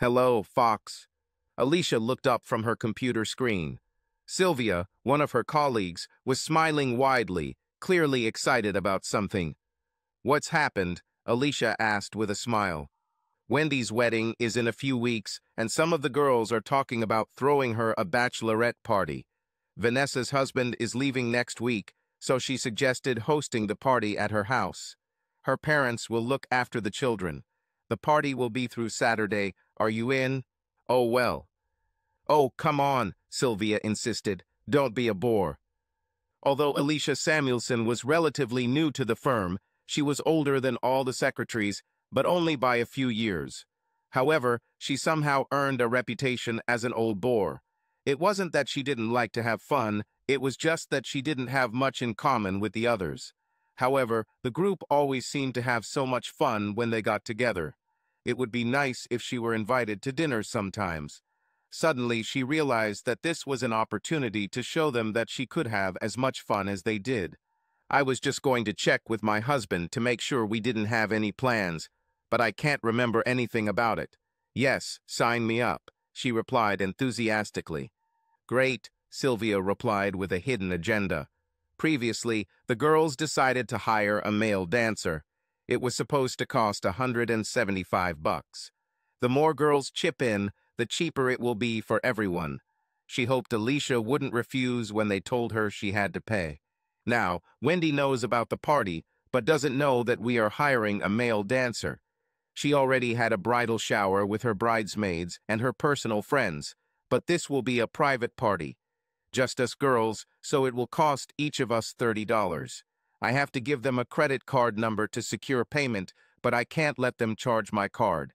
Hello, Fox. Alicia looked up from her computer screen. Sylvia, one of her colleagues, was smiling widely, clearly excited about something. What's happened? Alicia asked with a smile. Wendy's wedding is in a few weeks, and some of the girls are talking about throwing her a bachelorette party. Vanessa's husband is leaving next week, so she suggested hosting the party at her house. Her parents will look after the children. The party will be through Saturday. Are you in? Oh, well. Oh, come on, Sylvia insisted. Don't be a bore. Although Alicia Samuelson was relatively new to the firm, she was older than all the secretaries, but only by a few years. However, she somehow earned a reputation as an old bore. It wasn't that she didn't like to have fun, it was just that she didn't have much in common with the others. However, the group always seemed to have so much fun when they got together. It would be nice if she were invited to dinner sometimes. Suddenly, she realized that this was an opportunity to show them that she could have as much fun as they did. I was just going to check with my husband to make sure we didn't have any plans, but I can't remember anything about it. Yes, sign me up, she replied enthusiastically. Great, Sylvia replied with a hidden agenda. Previously, the girls decided to hire a male dancer. It was supposed to cost 175 bucks. The more girls chip in, the cheaper it will be for everyone. She hoped Alicia wouldn't refuse when they told her she had to pay. Now, Wendy knows about the party, but doesn't know that we are hiring a male dancer. She already had a bridal shower with her bridesmaids and her personal friends, but this will be a private party. Just us girls, so it will cost each of us $30. I have to give them a credit card number to secure payment, but I can't let them charge my card.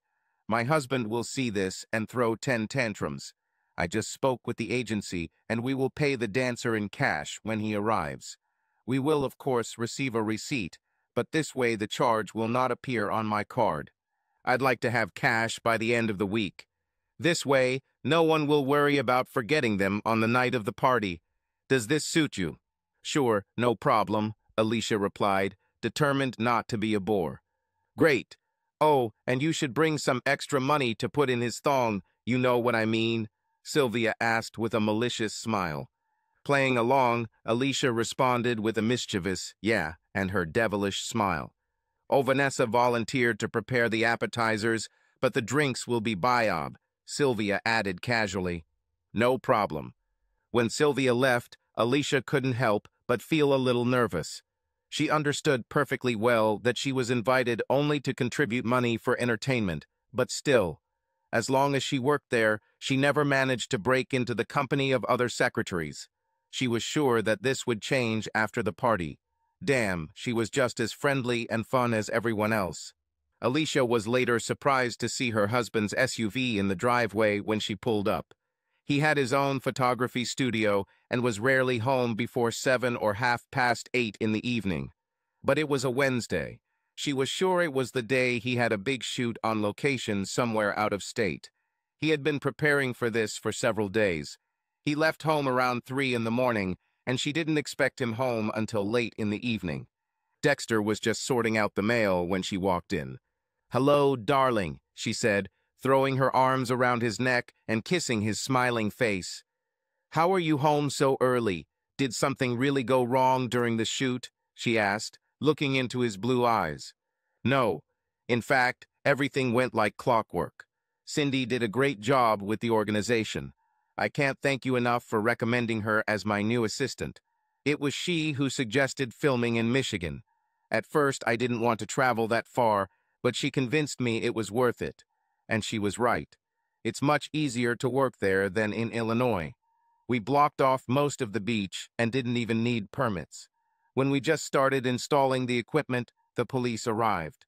My husband will see this and throw 10 tantrums. I just spoke with the agency, and we will pay the dancer in cash when he arrives. We will, of course, receive a receipt, but this way the charge will not appear on my card. I'd like to have cash by the end of the week. This way, no one will worry about forgetting them on the night of the party. Does this suit you? Sure, no problem. Alicia replied, determined not to be a bore. Great. Oh, and you should bring some extra money to put in his thong, you know what I mean? Sylvia asked with a malicious smile. Playing along, Alicia responded with a mischievous, yeah, and her devilish smile. Oh, Vanessa volunteered to prepare the appetizers, but the drinks will be BYOB, Sylvia added casually. No problem. When Sylvia left, Alicia couldn't help but feel a little nervous. She understood perfectly well that she was invited only to contribute money for entertainment, but still, as long as she worked there, she never managed to break into the company of other secretaries. She was sure that this would change after the party. Damn, she was just as friendly and fun as everyone else. Alicia was later surprised to see her husband's SUV in the driveway when she pulled up. He had his own photography studio and was rarely home before seven or half past eight in the evening. But it was a Wednesday. She was sure it was the day he had a big shoot on location somewhere out of state. He had been preparing for this for several days. He left home around three in the morning, and she didn't expect him home until late in the evening. Dexter was just sorting out the mail when she walked in. Hello, darling, she said, throwing her arms around his neck and kissing his smiling face. How are you home so early? Did something really go wrong during the shoot? she asked, looking into his blue eyes. No. In fact, everything went like clockwork. Cindy did a great job with the organization. I can't thank you enough for recommending her as my new assistant. It was she who suggested filming in Michigan. At first, I didn't want to travel that far, but she convinced me it was worth it and she was right. It's much easier to work there than in Illinois. We blocked off most of the beach and didn't even need permits. When we just started installing the equipment, the police arrived.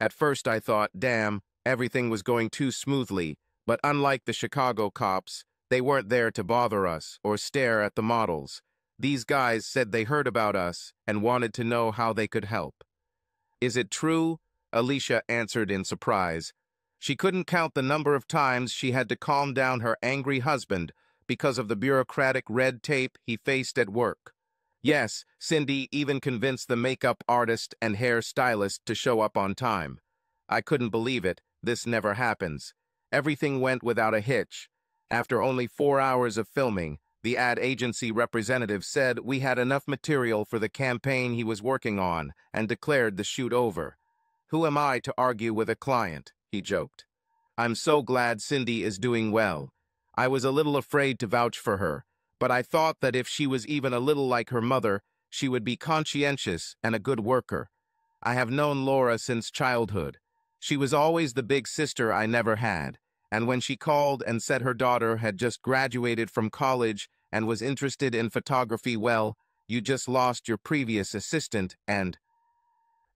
At first I thought, damn, everything was going too smoothly, but unlike the Chicago cops, they weren't there to bother us or stare at the models. These guys said they heard about us and wanted to know how they could help. Is it true? Alicia answered in surprise. She couldn't count the number of times she had to calm down her angry husband because of the bureaucratic red tape he faced at work. Yes, Cindy even convinced the makeup artist and hair stylist to show up on time. I couldn't believe it. This never happens. Everything went without a hitch. After only four hours of filming, the ad agency representative said we had enough material for the campaign he was working on and declared the shoot over. Who am I to argue with a client? He joked. I'm so glad Cindy is doing well. I was a little afraid to vouch for her, but I thought that if she was even a little like her mother, she would be conscientious and a good worker. I have known Laura since childhood. She was always the big sister I never had, and when she called and said her daughter had just graduated from college and was interested in photography, well, you just lost your previous assistant and...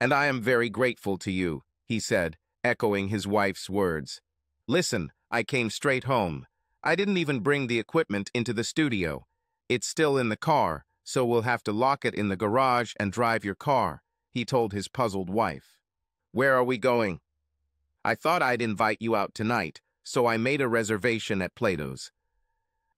And I am very grateful to you, he said, echoing his wife's words. Listen, I came straight home. I didn't even bring the equipment into the studio. It's still in the car, so we'll have to lock it in the garage and drive your car, he told his puzzled wife. Where are we going? I thought I'd invite you out tonight, so I made a reservation at Plato's.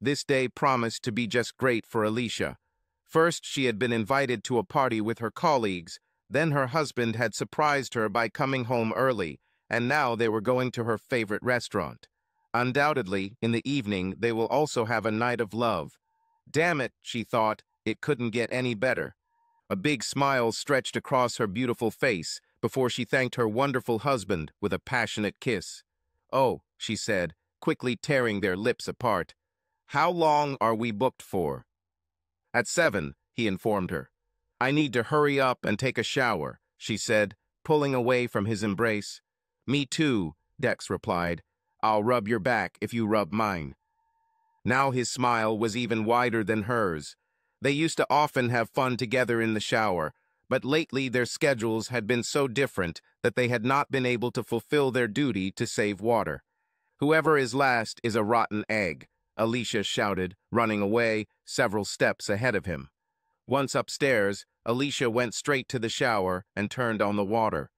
This day promised to be just great for Alicia. First, she had been invited to a party with her colleagues, then her husband had surprised her by coming home early, and now they were going to her favorite restaurant. Undoubtedly, in the evening, they will also have a night of love. Damn it, she thought, it couldn't get any better. A big smile stretched across her beautiful face before she thanked her wonderful husband with a passionate kiss. Oh, she said, quickly tearing their lips apart. How long are we booked for? At seven, he informed her. I need to hurry up and take a shower, she said, pulling away from his embrace. Me too, Dex replied. I'll rub your back if you rub mine. Now his smile was even wider than hers. They used to often have fun together in the shower, but lately their schedules had been so different that they had not been able to fulfill their duty to save water. Whoever is last is a rotten egg, Alicia shouted, running away, several steps ahead of him. Once upstairs, Alicia went straight to the shower and turned on the water.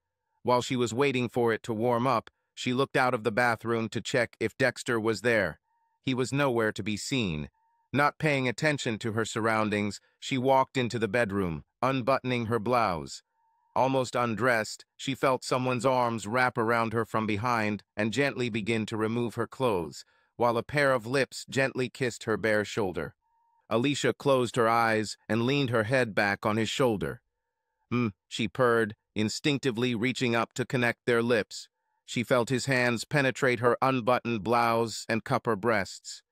While she was waiting for it to warm up, she looked out of the bathroom to check if Dexter was there. He was nowhere to be seen. Not paying attention to her surroundings, she walked into the bedroom, unbuttoning her blouse. Almost undressed, she felt someone's arms wrap around her from behind and gently begin to remove her clothes, while a pair of lips gently kissed her bare shoulder. Alicia closed her eyes and leaned her head back on his shoulder. Hmm, she purred, instinctively reaching up to connect their lips. She felt his hands penetrate her unbuttoned blouse and cup her breasts.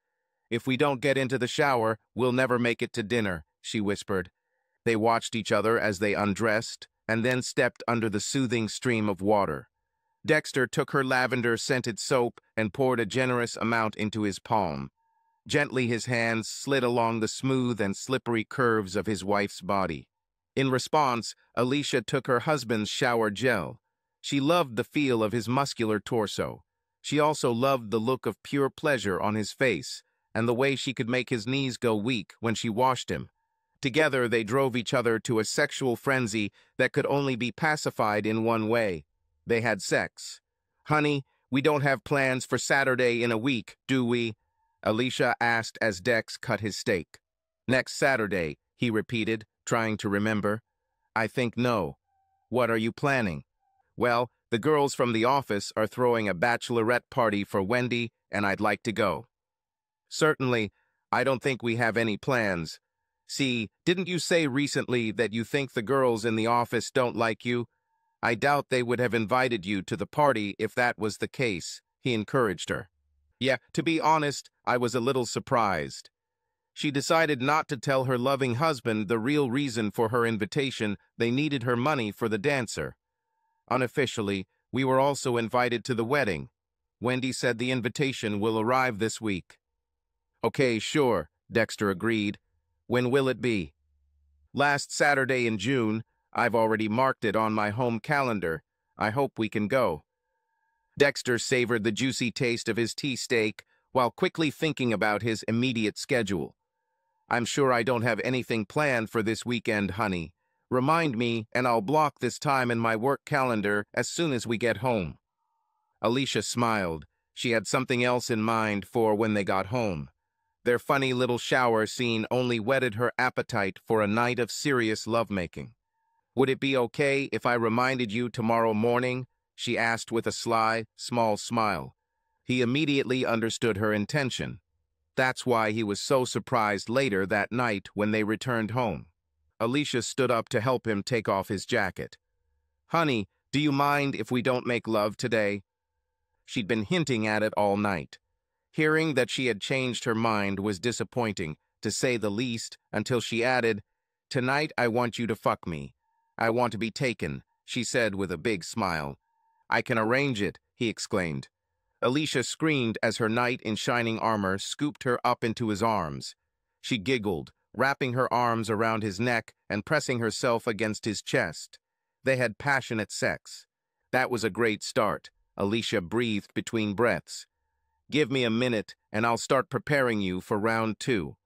If we don't get into the shower, we'll never make it to dinner, she whispered. They watched each other as they undressed, and then stepped under the soothing stream of water. Dexter took her lavender-scented soap and poured a generous amount into his palm. Gently his hands slid along the smooth and slippery curves of his wife's body. In response, Alicia took her husband's shower gel. She loved the feel of his muscular torso. She also loved the look of pure pleasure on his face and the way she could make his knees go weak when she washed him. Together, they drove each other to a sexual frenzy that could only be pacified in one way. They had sex. Honey, we don't have plans for Saturday in a week, do we? Alicia asked as Dex cut his steak. Next Saturday, he repeated, trying to remember. I think no. What are you planning? Well, the girls from the office are throwing a bachelorette party for Wendy, and I'd like to go. Certainly, I don't think we have any plans. See, didn't you say recently that you think the girls in the office don't like you? I doubt they would have invited you to the party if that was the case, he encouraged her. Yeah, to be honest, I was a little surprised. She decided not to tell her loving husband the real reason for her invitation. They needed her money for the dancer. Unofficially, we were also invited to the wedding. Wendy said the invitation will arrive this week. Okay, sure, Dexter agreed. When will it be? Last Saturday in June. I've already marked it on my home calendar. I hope we can go. Dexter savored the juicy taste of his tea steak while quickly thinking about his immediate schedule. I'm sure I don't have anything planned for this weekend, honey. Remind me, and I'll block this time in my work calendar as soon as we get home. Alicia smiled. She had something else in mind for when they got home. Their funny little shower scene only whetted her appetite for a night of serious lovemaking. Would it be okay if I reminded you tomorrow morning she asked with a sly, small smile. He immediately understood her intention. That's why he was so surprised later that night when they returned home. Alicia stood up to help him take off his jacket. Honey, do you mind if we don't make love today? She'd been hinting at it all night. Hearing that she had changed her mind was disappointing, to say the least, until she added, Tonight I want you to fuck me. I want to be taken, she said with a big smile. I can arrange it, he exclaimed. Alicia screamed as her knight in shining armor scooped her up into his arms. She giggled, wrapping her arms around his neck and pressing herself against his chest. They had passionate sex. That was a great start, Alicia breathed between breaths. Give me a minute and I'll start preparing you for round two.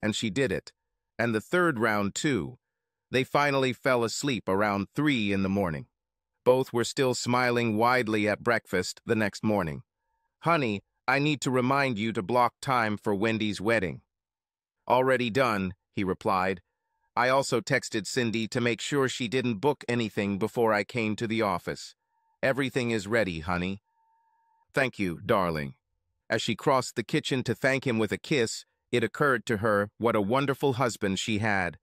And she did it. And the third round, too. They finally fell asleep around three in the morning. Both were still smiling widely at breakfast the next morning. Honey, I need to remind you to block time for Wendy's wedding. Already done, he replied. I also texted Cindy to make sure she didn't book anything before I came to the office. Everything is ready, honey. Thank you, darling. As she crossed the kitchen to thank him with a kiss, it occurred to her what a wonderful husband she had.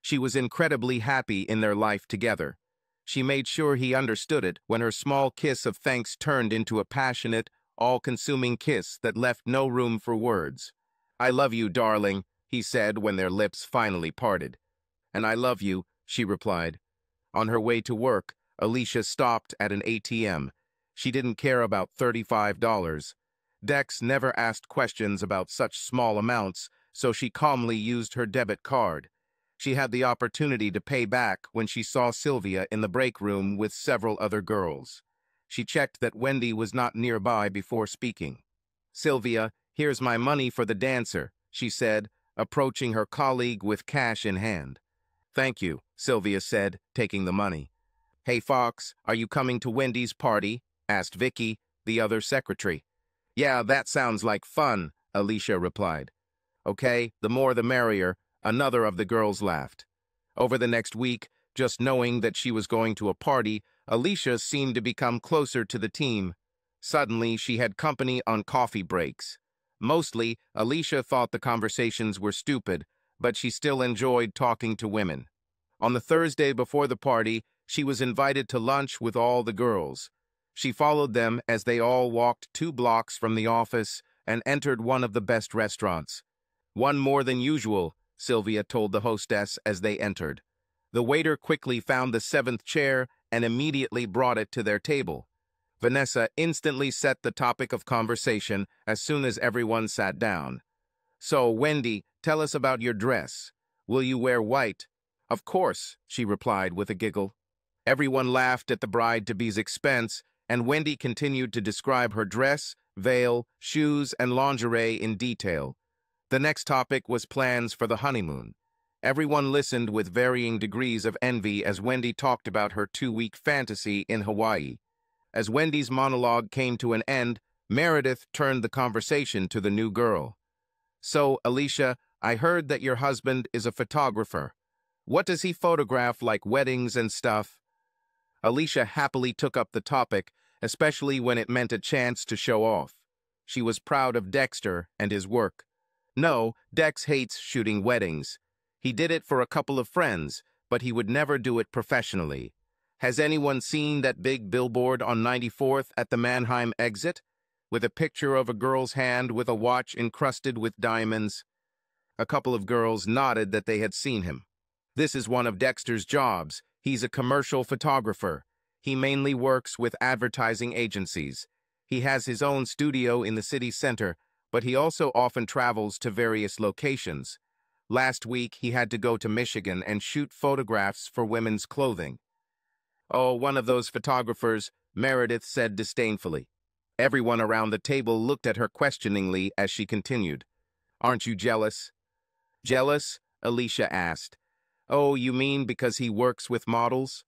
She was incredibly happy in their life together. She made sure he understood it when her small kiss of thanks turned into a passionate, all-consuming kiss that left no room for words. I love you, darling, he said when their lips finally parted. And I love you, she replied. On her way to work, Alicia stopped at an ATM. She didn't care about $35. Dex never asked questions about such small amounts, so she calmly used her debit card. She had the opportunity to pay back when she saw Sylvia in the break room with several other girls. She checked that Wendy was not nearby before speaking. Sylvia, here's my money for the dancer, she said, approaching her colleague with cash in hand. Thank you, Sylvia said, taking the money. Hey, Fox, are you coming to Wendy's party? asked Vicky, the other secretary. Yeah, that sounds like fun, Alicia replied. Okay, the more the merrier, Another of the girls laughed. Over the next week, just knowing that she was going to a party, Alicia seemed to become closer to the team. Suddenly, she had company on coffee breaks. Mostly, Alicia thought the conversations were stupid, but she still enjoyed talking to women. On the Thursday before the party, she was invited to lunch with all the girls. She followed them as they all walked two blocks from the office and entered one of the best restaurants. One more than usual, Sylvia told the hostess as they entered. The waiter quickly found the seventh chair and immediately brought it to their table. Vanessa instantly set the topic of conversation as soon as everyone sat down. So, Wendy, tell us about your dress. Will you wear white? Of course, she replied with a giggle. Everyone laughed at the bride-to-be's expense, and Wendy continued to describe her dress, veil, shoes, and lingerie in detail. The next topic was plans for the honeymoon. Everyone listened with varying degrees of envy as Wendy talked about her two-week fantasy in Hawaii. As Wendy's monologue came to an end, Meredith turned the conversation to the new girl. So, Alicia, I heard that your husband is a photographer. What does he photograph like weddings and stuff? Alicia happily took up the topic, especially when it meant a chance to show off. She was proud of Dexter and his work. No, Dex hates shooting weddings. He did it for a couple of friends, but he would never do it professionally. Has anyone seen that big billboard on 94th at the Mannheim exit? With a picture of a girl's hand with a watch encrusted with diamonds? A couple of girls nodded that they had seen him. This is one of Dexter's jobs. He's a commercial photographer. He mainly works with advertising agencies. He has his own studio in the city center but he also often travels to various locations. Last week, he had to go to Michigan and shoot photographs for women's clothing. Oh, one of those photographers, Meredith said disdainfully. Everyone around the table looked at her questioningly as she continued. Aren't you jealous? Jealous? Alicia asked. Oh, you mean because he works with models?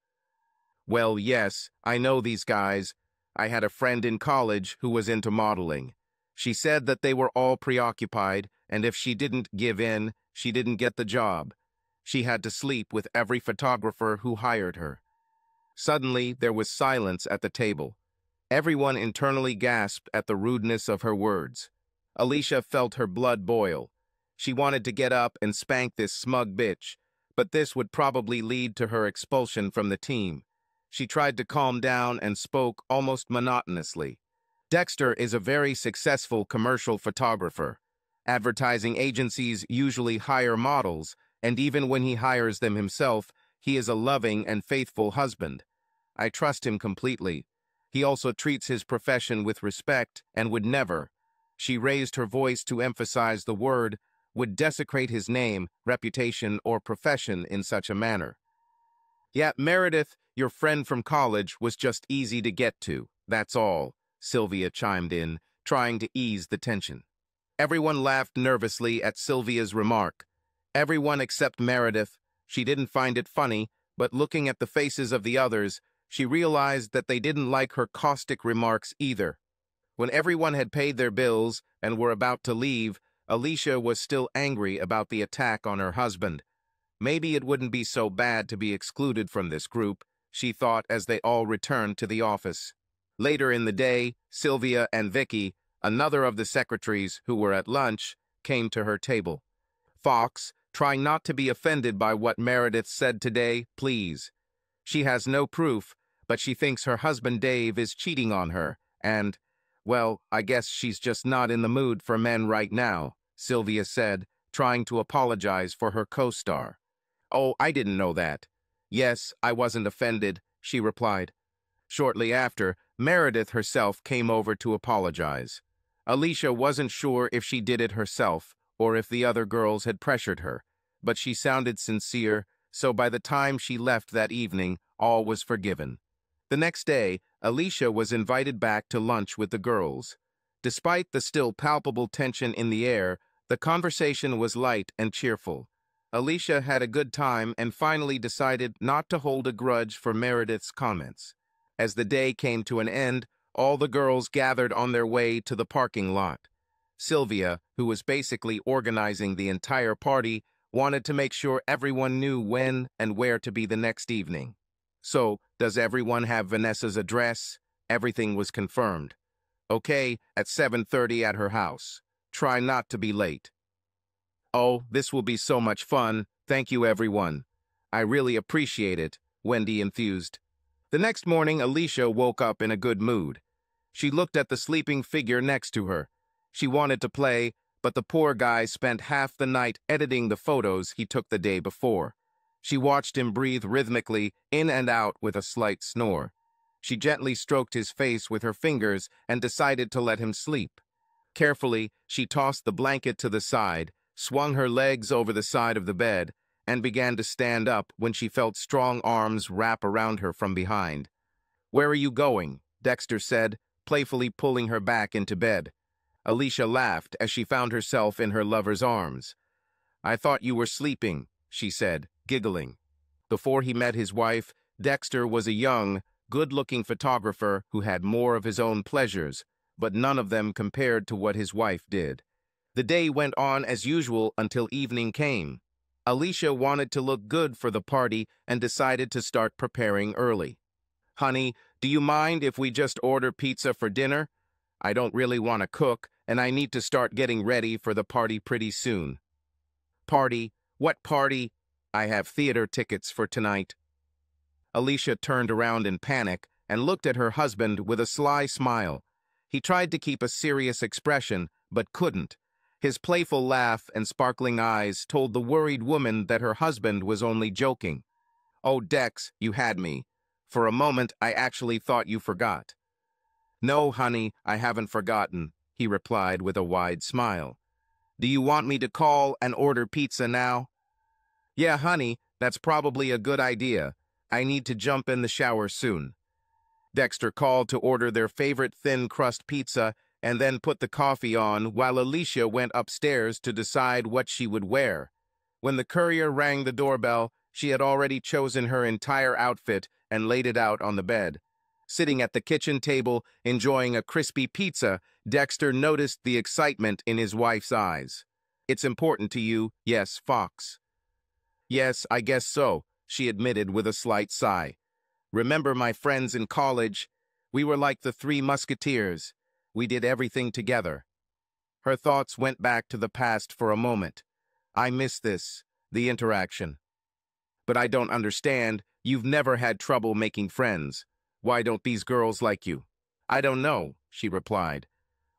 Well, yes, I know these guys. I had a friend in college who was into modeling. She said that they were all preoccupied, and if she didn't give in, she didn't get the job. She had to sleep with every photographer who hired her. Suddenly, there was silence at the table. Everyone internally gasped at the rudeness of her words. Alicia felt her blood boil. She wanted to get up and spank this smug bitch, but this would probably lead to her expulsion from the team. She tried to calm down and spoke almost monotonously. Dexter is a very successful commercial photographer. Advertising agencies usually hire models, and even when he hires them himself, he is a loving and faithful husband. I trust him completely. He also treats his profession with respect and would never, she raised her voice to emphasize the word, would desecrate his name, reputation, or profession in such a manner. Yet Meredith your friend from college was just easy to get to, that's all, Sylvia chimed in, trying to ease the tension. Everyone laughed nervously at Sylvia's remark. Everyone except Meredith. She didn't find it funny, but looking at the faces of the others, she realized that they didn't like her caustic remarks either. When everyone had paid their bills and were about to leave, Alicia was still angry about the attack on her husband. Maybe it wouldn't be so bad to be excluded from this group, she thought as they all returned to the office. Later in the day, Sylvia and Vicky, another of the secretaries who were at lunch, came to her table. Fox, trying not to be offended by what Meredith said today, please. She has no proof, but she thinks her husband Dave is cheating on her, and, well, I guess she's just not in the mood for men right now, Sylvia said, trying to apologize for her co-star. Oh, I didn't know that. Yes, I wasn't offended, she replied. Shortly after, Meredith herself came over to apologize. Alicia wasn't sure if she did it herself or if the other girls had pressured her, but she sounded sincere, so by the time she left that evening, all was forgiven. The next day, Alicia was invited back to lunch with the girls. Despite the still palpable tension in the air, the conversation was light and cheerful. Alicia had a good time and finally decided not to hold a grudge for Meredith's comments. As the day came to an end, all the girls gathered on their way to the parking lot. Sylvia, who was basically organizing the entire party, wanted to make sure everyone knew when and where to be the next evening. So, does everyone have Vanessa's address? Everything was confirmed. Okay, at 7.30 at her house. Try not to be late. Oh, this will be so much fun. Thank you, everyone. I really appreciate it, Wendy enthused. The next morning, Alicia woke up in a good mood. She looked at the sleeping figure next to her. She wanted to play, but the poor guy spent half the night editing the photos he took the day before. She watched him breathe rhythmically in and out with a slight snore. She gently stroked his face with her fingers and decided to let him sleep. Carefully, she tossed the blanket to the side swung her legs over the side of the bed, and began to stand up when she felt strong arms wrap around her from behind. Where are you going? Dexter said, playfully pulling her back into bed. Alicia laughed as she found herself in her lover's arms. I thought you were sleeping, she said, giggling. Before he met his wife, Dexter was a young, good-looking photographer who had more of his own pleasures, but none of them compared to what his wife did. The day went on as usual until evening came. Alicia wanted to look good for the party and decided to start preparing early. Honey, do you mind if we just order pizza for dinner? I don't really want to cook, and I need to start getting ready for the party pretty soon. Party? What party? I have theater tickets for tonight. Alicia turned around in panic and looked at her husband with a sly smile. He tried to keep a serious expression, but couldn't. His playful laugh and sparkling eyes told the worried woman that her husband was only joking. Oh, Dex, you had me. For a moment, I actually thought you forgot. No, honey, I haven't forgotten, he replied with a wide smile. Do you want me to call and order pizza now? Yeah, honey, that's probably a good idea. I need to jump in the shower soon. Dexter called to order their favorite thin crust pizza and then put the coffee on while Alicia went upstairs to decide what she would wear. When the courier rang the doorbell, she had already chosen her entire outfit and laid it out on the bed. Sitting at the kitchen table, enjoying a crispy pizza, Dexter noticed the excitement in his wife's eyes. It's important to you, yes, Fox. Yes, I guess so, she admitted with a slight sigh. Remember my friends in college? We were like the three musketeers. We did everything together. Her thoughts went back to the past for a moment. I miss this, the interaction. But I don't understand. You've never had trouble making friends. Why don't these girls like you? I don't know, she replied.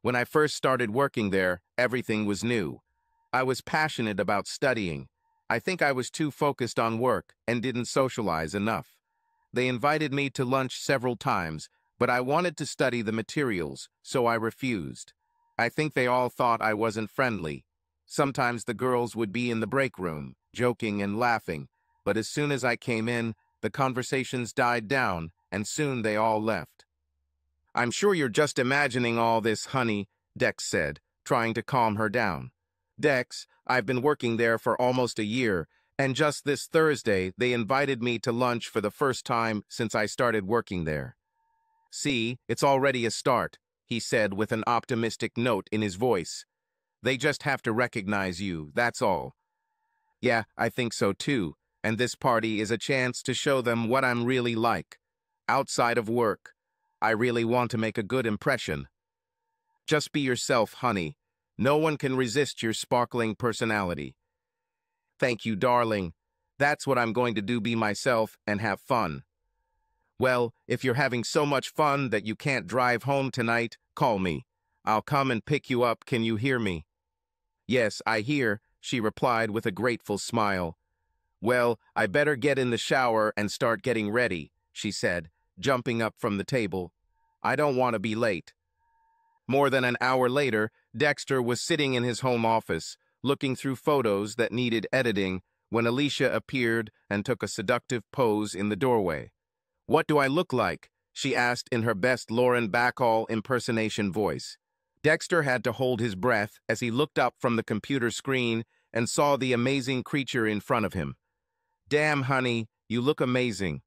When I first started working there, everything was new. I was passionate about studying. I think I was too focused on work and didn't socialize enough. They invited me to lunch several times, but I wanted to study the materials, so I refused. I think they all thought I wasn't friendly. Sometimes the girls would be in the break room, joking and laughing, but as soon as I came in, the conversations died down, and soon they all left. I'm sure you're just imagining all this, honey, Dex said, trying to calm her down. Dex, I've been working there for almost a year, and just this Thursday they invited me to lunch for the first time since I started working there. See, it's already a start, he said with an optimistic note in his voice. They just have to recognize you, that's all. Yeah, I think so too, and this party is a chance to show them what I'm really like. Outside of work, I really want to make a good impression. Just be yourself, honey. No one can resist your sparkling personality. Thank you, darling. That's what I'm going to do be myself and have fun. Well, if you're having so much fun that you can't drive home tonight, call me. I'll come and pick you up, can you hear me? Yes, I hear, she replied with a grateful smile. Well, I better get in the shower and start getting ready, she said, jumping up from the table. I don't want to be late. More than an hour later, Dexter was sitting in his home office, looking through photos that needed editing, when Alicia appeared and took a seductive pose in the doorway. What do I look like? she asked in her best Lauren Bacall impersonation voice. Dexter had to hold his breath as he looked up from the computer screen and saw the amazing creature in front of him. Damn, honey, you look amazing.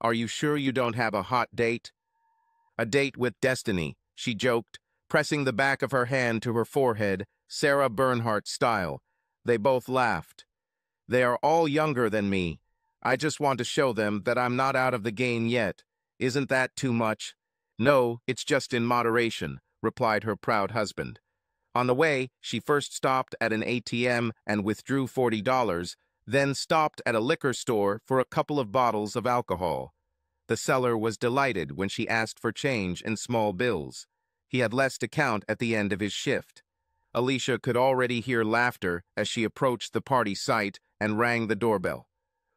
Are you sure you don't have a hot date? A date with destiny, she joked, pressing the back of her hand to her forehead, Sarah Bernhardt style. They both laughed. They are all younger than me. I just want to show them that I'm not out of the game yet. Isn't that too much? No, it's just in moderation, replied her proud husband. On the way, she first stopped at an ATM and withdrew $40, then stopped at a liquor store for a couple of bottles of alcohol. The seller was delighted when she asked for change in small bills. He had less to count at the end of his shift. Alicia could already hear laughter as she approached the party site and rang the doorbell.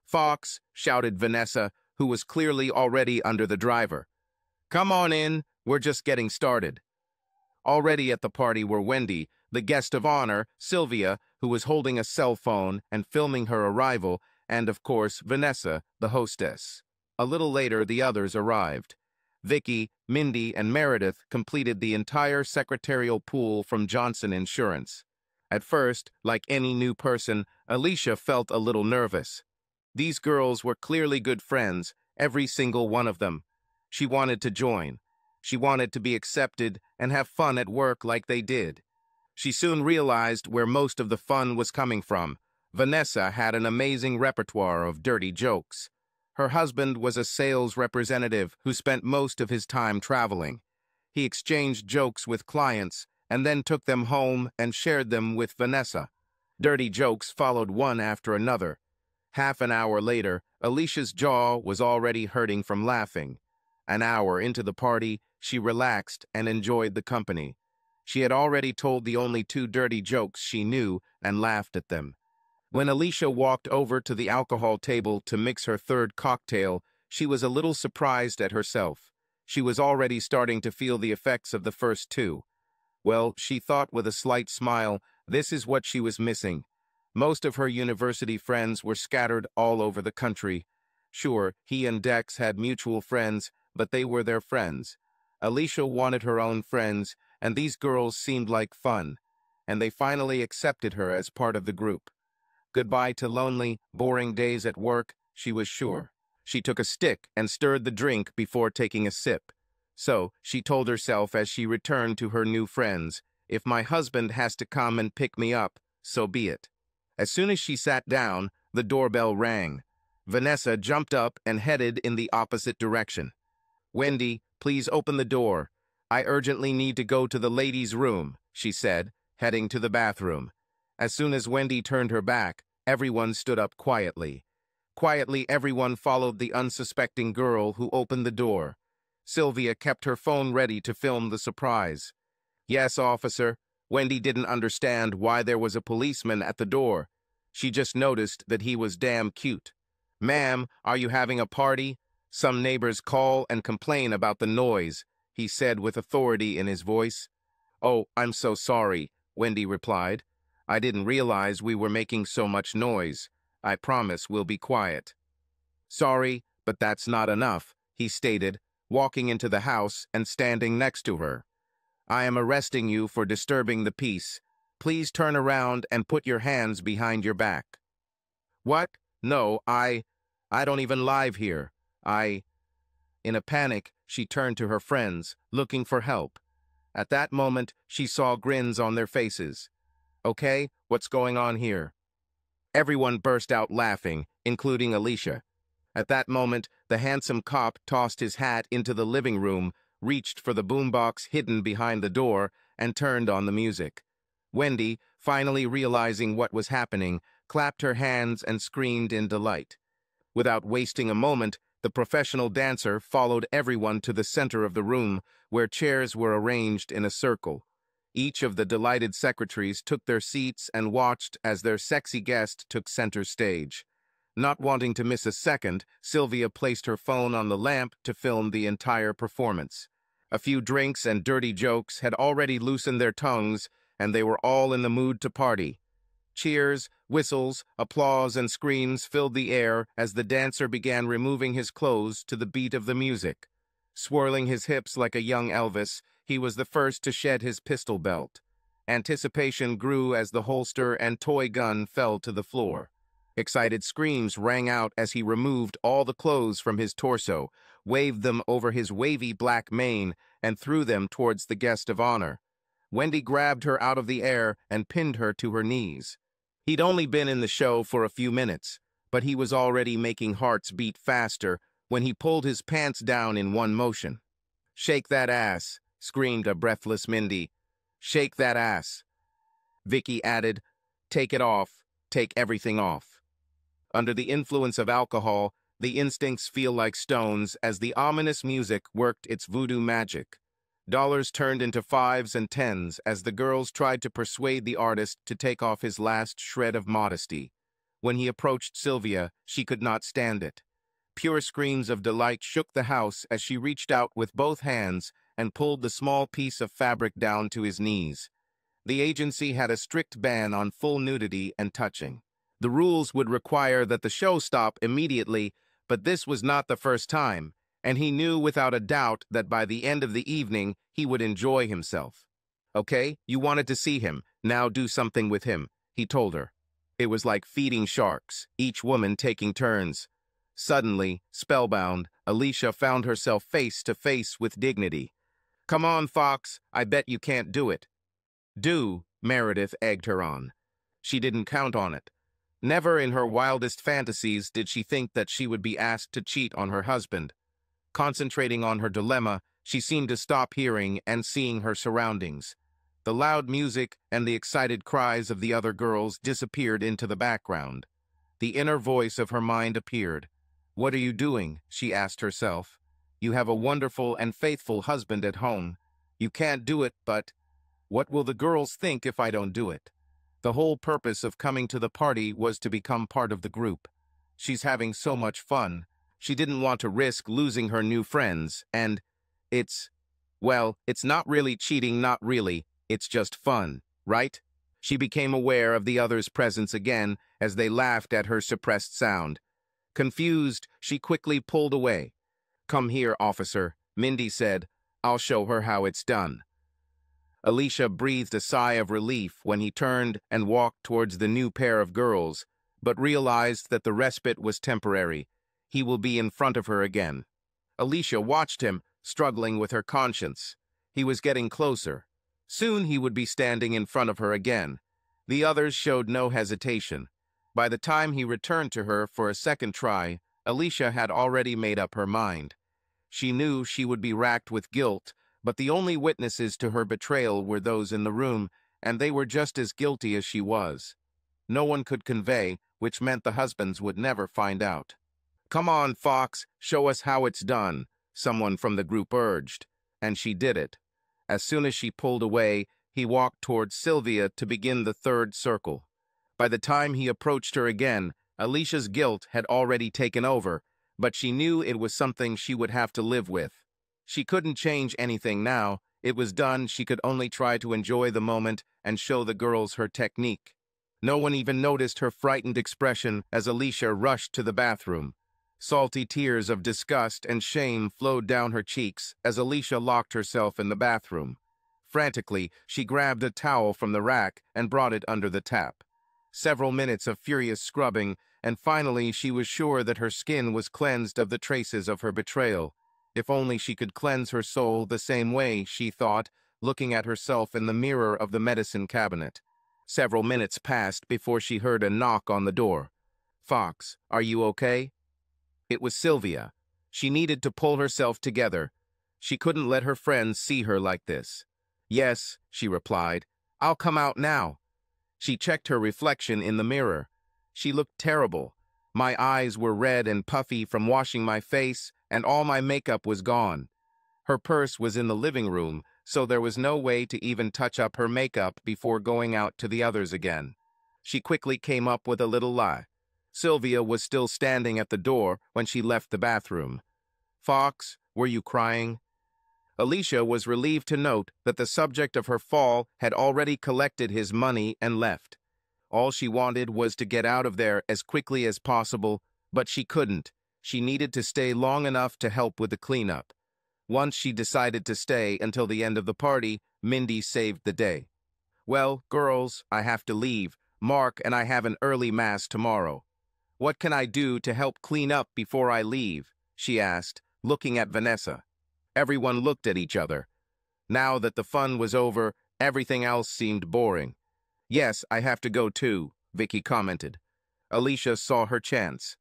Fox, shouted Vanessa, who was clearly already under the driver. Come on in, we're just getting started. Already at the party were Wendy, the guest of honor, Sylvia, who was holding a cell phone and filming her arrival, and of course, Vanessa, the hostess. A little later, the others arrived. Vicky, Mindy, and Meredith completed the entire secretarial pool from Johnson Insurance. At first, like any new person, Alicia felt a little nervous. These girls were clearly good friends, every single one of them. She wanted to join. She wanted to be accepted and have fun at work like they did. She soon realized where most of the fun was coming from. Vanessa had an amazing repertoire of dirty jokes. Her husband was a sales representative who spent most of his time traveling. He exchanged jokes with clients and then took them home and shared them with Vanessa. Dirty jokes followed one after another. Half an hour later, Alicia's jaw was already hurting from laughing. An hour into the party, she relaxed and enjoyed the company. She had already told the only two dirty jokes she knew and laughed at them. When Alicia walked over to the alcohol table to mix her third cocktail, she was a little surprised at herself. She was already starting to feel the effects of the first two. Well, she thought with a slight smile, this is what she was missing. Most of her university friends were scattered all over the country. Sure, he and Dex had mutual friends, but they were their friends. Alicia wanted her own friends, and these girls seemed like fun, and they finally accepted her as part of the group. Goodbye to lonely, boring days at work, she was sure. She took a stick and stirred the drink before taking a sip. So, she told herself as she returned to her new friends, if my husband has to come and pick me up, so be it. As soon as she sat down, the doorbell rang. Vanessa jumped up and headed in the opposite direction. Wendy, please open the door. I urgently need to go to the ladies' room, she said, heading to the bathroom. As soon as Wendy turned her back, everyone stood up quietly. Quietly, everyone followed the unsuspecting girl who opened the door. Sylvia kept her phone ready to film the surprise. Yes, officer. Wendy didn't understand why there was a policeman at the door. She just noticed that he was damn cute. Ma'am, are you having a party? Some neighbors call and complain about the noise, he said with authority in his voice. Oh, I'm so sorry, Wendy replied. I didn't realize we were making so much noise. I promise we'll be quiet. Sorry, but that's not enough, he stated, walking into the house and standing next to her. I am arresting you for disturbing the peace. Please turn around and put your hands behind your back. What? No, I... I don't even live here. I... In a panic, she turned to her friends, looking for help. At that moment, she saw grins on their faces. Okay, what's going on here? Everyone burst out laughing, including Alicia. At that moment, the handsome cop tossed his hat into the living room, reached for the boombox hidden behind the door, and turned on the music. Wendy, finally realizing what was happening, clapped her hands and screamed in delight. Without wasting a moment, the professional dancer followed everyone to the center of the room, where chairs were arranged in a circle. Each of the delighted secretaries took their seats and watched as their sexy guest took center stage. Not wanting to miss a second, Sylvia placed her phone on the lamp to film the entire performance. A few drinks and dirty jokes had already loosened their tongues, and they were all in the mood to party. Cheers, whistles, applause, and screams filled the air as the dancer began removing his clothes to the beat of the music. Swirling his hips like a young Elvis, he was the first to shed his pistol belt. Anticipation grew as the holster and toy gun fell to the floor. Excited screams rang out as he removed all the clothes from his torso, waved them over his wavy black mane, and threw them towards the guest of honor. Wendy grabbed her out of the air and pinned her to her knees. He'd only been in the show for a few minutes, but he was already making hearts beat faster when he pulled his pants down in one motion. Shake that ass, screamed a breathless Mindy. Shake that ass. Vicky added, Take it off. Take everything off. Under the influence of alcohol, the instincts feel like stones as the ominous music worked its voodoo magic. Dollars turned into fives and tens as the girls tried to persuade the artist to take off his last shred of modesty. When he approached Sylvia, she could not stand it. Pure screams of delight shook the house as she reached out with both hands and pulled the small piece of fabric down to his knees. The agency had a strict ban on full nudity and touching. The rules would require that the show stop immediately, but this was not the first time, and he knew without a doubt that by the end of the evening he would enjoy himself. Okay, you wanted to see him, now do something with him, he told her. It was like feeding sharks, each woman taking turns. Suddenly, spellbound, Alicia found herself face to face with dignity. Come on, Fox, I bet you can't do it. Do, Meredith egged her on. She didn't count on it. Never in her wildest fantasies did she think that she would be asked to cheat on her husband. Concentrating on her dilemma, she seemed to stop hearing and seeing her surroundings. The loud music and the excited cries of the other girls disappeared into the background. The inner voice of her mind appeared. What are you doing? she asked herself. You have a wonderful and faithful husband at home. You can't do it, but what will the girls think if I don't do it? The whole purpose of coming to the party was to become part of the group. She's having so much fun. She didn't want to risk losing her new friends, and it's, well, it's not really cheating, not really. It's just fun, right? She became aware of the others' presence again as they laughed at her suppressed sound. Confused, she quickly pulled away. Come here, officer, Mindy said. I'll show her how it's done. Alicia breathed a sigh of relief when he turned and walked towards the new pair of girls, but realized that the respite was temporary. He will be in front of her again. Alicia watched him, struggling with her conscience. He was getting closer. Soon he would be standing in front of her again. The others showed no hesitation. By the time he returned to her for a second try, Alicia had already made up her mind. She knew she would be racked with guilt, but the only witnesses to her betrayal were those in the room, and they were just as guilty as she was. No one could convey, which meant the husbands would never find out. Come on, Fox, show us how it's done, someone from the group urged, and she did it. As soon as she pulled away, he walked towards Sylvia to begin the third circle. By the time he approached her again, Alicia's guilt had already taken over, but she knew it was something she would have to live with. She couldn't change anything now. It was done, she could only try to enjoy the moment and show the girls her technique. No one even noticed her frightened expression as Alicia rushed to the bathroom. Salty tears of disgust and shame flowed down her cheeks as Alicia locked herself in the bathroom. Frantically, she grabbed a towel from the rack and brought it under the tap. Several minutes of furious scrubbing and finally she was sure that her skin was cleansed of the traces of her betrayal. If only she could cleanse her soul the same way, she thought, looking at herself in the mirror of the medicine cabinet. Several minutes passed before she heard a knock on the door. Fox, are you okay? It was Sylvia. She needed to pull herself together. She couldn't let her friends see her like this. Yes, she replied. I'll come out now. She checked her reflection in the mirror. She looked terrible. My eyes were red and puffy from washing my face, and all my makeup was gone. Her purse was in the living room, so there was no way to even touch up her makeup before going out to the others again. She quickly came up with a little lie. Sylvia was still standing at the door when she left the bathroom. Fox, were you crying? Alicia was relieved to note that the subject of her fall had already collected his money and left. All she wanted was to get out of there as quickly as possible, but she couldn't. She needed to stay long enough to help with the cleanup. Once she decided to stay until the end of the party, Mindy saved the day. Well, girls, I have to leave. Mark and I have an early mass tomorrow. What can I do to help clean up before I leave? she asked, looking at Vanessa. Everyone looked at each other. Now that the fun was over, everything else seemed boring. Yes, I have to go too, Vicky commented. Alicia saw her chance.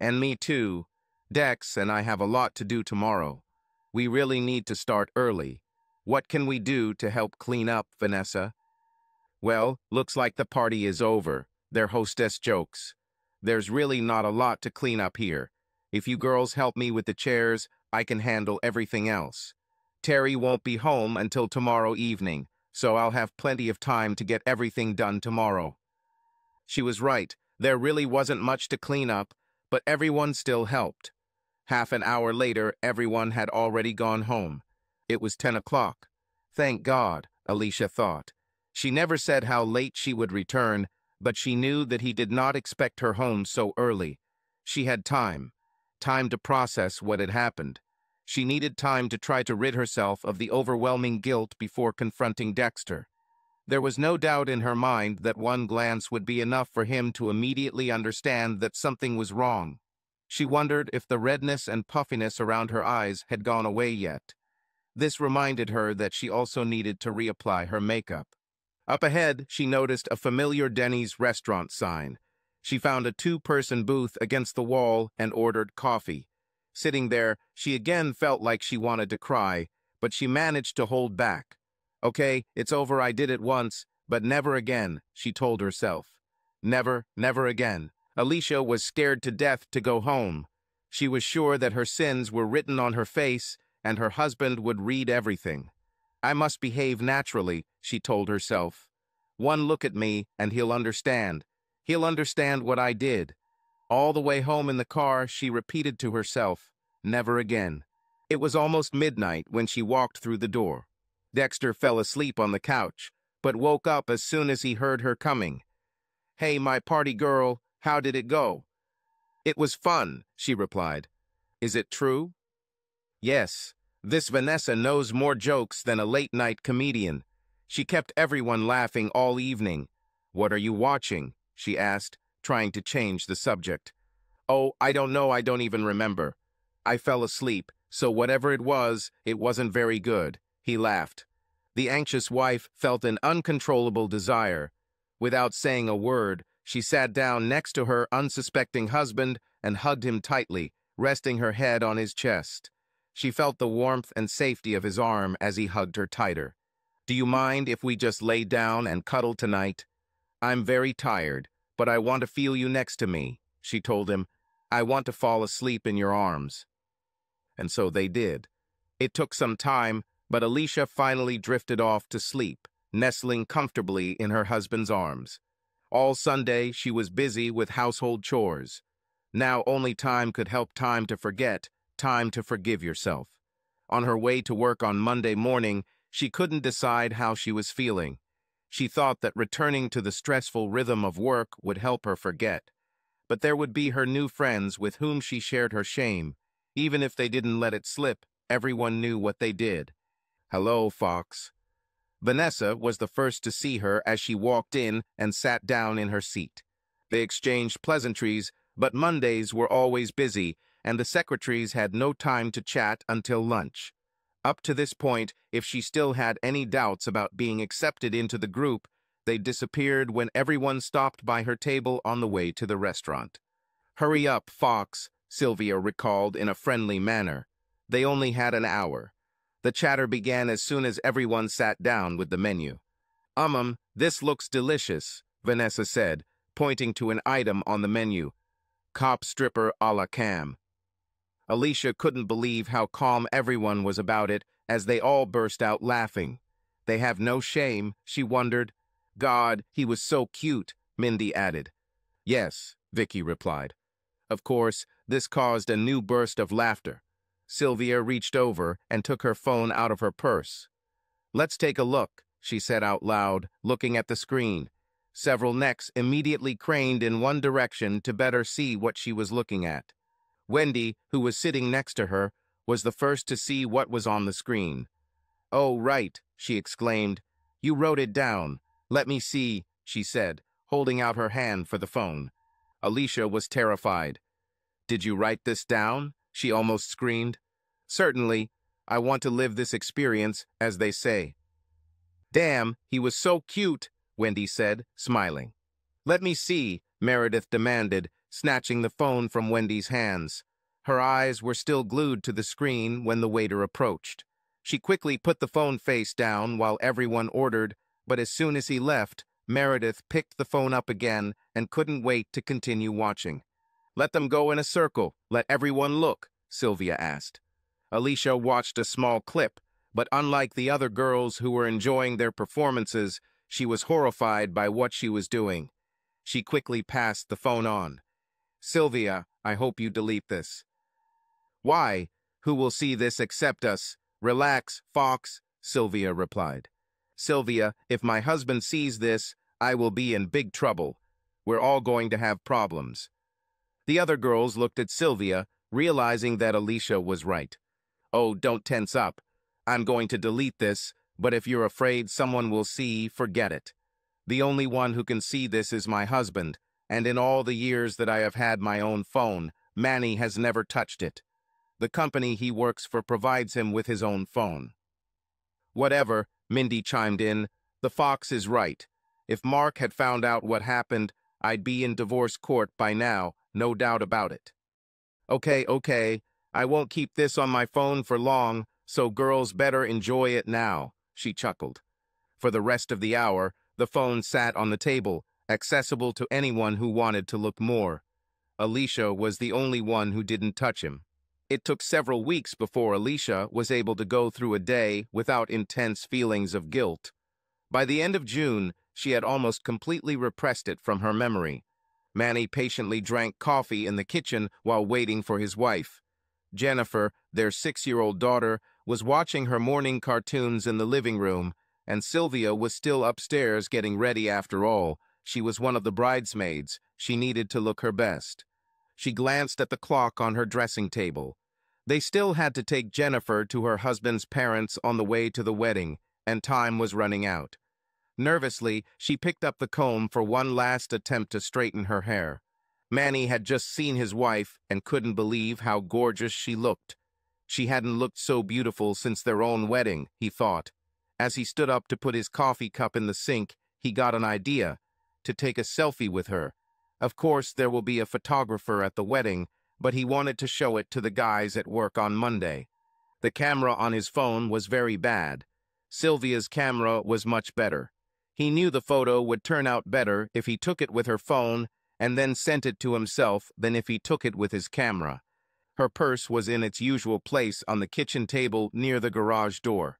And me too. Dex and I have a lot to do tomorrow. We really need to start early. What can we do to help clean up, Vanessa? Well, looks like the party is over, their hostess jokes. There's really not a lot to clean up here. If you girls help me with the chairs, I can handle everything else. Terry won't be home until tomorrow evening, so I'll have plenty of time to get everything done tomorrow. She was right. There really wasn't much to clean up, but everyone still helped. Half an hour later, everyone had already gone home. It was 10 o'clock. Thank God, Alicia thought. She never said how late she would return, but she knew that he did not expect her home so early. She had time, time to process what had happened. She needed time to try to rid herself of the overwhelming guilt before confronting Dexter. There was no doubt in her mind that one glance would be enough for him to immediately understand that something was wrong. She wondered if the redness and puffiness around her eyes had gone away yet. This reminded her that she also needed to reapply her makeup. Up ahead, she noticed a familiar Denny's restaurant sign. She found a two-person booth against the wall and ordered coffee. Sitting there, she again felt like she wanted to cry, but she managed to hold back. Okay, it's over, I did it once, but never again, she told herself. Never, never again. Alicia was scared to death to go home. She was sure that her sins were written on her face and her husband would read everything. I must behave naturally, she told herself. One look at me and he'll understand. He'll understand what I did. All the way home in the car, she repeated to herself, never again. It was almost midnight when she walked through the door. Dexter fell asleep on the couch, but woke up as soon as he heard her coming. Hey, my party girl, how did it go? It was fun, she replied. Is it true? Yes, this Vanessa knows more jokes than a late-night comedian. She kept everyone laughing all evening. What are you watching? she asked, trying to change the subject. Oh, I don't know, I don't even remember. I fell asleep, so whatever it was, it wasn't very good. He laughed. The anxious wife felt an uncontrollable desire. Without saying a word, she sat down next to her unsuspecting husband and hugged him tightly, resting her head on his chest. She felt the warmth and safety of his arm as he hugged her tighter. Do you mind if we just lay down and cuddle tonight? I'm very tired, but I want to feel you next to me, she told him. I want to fall asleep in your arms. And so they did. It took some time, but Alicia finally drifted off to sleep, nestling comfortably in her husband's arms. All Sunday, she was busy with household chores. Now only time could help time to forget, time to forgive yourself. On her way to work on Monday morning, she couldn't decide how she was feeling. She thought that returning to the stressful rhythm of work would help her forget. But there would be her new friends with whom she shared her shame. Even if they didn't let it slip, everyone knew what they did. Hello, Fox. Vanessa was the first to see her as she walked in and sat down in her seat. They exchanged pleasantries, but Mondays were always busy, and the secretaries had no time to chat until lunch. Up to this point, if she still had any doubts about being accepted into the group, they disappeared when everyone stopped by her table on the way to the restaurant. Hurry up, Fox, Sylvia recalled in a friendly manner. They only had an hour. The chatter began as soon as everyone sat down with the menu. Um, this looks delicious, Vanessa said, pointing to an item on the menu. Cop stripper a la cam. Alicia couldn't believe how calm everyone was about it as they all burst out laughing. They have no shame, she wondered. God, he was so cute, Mindy added. Yes, Vicky replied. Of course, this caused a new burst of laughter. Sylvia reached over and took her phone out of her purse. Let's take a look, she said out loud, looking at the screen. Several necks immediately craned in one direction to better see what she was looking at. Wendy, who was sitting next to her, was the first to see what was on the screen. Oh, right, she exclaimed. You wrote it down. Let me see, she said, holding out her hand for the phone. Alicia was terrified. Did you write this down? she almost screamed. Certainly, I want to live this experience, as they say. Damn, he was so cute, Wendy said, smiling. Let me see, Meredith demanded, snatching the phone from Wendy's hands. Her eyes were still glued to the screen when the waiter approached. She quickly put the phone face down while everyone ordered, but as soon as he left, Meredith picked the phone up again and couldn't wait to continue watching. Let them go in a circle. Let everyone look, Sylvia asked. Alicia watched a small clip, but unlike the other girls who were enjoying their performances, she was horrified by what she was doing. She quickly passed the phone on. Sylvia, I hope you delete this. Why? Who will see this except us? Relax, Fox, Sylvia replied. Sylvia, if my husband sees this, I will be in big trouble. We're all going to have problems. The other girls looked at Sylvia, realizing that Alicia was right. Oh, don't tense up. I'm going to delete this, but if you're afraid someone will see, forget it. The only one who can see this is my husband, and in all the years that I have had my own phone, Manny has never touched it. The company he works for provides him with his own phone. Whatever, Mindy chimed in, the fox is right. If Mark had found out what happened, I'd be in divorce court by now, no doubt about it. Okay, okay, I won't keep this on my phone for long, so girls better enjoy it now, she chuckled. For the rest of the hour, the phone sat on the table, accessible to anyone who wanted to look more. Alicia was the only one who didn't touch him. It took several weeks before Alicia was able to go through a day without intense feelings of guilt. By the end of June, she had almost completely repressed it from her memory. Manny patiently drank coffee in the kitchen while waiting for his wife. Jennifer, their six-year-old daughter, was watching her morning cartoons in the living room, and Sylvia was still upstairs getting ready after all. She was one of the bridesmaids. She needed to look her best. She glanced at the clock on her dressing table. They still had to take Jennifer to her husband's parents on the way to the wedding, and time was running out. Nervously, she picked up the comb for one last attempt to straighten her hair. Manny had just seen his wife and couldn't believe how gorgeous she looked. She hadn't looked so beautiful since their own wedding, he thought. As he stood up to put his coffee cup in the sink, he got an idea, to take a selfie with her. Of course, there will be a photographer at the wedding, but he wanted to show it to the guys at work on Monday. The camera on his phone was very bad. Sylvia's camera was much better. He knew the photo would turn out better if he took it with her phone and then sent it to himself than if he took it with his camera. Her purse was in its usual place on the kitchen table near the garage door.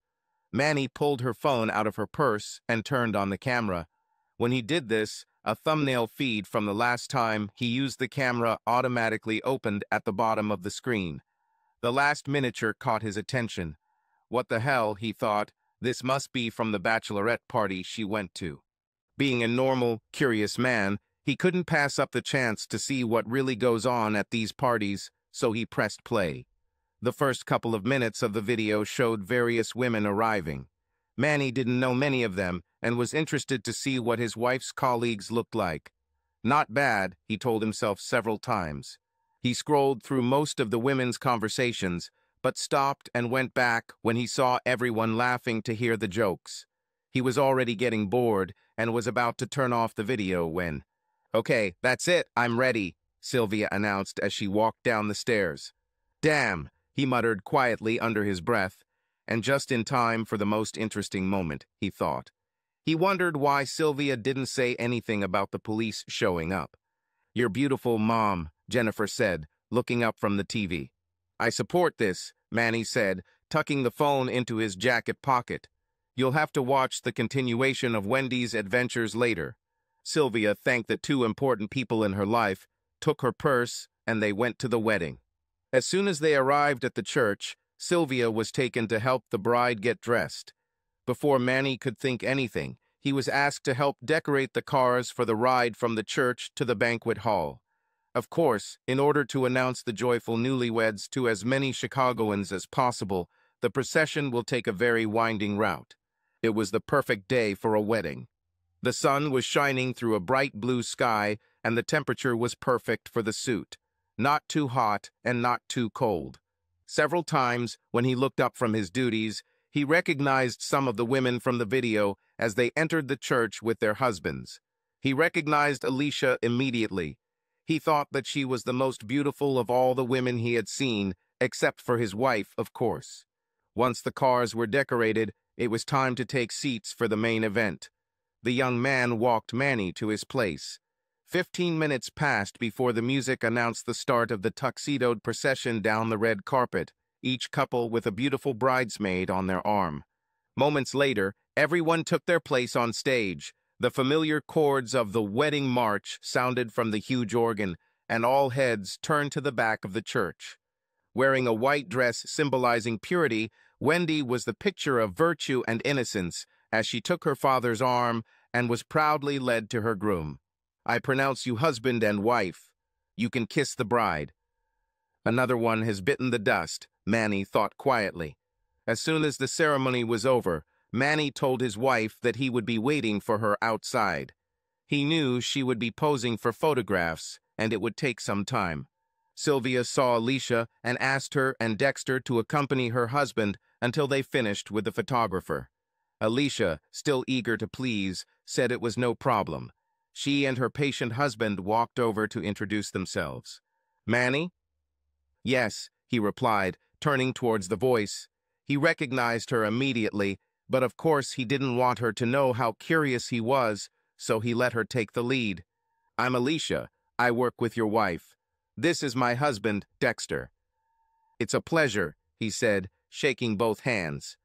Manny pulled her phone out of her purse and turned on the camera. When he did this, a thumbnail feed from the last time he used the camera automatically opened at the bottom of the screen. The last miniature caught his attention. What the hell, he thought, this must be from the bachelorette party she went to. Being a normal, curious man, he couldn't pass up the chance to see what really goes on at these parties, so he pressed play. The first couple of minutes of the video showed various women arriving. Manny didn't know many of them and was interested to see what his wife's colleagues looked like. Not bad, he told himself several times. He scrolled through most of the women's conversations, but stopped and went back when he saw everyone laughing to hear the jokes. He was already getting bored and was about to turn off the video when, Okay, that's it, I'm ready, Sylvia announced as she walked down the stairs. Damn, he muttered quietly under his breath, and just in time for the most interesting moment, he thought. He wondered why Sylvia didn't say anything about the police showing up. Your beautiful mom, Jennifer said, looking up from the TV. I support this, Manny said, tucking the phone into his jacket pocket. You'll have to watch the continuation of Wendy's adventures later. Sylvia thanked the two important people in her life, took her purse, and they went to the wedding. As soon as they arrived at the church, Sylvia was taken to help the bride get dressed. Before Manny could think anything, he was asked to help decorate the cars for the ride from the church to the banquet hall. Of course, in order to announce the joyful newlyweds to as many Chicagoans as possible, the procession will take a very winding route. It was the perfect day for a wedding. The sun was shining through a bright blue sky, and the temperature was perfect for the suit not too hot and not too cold. Several times, when he looked up from his duties, he recognized some of the women from the video as they entered the church with their husbands. He recognized Alicia immediately. He thought that she was the most beautiful of all the women he had seen, except for his wife, of course. Once the cars were decorated, it was time to take seats for the main event. The young man walked Manny to his place. Fifteen minutes passed before the music announced the start of the tuxedoed procession down the red carpet, each couple with a beautiful bridesmaid on their arm. Moments later, everyone took their place on stage. The familiar chords of the wedding march sounded from the huge organ, and all heads turned to the back of the church. Wearing a white dress symbolizing purity, Wendy was the picture of virtue and innocence as she took her father's arm and was proudly led to her groom. I pronounce you husband and wife. You can kiss the bride. Another one has bitten the dust, Manny thought quietly. As soon as the ceremony was over, Manny told his wife that he would be waiting for her outside. He knew she would be posing for photographs, and it would take some time. Sylvia saw Alicia and asked her and Dexter to accompany her husband until they finished with the photographer. Alicia, still eager to please, said it was no problem. She and her patient husband walked over to introduce themselves. Manny? Yes, he replied, turning towards the voice. He recognized her immediately, but of course he didn't want her to know how curious he was, so he let her take the lead. I'm Alicia. I work with your wife. This is my husband, Dexter. It's a pleasure, he said, shaking both hands.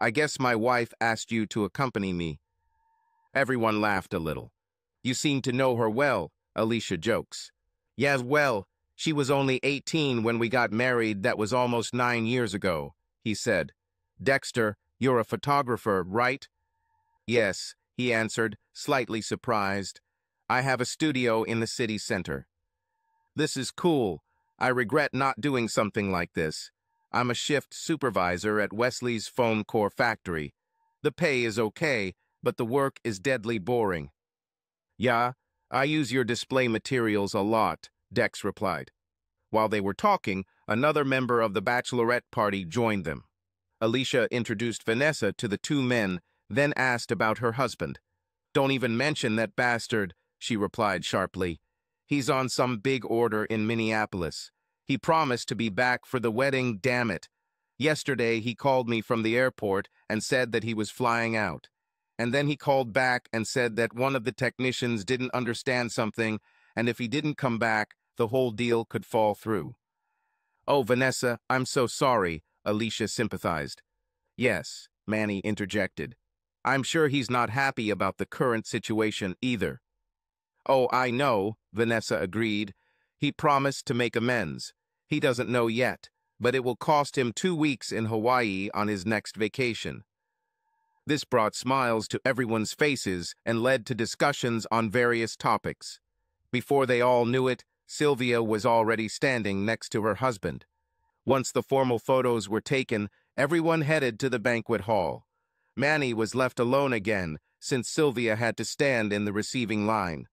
I guess my wife asked you to accompany me. Everyone laughed a little. You seem to know her well, Alicia jokes. Yes, well, she was only 18 when we got married that was almost nine years ago, he said. Dexter, you're a photographer, right? Yes, he answered, slightly surprised. I have a studio in the city center. This is cool. I regret not doing something like this. I'm a shift supervisor at Wesley's foam core factory. The pay is okay, but the work is deadly boring. Yeah, I use your display materials a lot, Dex replied. While they were talking, another member of the bachelorette party joined them. Alicia introduced Vanessa to the two men, then asked about her husband. Don't even mention that bastard, she replied sharply. He's on some big order in Minneapolis. He promised to be back for the wedding, damn it. Yesterday, he called me from the airport and said that he was flying out. And then he called back and said that one of the technicians didn't understand something, and if he didn't come back, the whole deal could fall through. Oh, Vanessa, I'm so sorry, Alicia sympathized. Yes, Manny interjected. I'm sure he's not happy about the current situation either. Oh, I know, Vanessa agreed. He promised to make amends. He doesn't know yet, but it will cost him two weeks in Hawaii on his next vacation. This brought smiles to everyone's faces and led to discussions on various topics. Before they all knew it, Sylvia was already standing next to her husband. Once the formal photos were taken, everyone headed to the banquet hall. Manny was left alone again, since Sylvia had to stand in the receiving line.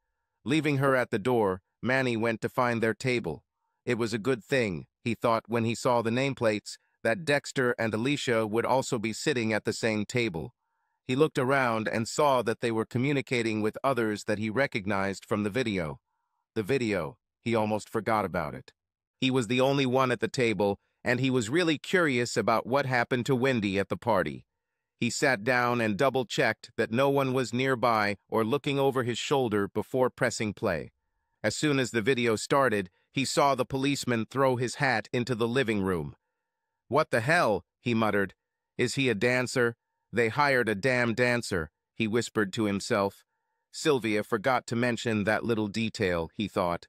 Leaving her at the door, Manny went to find their table. It was a good thing, he thought when he saw the nameplates, that Dexter and Alicia would also be sitting at the same table. He looked around and saw that they were communicating with others that he recognized from the video. The video, he almost forgot about it. He was the only one at the table, and he was really curious about what happened to Wendy at the party. He sat down and double-checked that no one was nearby or looking over his shoulder before pressing play. As soon as the video started, he saw the policeman throw his hat into the living room. What the hell, he muttered. Is he a dancer? They hired a damn dancer, he whispered to himself. Sylvia forgot to mention that little detail, he thought.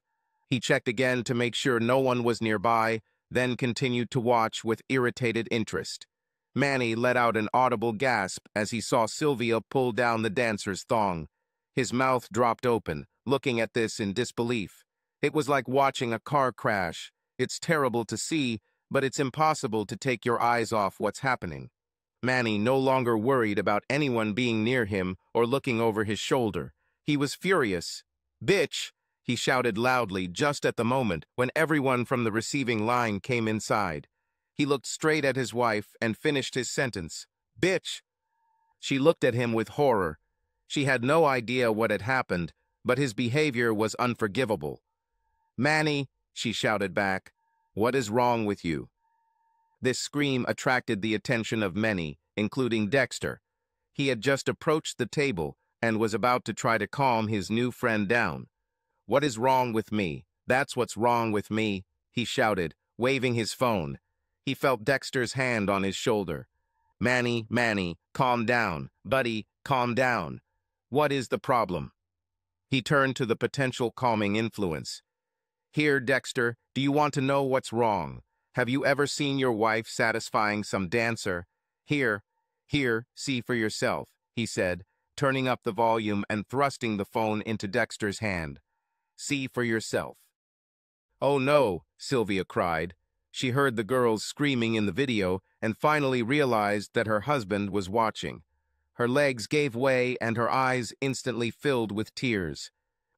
He checked again to make sure no one was nearby, then continued to watch with irritated interest. Manny let out an audible gasp as he saw Sylvia pull down the dancer's thong. His mouth dropped open, looking at this in disbelief. It was like watching a car crash. It's terrible to see, but it's impossible to take your eyes off what's happening. Manny no longer worried about anyone being near him or looking over his shoulder. He was furious. Bitch! He shouted loudly just at the moment when everyone from the receiving line came inside. He looked straight at his wife and finished his sentence. Bitch! She looked at him with horror. She had no idea what had happened, but his behavior was unforgivable. Manny, she shouted back, what is wrong with you? This scream attracted the attention of many, including Dexter. He had just approached the table and was about to try to calm his new friend down. What is wrong with me? That's what's wrong with me, he shouted, waving his phone. He felt Dexter's hand on his shoulder. Manny, Manny, calm down. Buddy, calm down. What is the problem? He turned to the potential calming influence. Here, Dexter, do you want to know what's wrong? Have you ever seen your wife satisfying some dancer? Here, here, see for yourself, he said, turning up the volume and thrusting the phone into Dexter's hand. See for yourself. Oh no, Sylvia cried. She heard the girls screaming in the video and finally realized that her husband was watching. Her legs gave way and her eyes instantly filled with tears.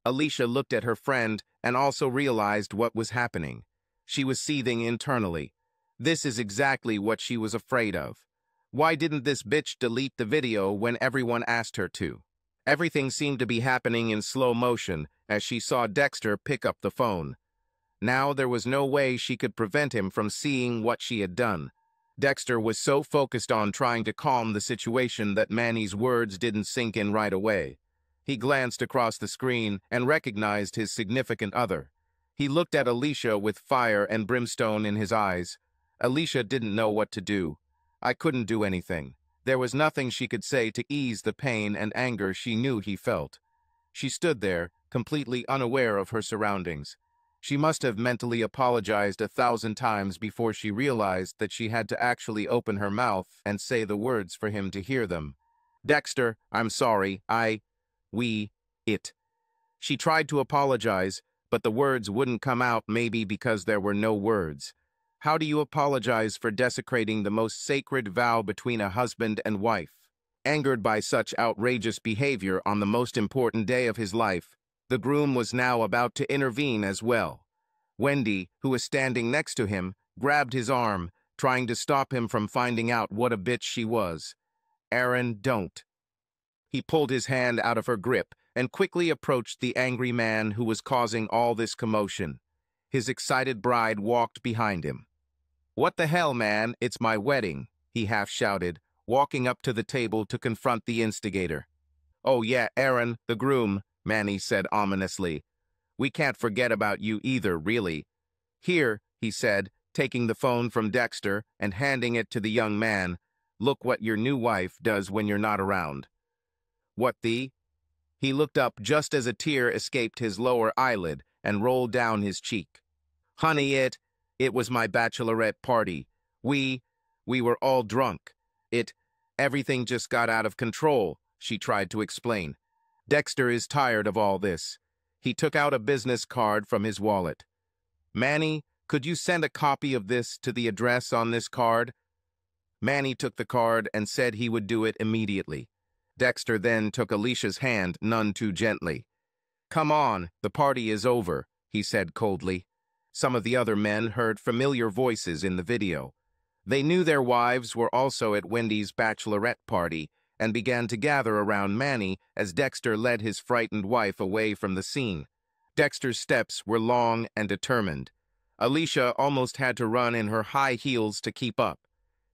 Alicia looked at her friend and also realized what was happening. She was seething internally. This is exactly what she was afraid of. Why didn't this bitch delete the video when everyone asked her to? Everything seemed to be happening in slow motion as she saw Dexter pick up the phone. Now there was no way she could prevent him from seeing what she had done. Dexter was so focused on trying to calm the situation that Manny's words didn't sink in right away. He glanced across the screen and recognized his significant other. He looked at Alicia with fire and brimstone in his eyes. Alicia didn't know what to do. I couldn't do anything. There was nothing she could say to ease the pain and anger she knew he felt. She stood there, completely unaware of her surroundings. She must have mentally apologized a thousand times before she realized that she had to actually open her mouth and say the words for him to hear them. Dexter, I'm sorry, I, we, it. She tried to apologize, but the words wouldn't come out maybe because there were no words. How do you apologize for desecrating the most sacred vow between a husband and wife? Angered by such outrageous behavior on the most important day of his life, the groom was now about to intervene as well. Wendy, who was standing next to him, grabbed his arm, trying to stop him from finding out what a bitch she was. Aaron, don't. He pulled his hand out of her grip and quickly approached the angry man who was causing all this commotion. His excited bride walked behind him. What the hell, man? It's my wedding, he half shouted, walking up to the table to confront the instigator. Oh yeah, Aaron, the groom, Manny said ominously. We can't forget about you either, really. Here, he said, taking the phone from Dexter and handing it to the young man. Look what your new wife does when you're not around. What the? He looked up just as a tear escaped his lower eyelid and rolled down his cheek. Honey, it, it was my bachelorette party. We, we were all drunk. It, everything just got out of control, she tried to explain. Dexter is tired of all this. He took out a business card from his wallet. Manny, could you send a copy of this to the address on this card? Manny took the card and said he would do it immediately. Dexter then took Alicia's hand none too gently. Come on, the party is over, he said coldly. Some of the other men heard familiar voices in the video. They knew their wives were also at Wendy's bachelorette party and began to gather around Manny as Dexter led his frightened wife away from the scene. Dexter's steps were long and determined. Alicia almost had to run in her high heels to keep up.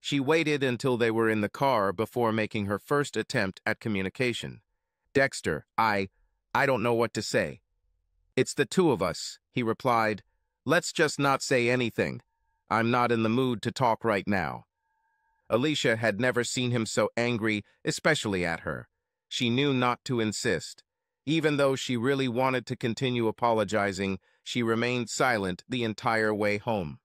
She waited until they were in the car before making her first attempt at communication. Dexter, I, I don't know what to say. It's the two of us, he replied. Let's just not say anything. I'm not in the mood to talk right now. Alicia had never seen him so angry, especially at her. She knew not to insist. Even though she really wanted to continue apologizing, she remained silent the entire way home.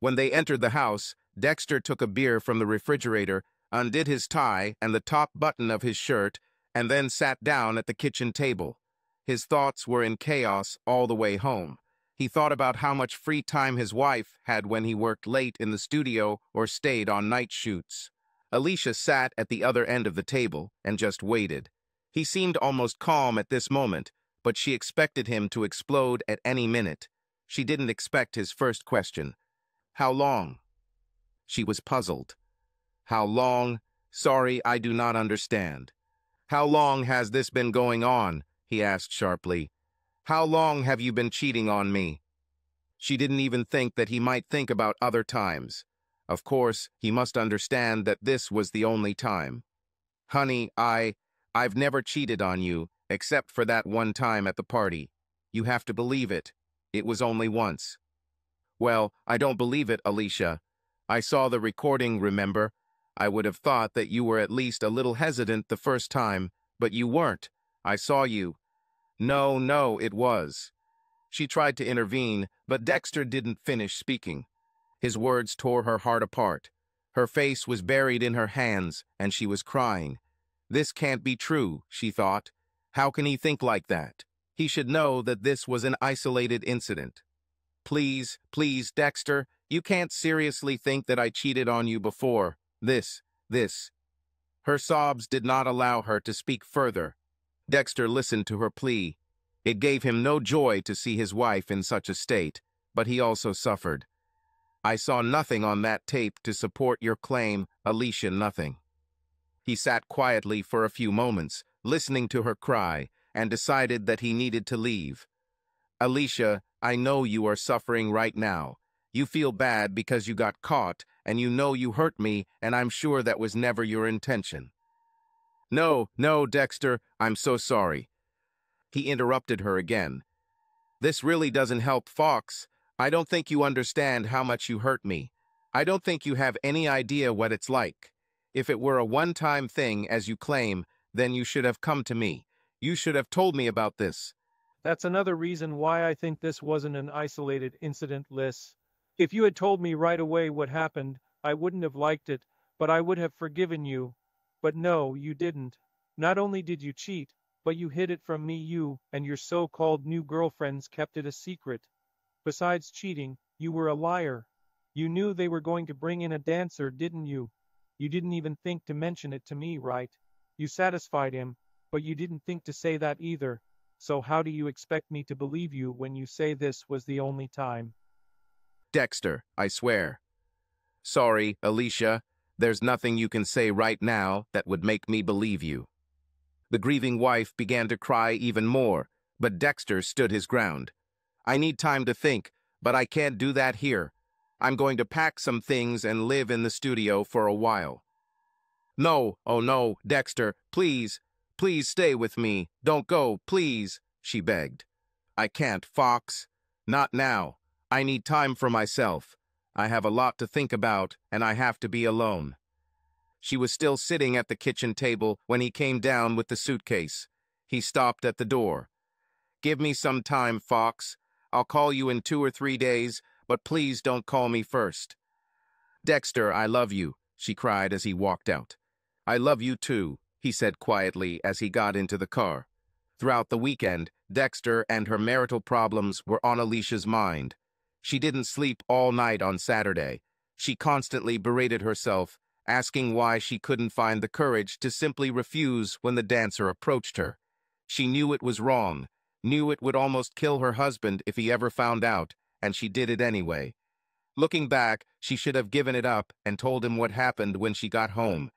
When they entered the house, Dexter took a beer from the refrigerator, undid his tie and the top button of his shirt, and then sat down at the kitchen table. His thoughts were in chaos all the way home. He thought about how much free time his wife had when he worked late in the studio or stayed on night shoots. Alicia sat at the other end of the table and just waited. He seemed almost calm at this moment, but she expected him to explode at any minute. She didn't expect his first question. How long? She was puzzled. How long? Sorry, I do not understand. How long has this been going on? he asked sharply. How long have you been cheating on me? She didn't even think that he might think about other times. Of course, he must understand that this was the only time. Honey, I, I've never cheated on you, except for that one time at the party. You have to believe it. It was only once. Well, I don't believe it, Alicia. I saw the recording, remember? I would have thought that you were at least a little hesitant the first time, but you weren't. I saw you. No, no, it was. She tried to intervene, but Dexter didn't finish speaking. His words tore her heart apart. Her face was buried in her hands, and she was crying. This can't be true, she thought. How can he think like that? He should know that this was an isolated incident. Please, please, Dexter, you can't seriously think that I cheated on you before. This, this. Her sobs did not allow her to speak further. Dexter listened to her plea. It gave him no joy to see his wife in such a state, but he also suffered. I saw nothing on that tape to support your claim, Alicia, nothing. He sat quietly for a few moments, listening to her cry, and decided that he needed to leave. Alicia, I know you are suffering right now. You feel bad because you got caught, and you know you hurt me, and I'm sure that was never your intention. No, no, Dexter, I'm so sorry. He interrupted her again. This really doesn't help Fox. I don't think you understand how much you hurt me. I don't think you have any idea what it's like. If it were a one-time thing, as you claim, then you should have come to me. You should have told me about this. That's another reason why I think this wasn't an isolated incident, Liz. If you had told me right away what happened, I wouldn't have liked it, but I would have forgiven you. But no, you didn't. Not only did you cheat, but you hid it from me you and your so-called new girlfriends kept it a secret. Besides cheating, you were a liar. You knew they were going to bring in a dancer, didn't you? You didn't even think to mention it to me, right? You satisfied him, but you didn't think to say that either. So how do you expect me to believe you when you say this was the only time? Dexter, I swear. Sorry, Alicia. There's nothing you can say right now that would make me believe you. The grieving wife began to cry even more, but Dexter stood his ground. I need time to think, but I can't do that here. I'm going to pack some things and live in the studio for a while. No, oh no, Dexter, please, please stay with me. Don't go, please, she begged. I can't, Fox. Not now. I need time for myself. I have a lot to think about, and I have to be alone. She was still sitting at the kitchen table when he came down with the suitcase. He stopped at the door. Give me some time, Fox. I'll call you in two or three days, but please don't call me first. Dexter, I love you, she cried as he walked out. I love you too, he said quietly as he got into the car. Throughout the weekend, Dexter and her marital problems were on Alicia's mind. She didn't sleep all night on Saturday. She constantly berated herself, asking why she couldn't find the courage to simply refuse when the dancer approached her. She knew it was wrong, knew it would almost kill her husband if he ever found out, and she did it anyway. Looking back, she should have given it up and told him what happened when she got home.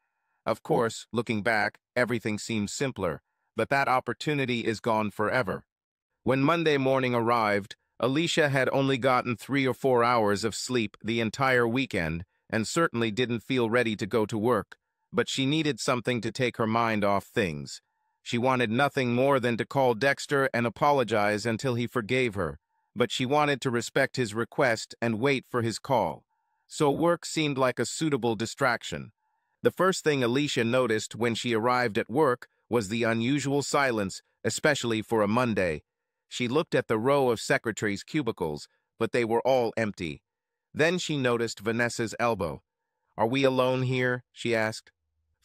Of course, looking back, everything seems simpler, but that opportunity is gone forever. When Monday morning arrived, Alicia had only gotten three or four hours of sleep the entire weekend and certainly didn't feel ready to go to work, but she needed something to take her mind off things. She wanted nothing more than to call Dexter and apologize until he forgave her, but she wanted to respect his request and wait for his call. So work seemed like a suitable distraction. The first thing Alicia noticed when she arrived at work was the unusual silence, especially for a Monday. She looked at the row of secretaries' cubicles, but they were all empty. Then she noticed Vanessa's elbow. Are we alone here? she asked.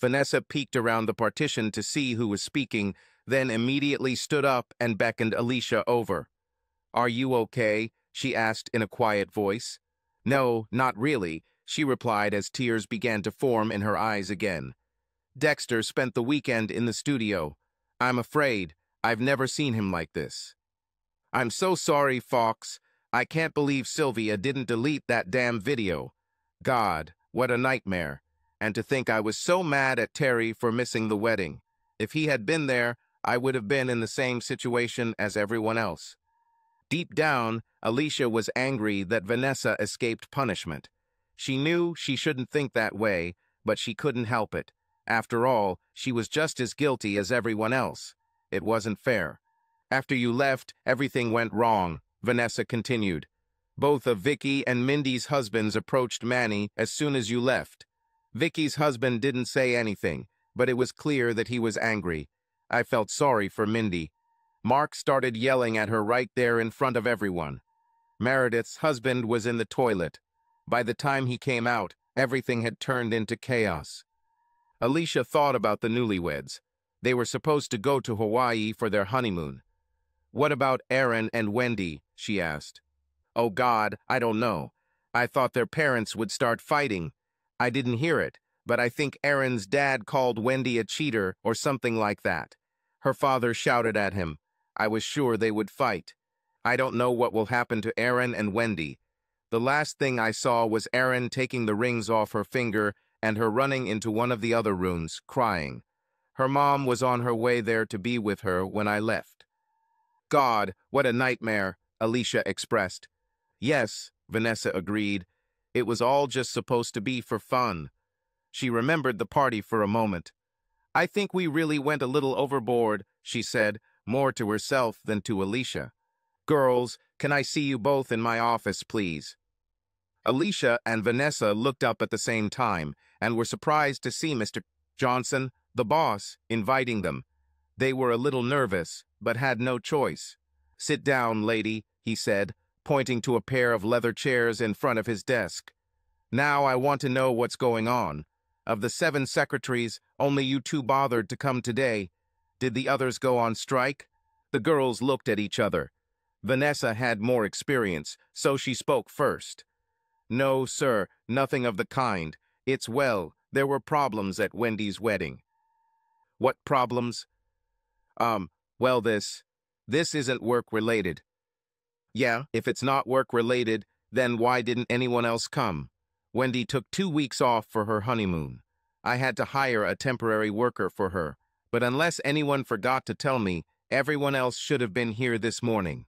Vanessa peeked around the partition to see who was speaking, then immediately stood up and beckoned Alicia over. Are you okay? she asked in a quiet voice. No, not really, she replied as tears began to form in her eyes again. Dexter spent the weekend in the studio. I'm afraid. I've never seen him like this. I'm so sorry, Fox. I can't believe Sylvia didn't delete that damn video. God, what a nightmare and to think I was so mad at Terry for missing the wedding. If he had been there, I would have been in the same situation as everyone else. Deep down, Alicia was angry that Vanessa escaped punishment. She knew she shouldn't think that way, but she couldn't help it. After all, she was just as guilty as everyone else. It wasn't fair. After you left, everything went wrong, Vanessa continued. Both of Vicky and Mindy's husbands approached Manny as soon as you left. Vicky's husband didn't say anything, but it was clear that he was angry. I felt sorry for Mindy. Mark started yelling at her right there in front of everyone. Meredith's husband was in the toilet. By the time he came out, everything had turned into chaos. Alicia thought about the newlyweds. They were supposed to go to Hawaii for their honeymoon. What about Aaron and Wendy? she asked. Oh God, I don't know. I thought their parents would start fighting, I didn't hear it, but I think Aaron's dad called Wendy a cheater or something like that. Her father shouted at him. I was sure they would fight. I don't know what will happen to Aaron and Wendy. The last thing I saw was Aaron taking the rings off her finger and her running into one of the other rooms, crying. Her mom was on her way there to be with her when I left. God, what a nightmare, Alicia expressed. Yes, Vanessa agreed, it was all just supposed to be for fun. She remembered the party for a moment. I think we really went a little overboard, she said, more to herself than to Alicia. Girls, can I see you both in my office, please? Alicia and Vanessa looked up at the same time and were surprised to see Mr. Johnson, the boss, inviting them. They were a little nervous, but had no choice. Sit down, lady, he said, pointing to a pair of leather chairs in front of his desk. Now I want to know what's going on. Of the seven secretaries, only you two bothered to come today. Did the others go on strike? The girls looked at each other. Vanessa had more experience, so she spoke first. No, sir, nothing of the kind. It's well, there were problems at Wendy's wedding. What problems? Um, well, this. This isn't work-related. Yeah, if it's not work-related, then why didn't anyone else come? Wendy took two weeks off for her honeymoon. I had to hire a temporary worker for her, but unless anyone forgot to tell me, everyone else should have been here this morning.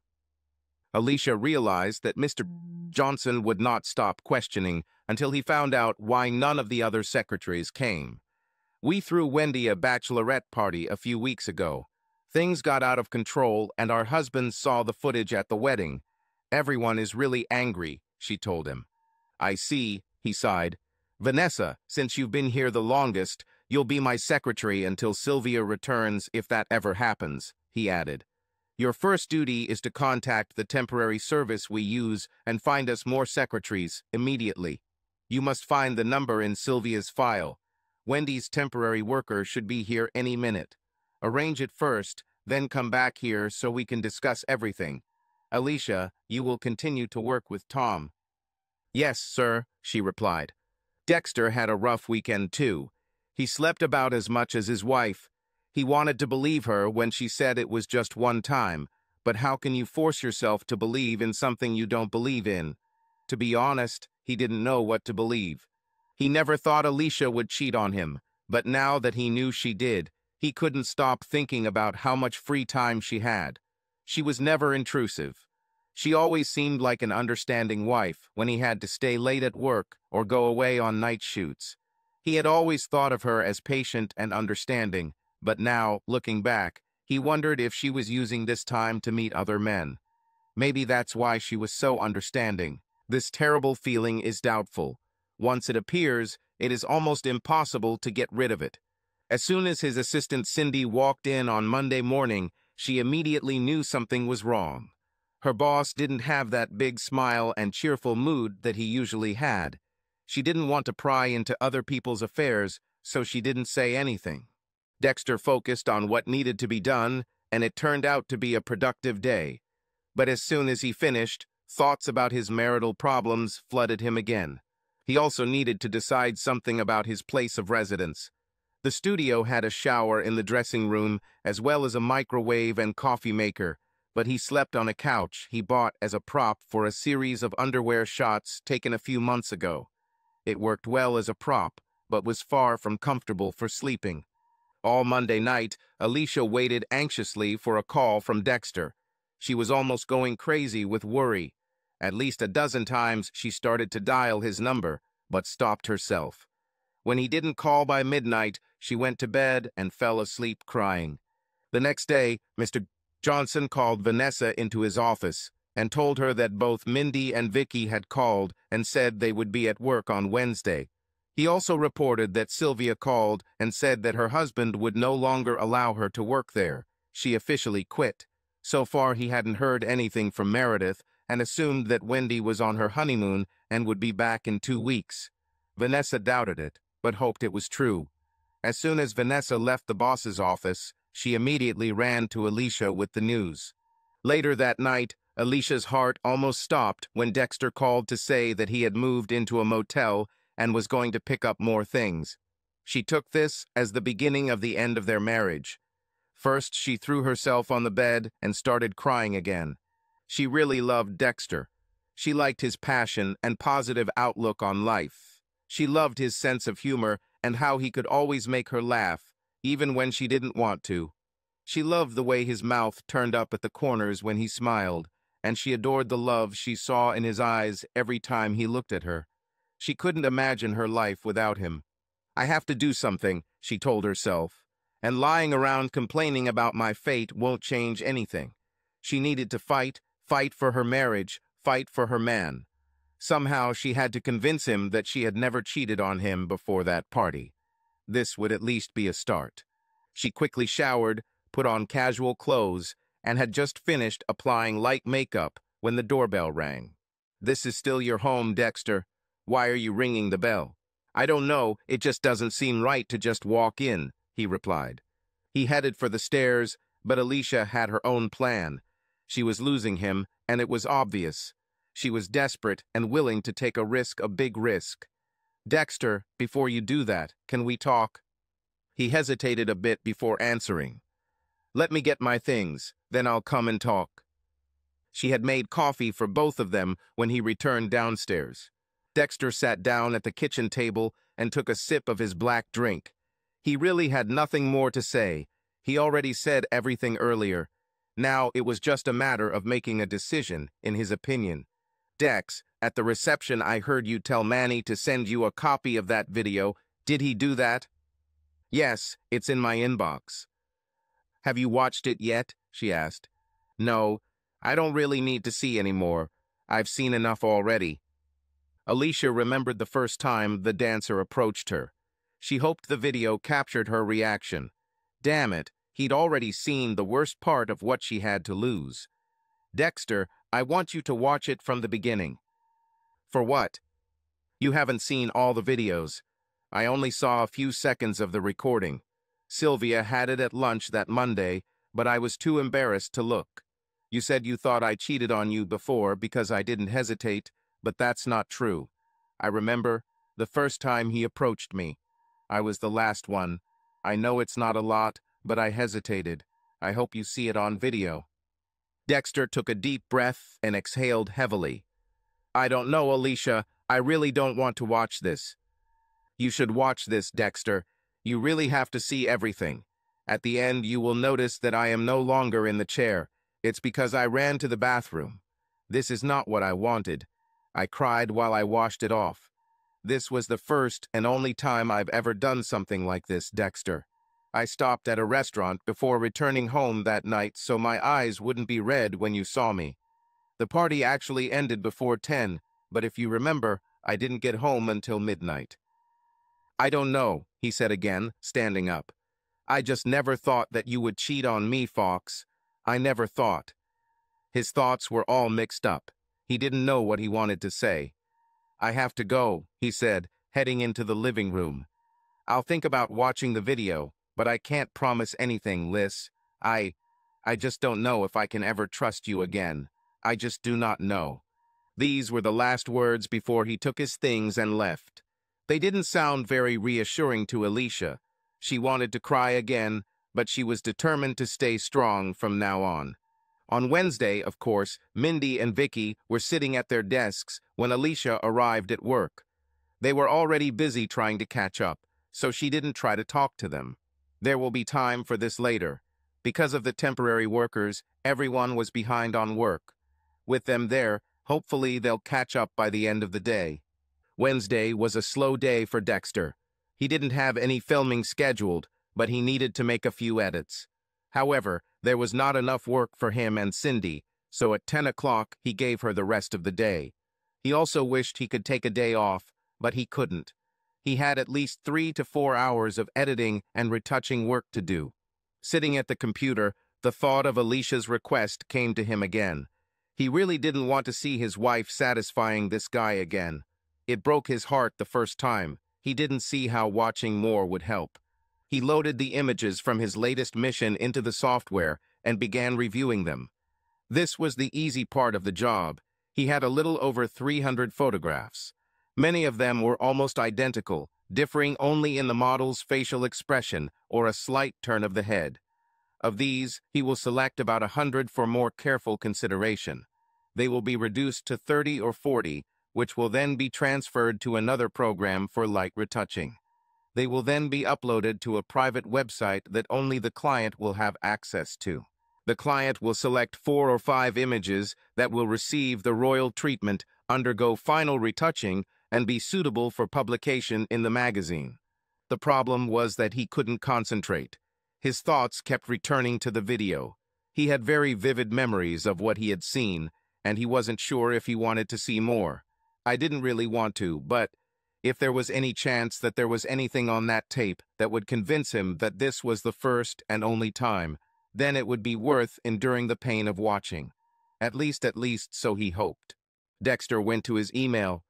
Alicia realized that Mr. Johnson would not stop questioning until he found out why none of the other secretaries came. We threw Wendy a bachelorette party a few weeks ago. Things got out of control and our husbands saw the footage at the wedding. Everyone is really angry, she told him. I see, he sighed. Vanessa, since you've been here the longest, you'll be my secretary until Sylvia returns if that ever happens, he added. Your first duty is to contact the temporary service we use and find us more secretaries immediately. You must find the number in Sylvia's file. Wendy's temporary worker should be here any minute. Arrange it first, then come back here so we can discuss everything. Alicia, you will continue to work with Tom. Yes, sir, she replied. Dexter had a rough weekend, too. He slept about as much as his wife, he wanted to believe her when she said it was just one time, but how can you force yourself to believe in something you don't believe in? To be honest, he didn't know what to believe. He never thought Alicia would cheat on him, but now that he knew she did, he couldn't stop thinking about how much free time she had. She was never intrusive. She always seemed like an understanding wife when he had to stay late at work or go away on night shoots. He had always thought of her as patient and understanding, but now, looking back, he wondered if she was using this time to meet other men. Maybe that's why she was so understanding. This terrible feeling is doubtful. Once it appears, it is almost impossible to get rid of it. As soon as his assistant Cindy walked in on Monday morning, she immediately knew something was wrong. Her boss didn't have that big smile and cheerful mood that he usually had. She didn't want to pry into other people's affairs, so she didn't say anything. Dexter focused on what needed to be done, and it turned out to be a productive day. But as soon as he finished, thoughts about his marital problems flooded him again. He also needed to decide something about his place of residence. The studio had a shower in the dressing room, as well as a microwave and coffee maker, but he slept on a couch he bought as a prop for a series of underwear shots taken a few months ago. It worked well as a prop, but was far from comfortable for sleeping. All Monday night, Alicia waited anxiously for a call from Dexter. She was almost going crazy with worry. At least a dozen times she started to dial his number, but stopped herself. When he didn't call by midnight, she went to bed and fell asleep crying. The next day, Mr. Johnson called Vanessa into his office and told her that both Mindy and Vicky had called and said they would be at work on Wednesday. He also reported that Sylvia called and said that her husband would no longer allow her to work there. She officially quit. So far, he hadn't heard anything from Meredith and assumed that Wendy was on her honeymoon and would be back in two weeks. Vanessa doubted it, but hoped it was true. As soon as Vanessa left the boss's office, she immediately ran to Alicia with the news. Later that night, Alicia's heart almost stopped when Dexter called to say that he had moved into a motel and was going to pick up more things. She took this as the beginning of the end of their marriage. First, she threw herself on the bed and started crying again. She really loved Dexter. She liked his passion and positive outlook on life. She loved his sense of humor and how he could always make her laugh, even when she didn't want to. She loved the way his mouth turned up at the corners when he smiled, and she adored the love she saw in his eyes every time he looked at her. She couldn't imagine her life without him. I have to do something, she told herself, and lying around complaining about my fate won't change anything. She needed to fight, fight for her marriage, fight for her man. Somehow she had to convince him that she had never cheated on him before that party. This would at least be a start. She quickly showered, put on casual clothes, and had just finished applying light makeup when the doorbell rang. This is still your home, Dexter, why are you ringing the bell? I don't know, it just doesn't seem right to just walk in, he replied. He headed for the stairs, but Alicia had her own plan. She was losing him, and it was obvious. She was desperate and willing to take a risk, a big risk. Dexter, before you do that, can we talk? He hesitated a bit before answering. Let me get my things, then I'll come and talk. She had made coffee for both of them when he returned downstairs. Dexter sat down at the kitchen table and took a sip of his black drink. He really had nothing more to say. He already said everything earlier. Now it was just a matter of making a decision, in his opinion. Dex, at the reception I heard you tell Manny to send you a copy of that video. Did he do that? Yes, it's in my inbox. Have you watched it yet? she asked. No, I don't really need to see any more. I've seen enough already. Alicia remembered the first time the dancer approached her. She hoped the video captured her reaction. Damn it, he'd already seen the worst part of what she had to lose. Dexter, I want you to watch it from the beginning. For what? You haven't seen all the videos. I only saw a few seconds of the recording. Sylvia had it at lunch that Monday, but I was too embarrassed to look. You said you thought I cheated on you before because I didn't hesitate, but that's not true. I remember the first time he approached me. I was the last one. I know it's not a lot, but I hesitated. I hope you see it on video. Dexter took a deep breath and exhaled heavily. I don't know, Alicia. I really don't want to watch this. You should watch this, Dexter. You really have to see everything. At the end, you will notice that I am no longer in the chair. It's because I ran to the bathroom. This is not what I wanted. I cried while I washed it off. This was the first and only time I've ever done something like this, Dexter. I stopped at a restaurant before returning home that night so my eyes wouldn't be red when you saw me. The party actually ended before 10, but if you remember, I didn't get home until midnight. I don't know, he said again, standing up. I just never thought that you would cheat on me, Fox. I never thought. His thoughts were all mixed up. He didn't know what he wanted to say. I have to go, he said, heading into the living room. I'll think about watching the video, but I can't promise anything, Liz. I... I just don't know if I can ever trust you again. I just do not know. These were the last words before he took his things and left. They didn't sound very reassuring to Alicia. She wanted to cry again, but she was determined to stay strong from now on. On Wednesday, of course, Mindy and Vicky were sitting at their desks when Alicia arrived at work. They were already busy trying to catch up, so she didn't try to talk to them. There will be time for this later. Because of the temporary workers, everyone was behind on work. With them there, hopefully they'll catch up by the end of the day. Wednesday was a slow day for Dexter. He didn't have any filming scheduled, but he needed to make a few edits. However, there was not enough work for him and Cindy, so at 10 o'clock he gave her the rest of the day. He also wished he could take a day off, but he couldn't. He had at least three to four hours of editing and retouching work to do. Sitting at the computer, the thought of Alicia's request came to him again. He really didn't want to see his wife satisfying this guy again. It broke his heart the first time. He didn't see how watching more would help. He loaded the images from his latest mission into the software and began reviewing them. This was the easy part of the job. He had a little over 300 photographs. Many of them were almost identical, differing only in the model's facial expression or a slight turn of the head. Of these, he will select about a hundred for more careful consideration. They will be reduced to 30 or 40, which will then be transferred to another program for light retouching. They will then be uploaded to a private website that only the client will have access to. The client will select four or five images that will receive the royal treatment, undergo final retouching, and be suitable for publication in the magazine. The problem was that he couldn't concentrate. His thoughts kept returning to the video. He had very vivid memories of what he had seen, and he wasn't sure if he wanted to see more. I didn't really want to, but if there was any chance that there was anything on that tape that would convince him that this was the first and only time, then it would be worth enduring the pain of watching. At least, at least, so he hoped. Dexter went to his email.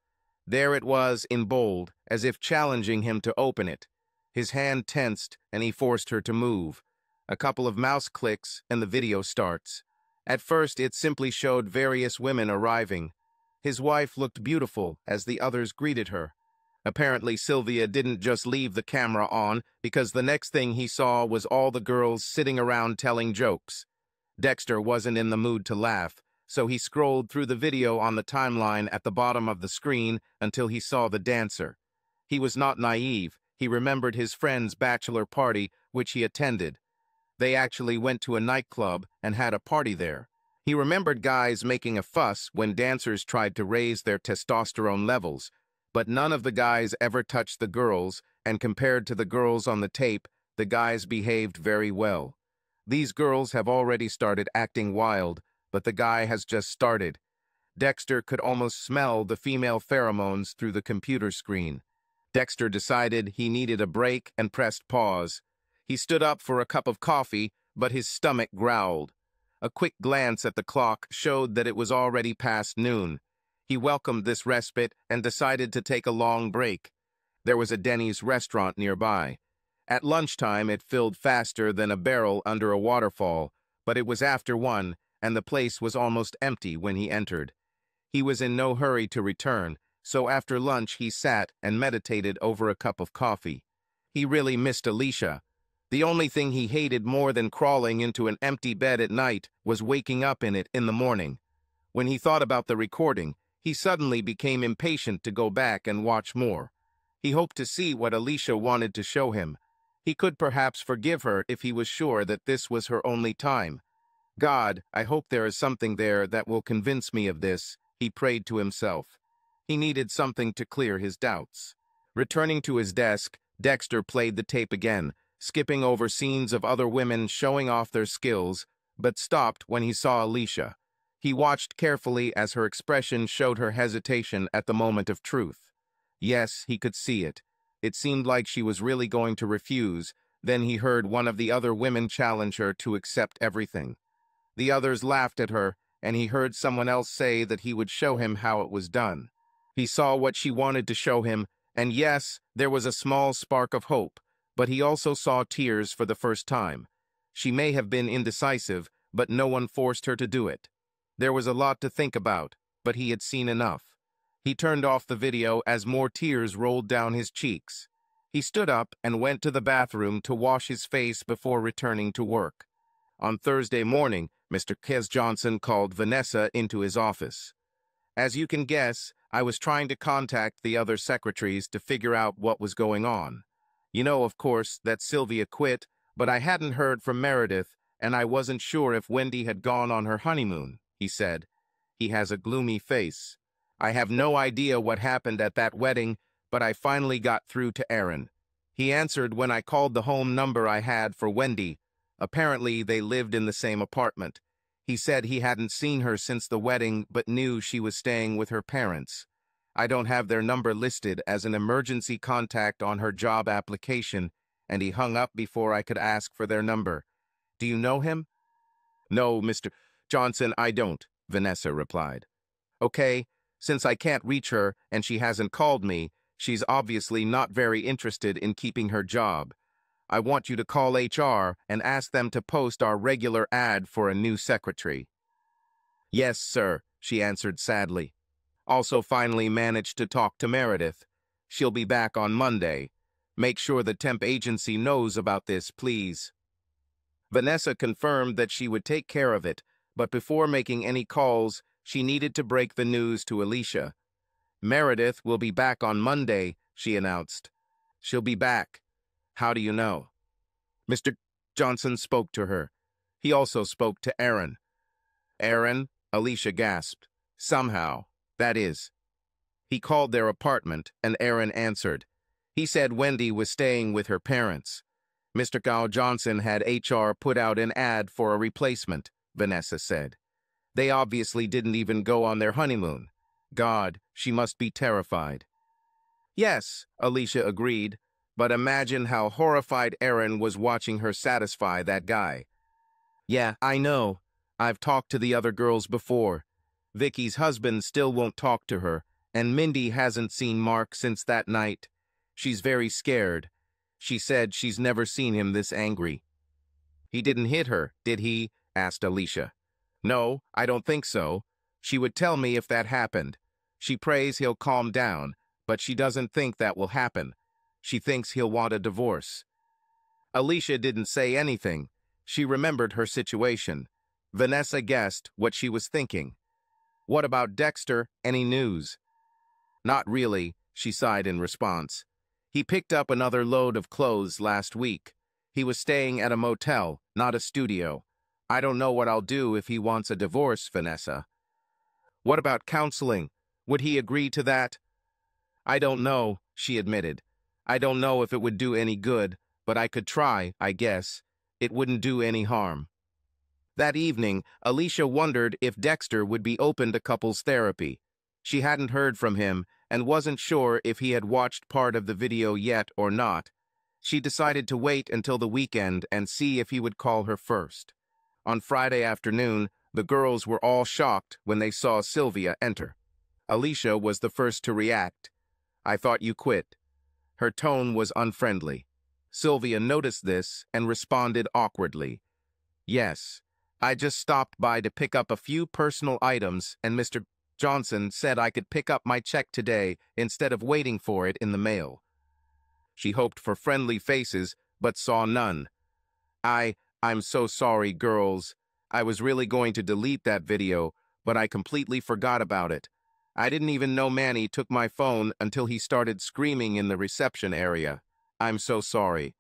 There it was in bold, as if challenging him to open it. His hand tensed, and he forced her to move. A couple of mouse clicks, and the video starts. At first, it simply showed various women arriving. His wife looked beautiful as the others greeted her. Apparently, Sylvia didn't just leave the camera on because the next thing he saw was all the girls sitting around telling jokes. Dexter wasn't in the mood to laugh, so he scrolled through the video on the timeline at the bottom of the screen until he saw the dancer. He was not naive. He remembered his friend's bachelor party, which he attended. They actually went to a nightclub and had a party there. He remembered guys making a fuss when dancers tried to raise their testosterone levels, but none of the guys ever touched the girls, and compared to the girls on the tape, the guys behaved very well. These girls have already started acting wild, but the guy has just started. Dexter could almost smell the female pheromones through the computer screen. Dexter decided he needed a break and pressed pause. He stood up for a cup of coffee, but his stomach growled. A quick glance at the clock showed that it was already past noon. He welcomed this respite and decided to take a long break. There was a Denny's restaurant nearby. At lunchtime, it filled faster than a barrel under a waterfall, but it was after one, and the place was almost empty when he entered. He was in no hurry to return, so after lunch he sat and meditated over a cup of coffee. He really missed Alicia. The only thing he hated more than crawling into an empty bed at night was waking up in it in the morning. When he thought about the recording, he suddenly became impatient to go back and watch more. He hoped to see what Alicia wanted to show him. He could perhaps forgive her if he was sure that this was her only time. God, I hope there is something there that will convince me of this, he prayed to himself. He needed something to clear his doubts. Returning to his desk, Dexter played the tape again, skipping over scenes of other women showing off their skills, but stopped when he saw Alicia. He watched carefully as her expression showed her hesitation at the moment of truth. Yes, he could see it. It seemed like she was really going to refuse. Then he heard one of the other women challenge her to accept everything. The others laughed at her, and he heard someone else say that he would show him how it was done. He saw what she wanted to show him, and yes, there was a small spark of hope, but he also saw tears for the first time. She may have been indecisive, but no one forced her to do it. There was a lot to think about, but he had seen enough. He turned off the video as more tears rolled down his cheeks. He stood up and went to the bathroom to wash his face before returning to work. On Thursday morning, Mr. Kez Johnson called Vanessa into his office. As you can guess, I was trying to contact the other secretaries to figure out what was going on. You know, of course, that Sylvia quit, but I hadn't heard from Meredith, and I wasn't sure if Wendy had gone on her honeymoon, he said. He has a gloomy face. I have no idea what happened at that wedding, but I finally got through to Aaron. He answered when I called the home number I had for Wendy. Apparently, they lived in the same apartment. He said he hadn't seen her since the wedding but knew she was staying with her parents. I don't have their number listed as an emergency contact on her job application, and he hung up before I could ask for their number. Do you know him? No, Mr. Johnson, I don't, Vanessa replied. Okay, since I can't reach her and she hasn't called me, she's obviously not very interested in keeping her job. I want you to call HR and ask them to post our regular ad for a new secretary. Yes, sir, she answered sadly. Also finally managed to talk to Meredith. She'll be back on Monday. Make sure the temp agency knows about this, please. Vanessa confirmed that she would take care of it, but before making any calls, she needed to break the news to Alicia. Meredith will be back on Monday, she announced. She'll be back. How do you know? Mr. Johnson spoke to her. He also spoke to Aaron. Aaron? Alicia gasped. Somehow. That is. He called their apartment, and Aaron answered. He said Wendy was staying with her parents. Mr. Gow Johnson had HR put out an ad for a replacement, Vanessa said. They obviously didn't even go on their honeymoon. God, she must be terrified. Yes, Alicia agreed, but imagine how horrified Aaron was watching her satisfy that guy. Yeah, I know. I've talked to the other girls before. Vicky's husband still won't talk to her, and Mindy hasn't seen Mark since that night. She's very scared. She said she's never seen him this angry. He didn't hit her, did he? asked Alicia. No, I don't think so. She would tell me if that happened. She prays he'll calm down, but she doesn't think that will happen. She thinks he'll want a divorce. Alicia didn't say anything. She remembered her situation. Vanessa guessed what she was thinking. What about Dexter? Any news? Not really, she sighed in response. He picked up another load of clothes last week. He was staying at a motel, not a studio. I don't know what I'll do if he wants a divorce, Vanessa. What about counseling? Would he agree to that? I don't know, she admitted. I don't know if it would do any good, but I could try, I guess. It wouldn't do any harm. That evening, Alicia wondered if Dexter would be open to couples therapy. She hadn't heard from him and wasn't sure if he had watched part of the video yet or not. She decided to wait until the weekend and see if he would call her first. On Friday afternoon, the girls were all shocked when they saw Sylvia enter. Alicia was the first to react. I thought you quit. Her tone was unfriendly. Sylvia noticed this and responded awkwardly. Yes, I just stopped by to pick up a few personal items and Mr. Johnson said I could pick up my check today instead of waiting for it in the mail. She hoped for friendly faces, but saw none. I, I'm so sorry, girls. I was really going to delete that video, but I completely forgot about it. I didn't even know Manny took my phone until he started screaming in the reception area. I'm so sorry.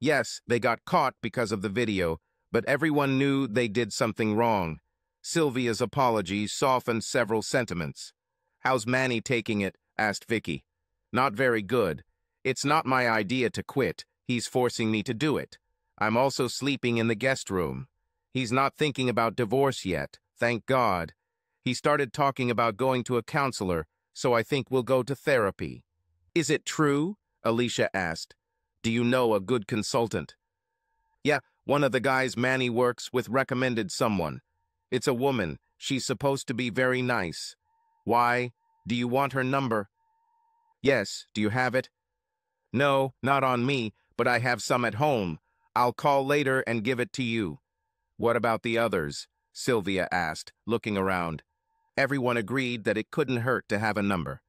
Yes, they got caught because of the video, but everyone knew they did something wrong. Sylvia's apology softened several sentiments. How's Manny taking it? asked Vicky. Not very good. It's not my idea to quit. He's forcing me to do it. I'm also sleeping in the guest room. He's not thinking about divorce yet, thank God. He started talking about going to a counselor, so I think we'll go to therapy. Is it true? Alicia asked. Do you know a good consultant? Yeah, one of the guys Manny works with recommended someone. It's a woman. She's supposed to be very nice. Why? Do you want her number? Yes, do you have it? No, not on me, but I have some at home. I'll call later and give it to you. What about the others? Sylvia asked, looking around. Everyone agreed that it couldn't hurt to have a number.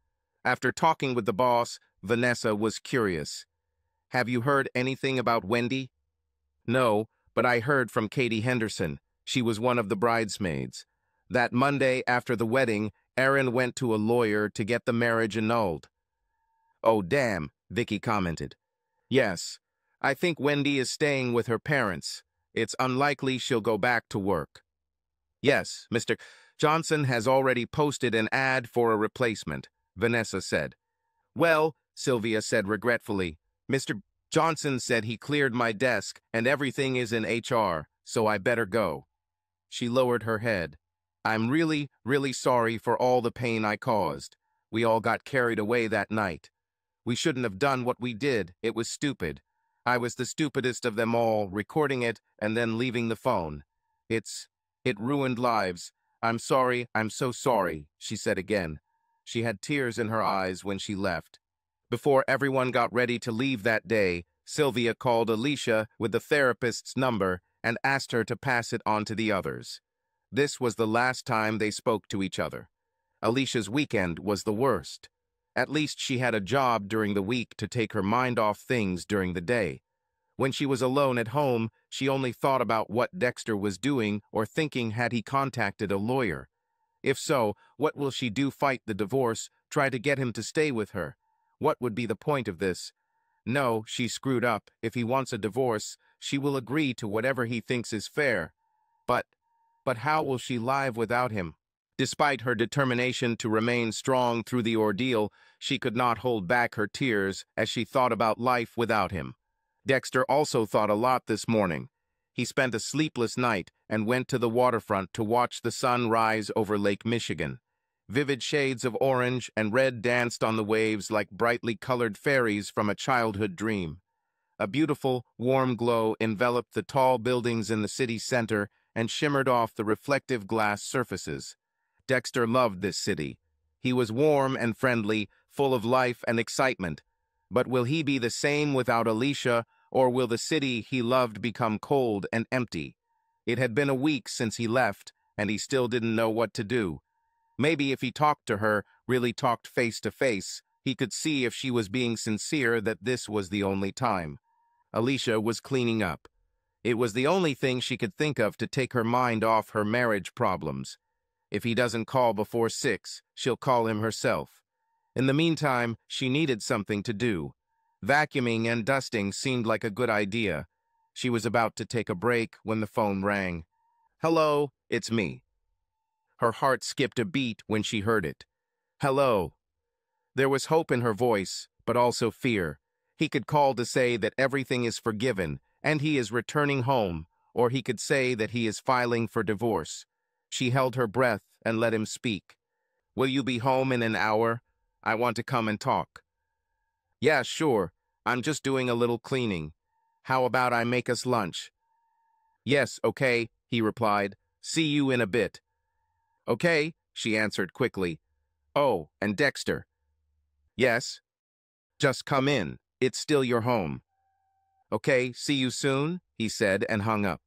After talking with the boss, Vanessa was curious. Have you heard anything about Wendy? No, but I heard from Katie Henderson. She was one of the bridesmaids. That Monday after the wedding, Aaron went to a lawyer to get the marriage annulled. Oh, damn, Vicky commented. Yes, I think Wendy is staying with her parents. It's unlikely she'll go back to work. Yes, Mr. Johnson has already posted an ad for a replacement, Vanessa said. Well, Sylvia said regretfully, Mr. Johnson said he cleared my desk and everything is in HR, so I better go. She lowered her head. I'm really, really sorry for all the pain I caused. We all got carried away that night. We shouldn't have done what we did. It was stupid. I was the stupidest of them all, recording it and then leaving the phone. It's, it ruined lives, I'm sorry, I'm so sorry, she said again. She had tears in her eyes when she left. Before everyone got ready to leave that day, Sylvia called Alicia with the therapist's number and asked her to pass it on to the others. This was the last time they spoke to each other. Alicia's weekend was the worst. At least she had a job during the week to take her mind off things during the day. When she was alone at home, she only thought about what Dexter was doing or thinking had he contacted a lawyer. If so, what will she do fight the divorce, try to get him to stay with her? What would be the point of this? No, she screwed up. If he wants a divorce, she will agree to whatever he thinks is fair. But, but how will she live without him? Despite her determination to remain strong through the ordeal, she could not hold back her tears as she thought about life without him. Dexter also thought a lot this morning. He spent a sleepless night and went to the waterfront to watch the sun rise over Lake Michigan. Vivid shades of orange and red danced on the waves like brightly colored fairies from a childhood dream. A beautiful, warm glow enveloped the tall buildings in the city center and shimmered off the reflective glass surfaces. Dexter loved this city. He was warm and friendly, full of life and excitement. But will he be the same without Alicia or will the city he loved become cold and empty? It had been a week since he left, and he still didn't know what to do. Maybe if he talked to her, really talked face to face, he could see if she was being sincere that this was the only time. Alicia was cleaning up. It was the only thing she could think of to take her mind off her marriage problems. If he doesn't call before six, she'll call him herself. In the meantime, she needed something to do. Vacuuming and dusting seemed like a good idea. She was about to take a break when the phone rang. Hello, it's me. Her heart skipped a beat when she heard it. Hello. There was hope in her voice, but also fear. He could call to say that everything is forgiven and he is returning home, or he could say that he is filing for divorce. She held her breath and let him speak. Will you be home in an hour? I want to come and talk. Yeah, sure. I'm just doing a little cleaning. How about I make us lunch? Yes, okay, he replied. See you in a bit. Okay, she answered quickly. Oh, and Dexter. Yes. Just come in. It's still your home. Okay, see you soon, he said and hung up.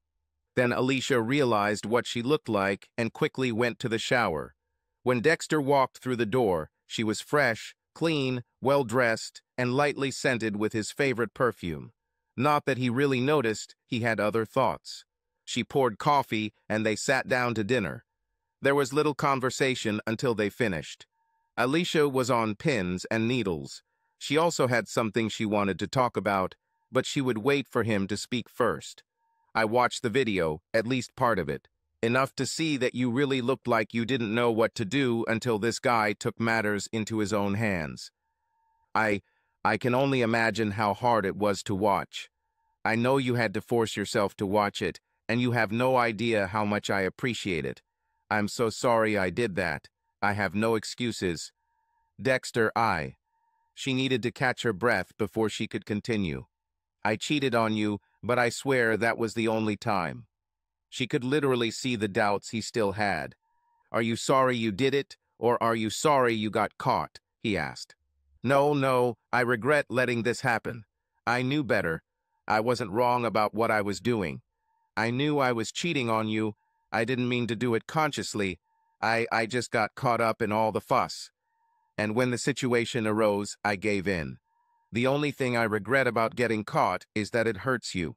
Then Alicia realized what she looked like and quickly went to the shower. When Dexter walked through the door, she was fresh, clean, well-dressed, and lightly scented with his favorite perfume. Not that he really noticed, he had other thoughts. She poured coffee, and they sat down to dinner. There was little conversation until they finished. Alicia was on pins and needles. She also had something she wanted to talk about, but she would wait for him to speak first. I watched the video, at least part of it, enough to see that you really looked like you didn't know what to do until this guy took matters into his own hands. I, I can only imagine how hard it was to watch. I know you had to force yourself to watch it, and you have no idea how much I appreciate it. I'm so sorry I did that. I have no excuses. Dexter, I. She needed to catch her breath before she could continue. I cheated on you, but I swear that was the only time. She could literally see the doubts he still had. Are you sorry you did it, or are you sorry you got caught? he asked. No, no, I regret letting this happen. I knew better. I wasn't wrong about what I was doing. I knew I was cheating on you. I didn't mean to do it consciously. I, I just got caught up in all the fuss. And when the situation arose, I gave in. The only thing I regret about getting caught is that it hurts you.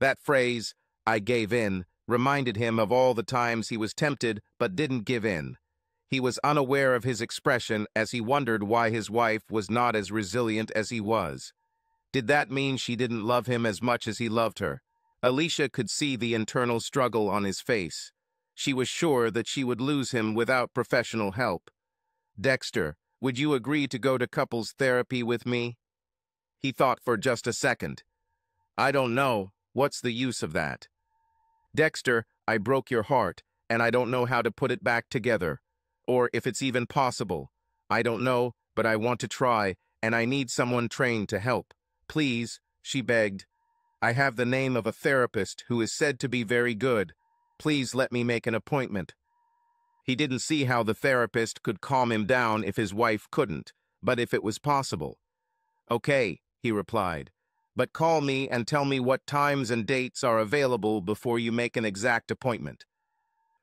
That phrase, I gave in, reminded him of all the times he was tempted but didn't give in. He was unaware of his expression as he wondered why his wife was not as resilient as he was. Did that mean she didn't love him as much as he loved her? Alicia could see the internal struggle on his face. She was sure that she would lose him without professional help. Dexter, would you agree to go to couples therapy with me? He thought for just a second. I don't know. What's the use of that? Dexter, I broke your heart, and I don't know how to put it back together. Or if it's even possible. I don't know, but I want to try, and I need someone trained to help. Please, she begged. I have the name of a therapist who is said to be very good. Please let me make an appointment. He didn't see how the therapist could calm him down if his wife couldn't, but if it was possible. Okay, he replied, but call me and tell me what times and dates are available before you make an exact appointment.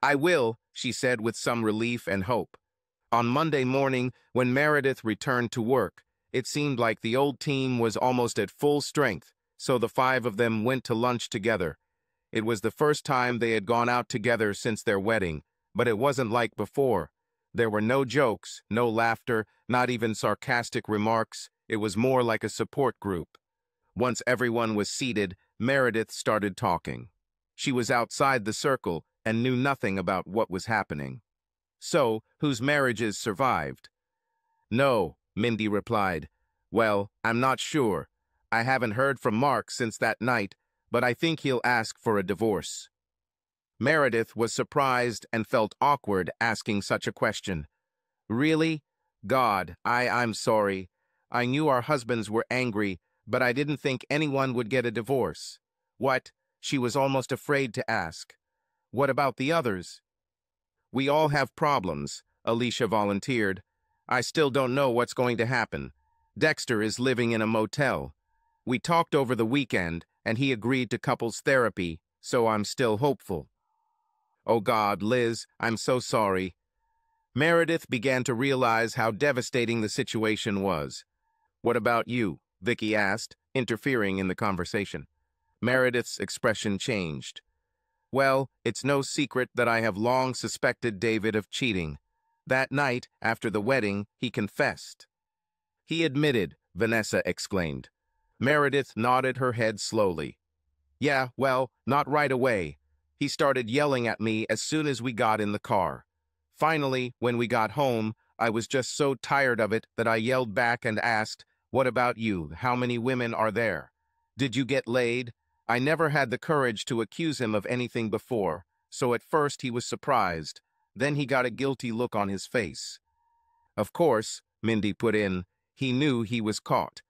I will, she said with some relief and hope. On Monday morning, when Meredith returned to work, it seemed like the old team was almost at full strength, so the five of them went to lunch together. It was the first time they had gone out together since their wedding, but it wasn't like before. There were no jokes, no laughter, not even sarcastic remarks. It was more like a support group. Once everyone was seated, Meredith started talking. She was outside the circle and knew nothing about what was happening. So, whose marriages survived? No, Mindy replied. Well, I'm not sure. I haven't heard from Mark since that night, but I think he'll ask for a divorce. Meredith was surprised and felt awkward asking such a question. Really? God, I, I'm sorry. I knew our husbands were angry, but I didn't think anyone would get a divorce. What? She was almost afraid to ask. What about the others? We all have problems, Alicia volunteered. I still don't know what's going to happen. Dexter is living in a motel. We talked over the weekend, and he agreed to couples therapy, so I'm still hopeful. Oh God, Liz, I'm so sorry. Meredith began to realize how devastating the situation was. What about you? Vicky asked, interfering in the conversation. Meredith's expression changed. Well, it's no secret that I have long suspected David of cheating. That night, after the wedding, he confessed. He admitted, Vanessa exclaimed. Meredith nodded her head slowly. Yeah, well, not right away. He started yelling at me as soon as we got in the car. Finally, when we got home, I was just so tired of it that I yelled back and asked, What about you? How many women are there? Did you get laid? I never had the courage to accuse him of anything before, so at first he was surprised. Then he got a guilty look on his face. Of course, Mindy put in, he knew he was caught.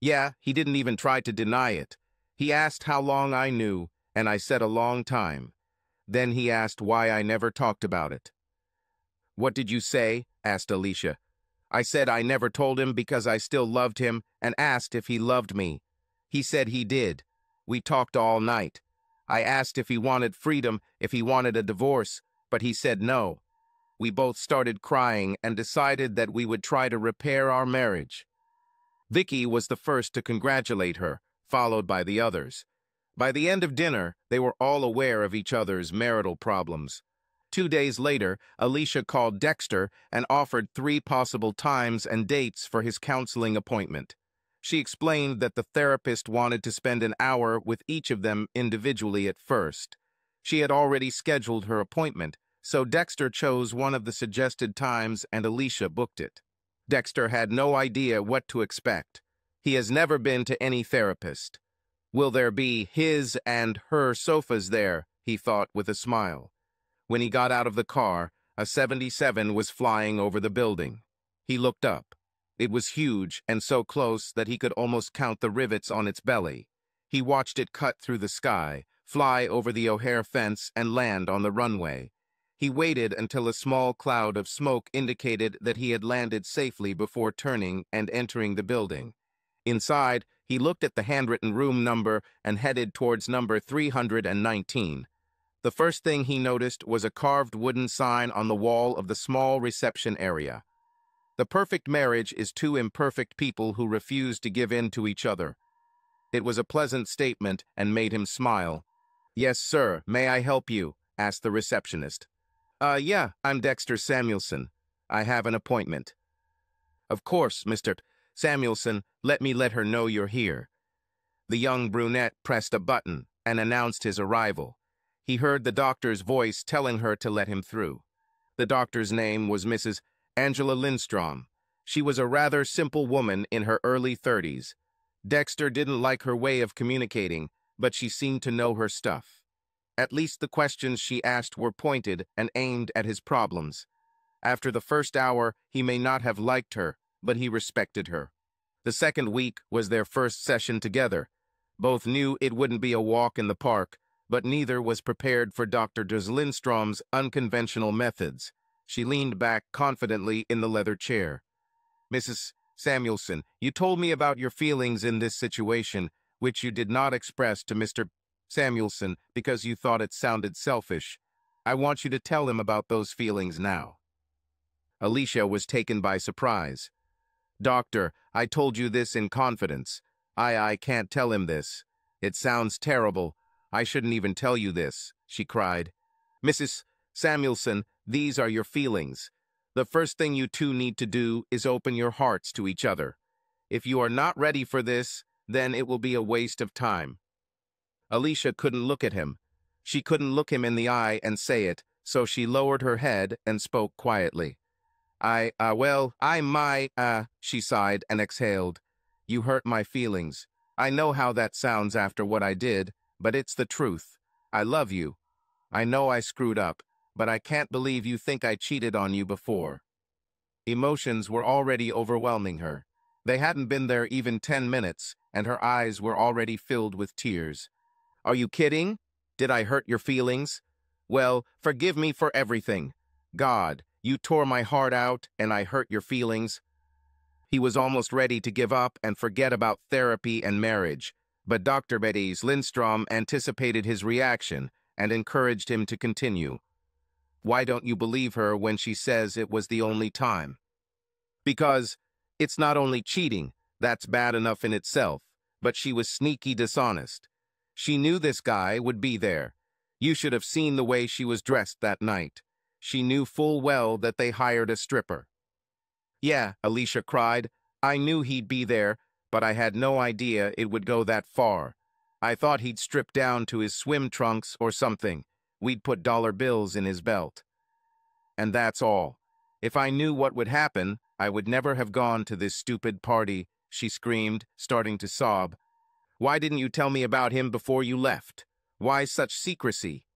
Yeah, he didn't even try to deny it. He asked how long I knew, and I said a long time. Then he asked why I never talked about it. What did you say? asked Alicia. I said I never told him because I still loved him and asked if he loved me. He said he did. We talked all night. I asked if he wanted freedom, if he wanted a divorce, but he said no. We both started crying and decided that we would try to repair our marriage. Vicky was the first to congratulate her, followed by the others. By the end of dinner, they were all aware of each other's marital problems. Two days later, Alicia called Dexter and offered three possible times and dates for his counseling appointment. She explained that the therapist wanted to spend an hour with each of them individually at first. She had already scheduled her appointment, so Dexter chose one of the suggested times and Alicia booked it. Dexter had no idea what to expect. He has never been to any therapist. Will there be his and her sofas there, he thought with a smile. When he got out of the car, a 77 was flying over the building. He looked up. It was huge and so close that he could almost count the rivets on its belly. He watched it cut through the sky, fly over the O'Hare fence, and land on the runway. He waited until a small cloud of smoke indicated that he had landed safely before turning and entering the building. Inside, he looked at the handwritten room number and headed towards number 319. The first thing he noticed was a carved wooden sign on the wall of the small reception area. The perfect marriage is two imperfect people who refuse to give in to each other. It was a pleasant statement and made him smile. Yes, sir, may I help you? asked the receptionist. Uh, yeah, I'm Dexter Samuelson. I have an appointment. Of course, Mr. Samuelson, let me let her know you're here. The young brunette pressed a button and announced his arrival. He heard the doctor's voice telling her to let him through. The doctor's name was Mrs. Angela Lindstrom. She was a rather simple woman in her early 30s. Dexter didn't like her way of communicating, but she seemed to know her stuff. At least the questions she asked were pointed and aimed at his problems. After the first hour, he may not have liked her, but he respected her. The second week was their first session together. Both knew it wouldn't be a walk in the park, but neither was prepared for Dr. Lindstrom's unconventional methods. She leaned back confidently in the leather chair. Mrs. Samuelson, you told me about your feelings in this situation, which you did not express to Mr. Samuelson because you thought it sounded selfish. I want you to tell him about those feelings now. Alicia was taken by surprise. Doctor, I told you this in confidence. I, I can't tell him this. It sounds terrible. I shouldn't even tell you this, she cried. Mrs. Samuelson, these are your feelings. The first thing you two need to do is open your hearts to each other. If you are not ready for this, then it will be a waste of time. Alicia couldn't look at him. She couldn't look him in the eye and say it, so she lowered her head and spoke quietly. I, uh, well, I my, uh, she sighed and exhaled. You hurt my feelings. I know how that sounds after what I did, but it's the truth. I love you. I know I screwed up, but I can't believe you think I cheated on you before. Emotions were already overwhelming her. They hadn't been there even ten minutes, and her eyes were already filled with tears. Are you kidding? Did I hurt your feelings? Well, forgive me for everything. God, you tore my heart out, and I hurt your feelings. He was almost ready to give up and forget about therapy and marriage, but Dr. Betty's Lindstrom anticipated his reaction and encouraged him to continue. Why don't you believe her when she says it was the only time? Because it's not only cheating, that's bad enough in itself, but she was sneaky dishonest. She knew this guy would be there. You should have seen the way she was dressed that night. She knew full well that they hired a stripper. Yeah, Alicia cried. I knew he'd be there, but I had no idea it would go that far. I thought he'd strip down to his swim trunks or something. We'd put dollar bills in his belt. And that's all. If I knew what would happen, I would never have gone to this stupid party, she screamed, starting to sob. Why didn't you tell me about him before you left? Why such secrecy?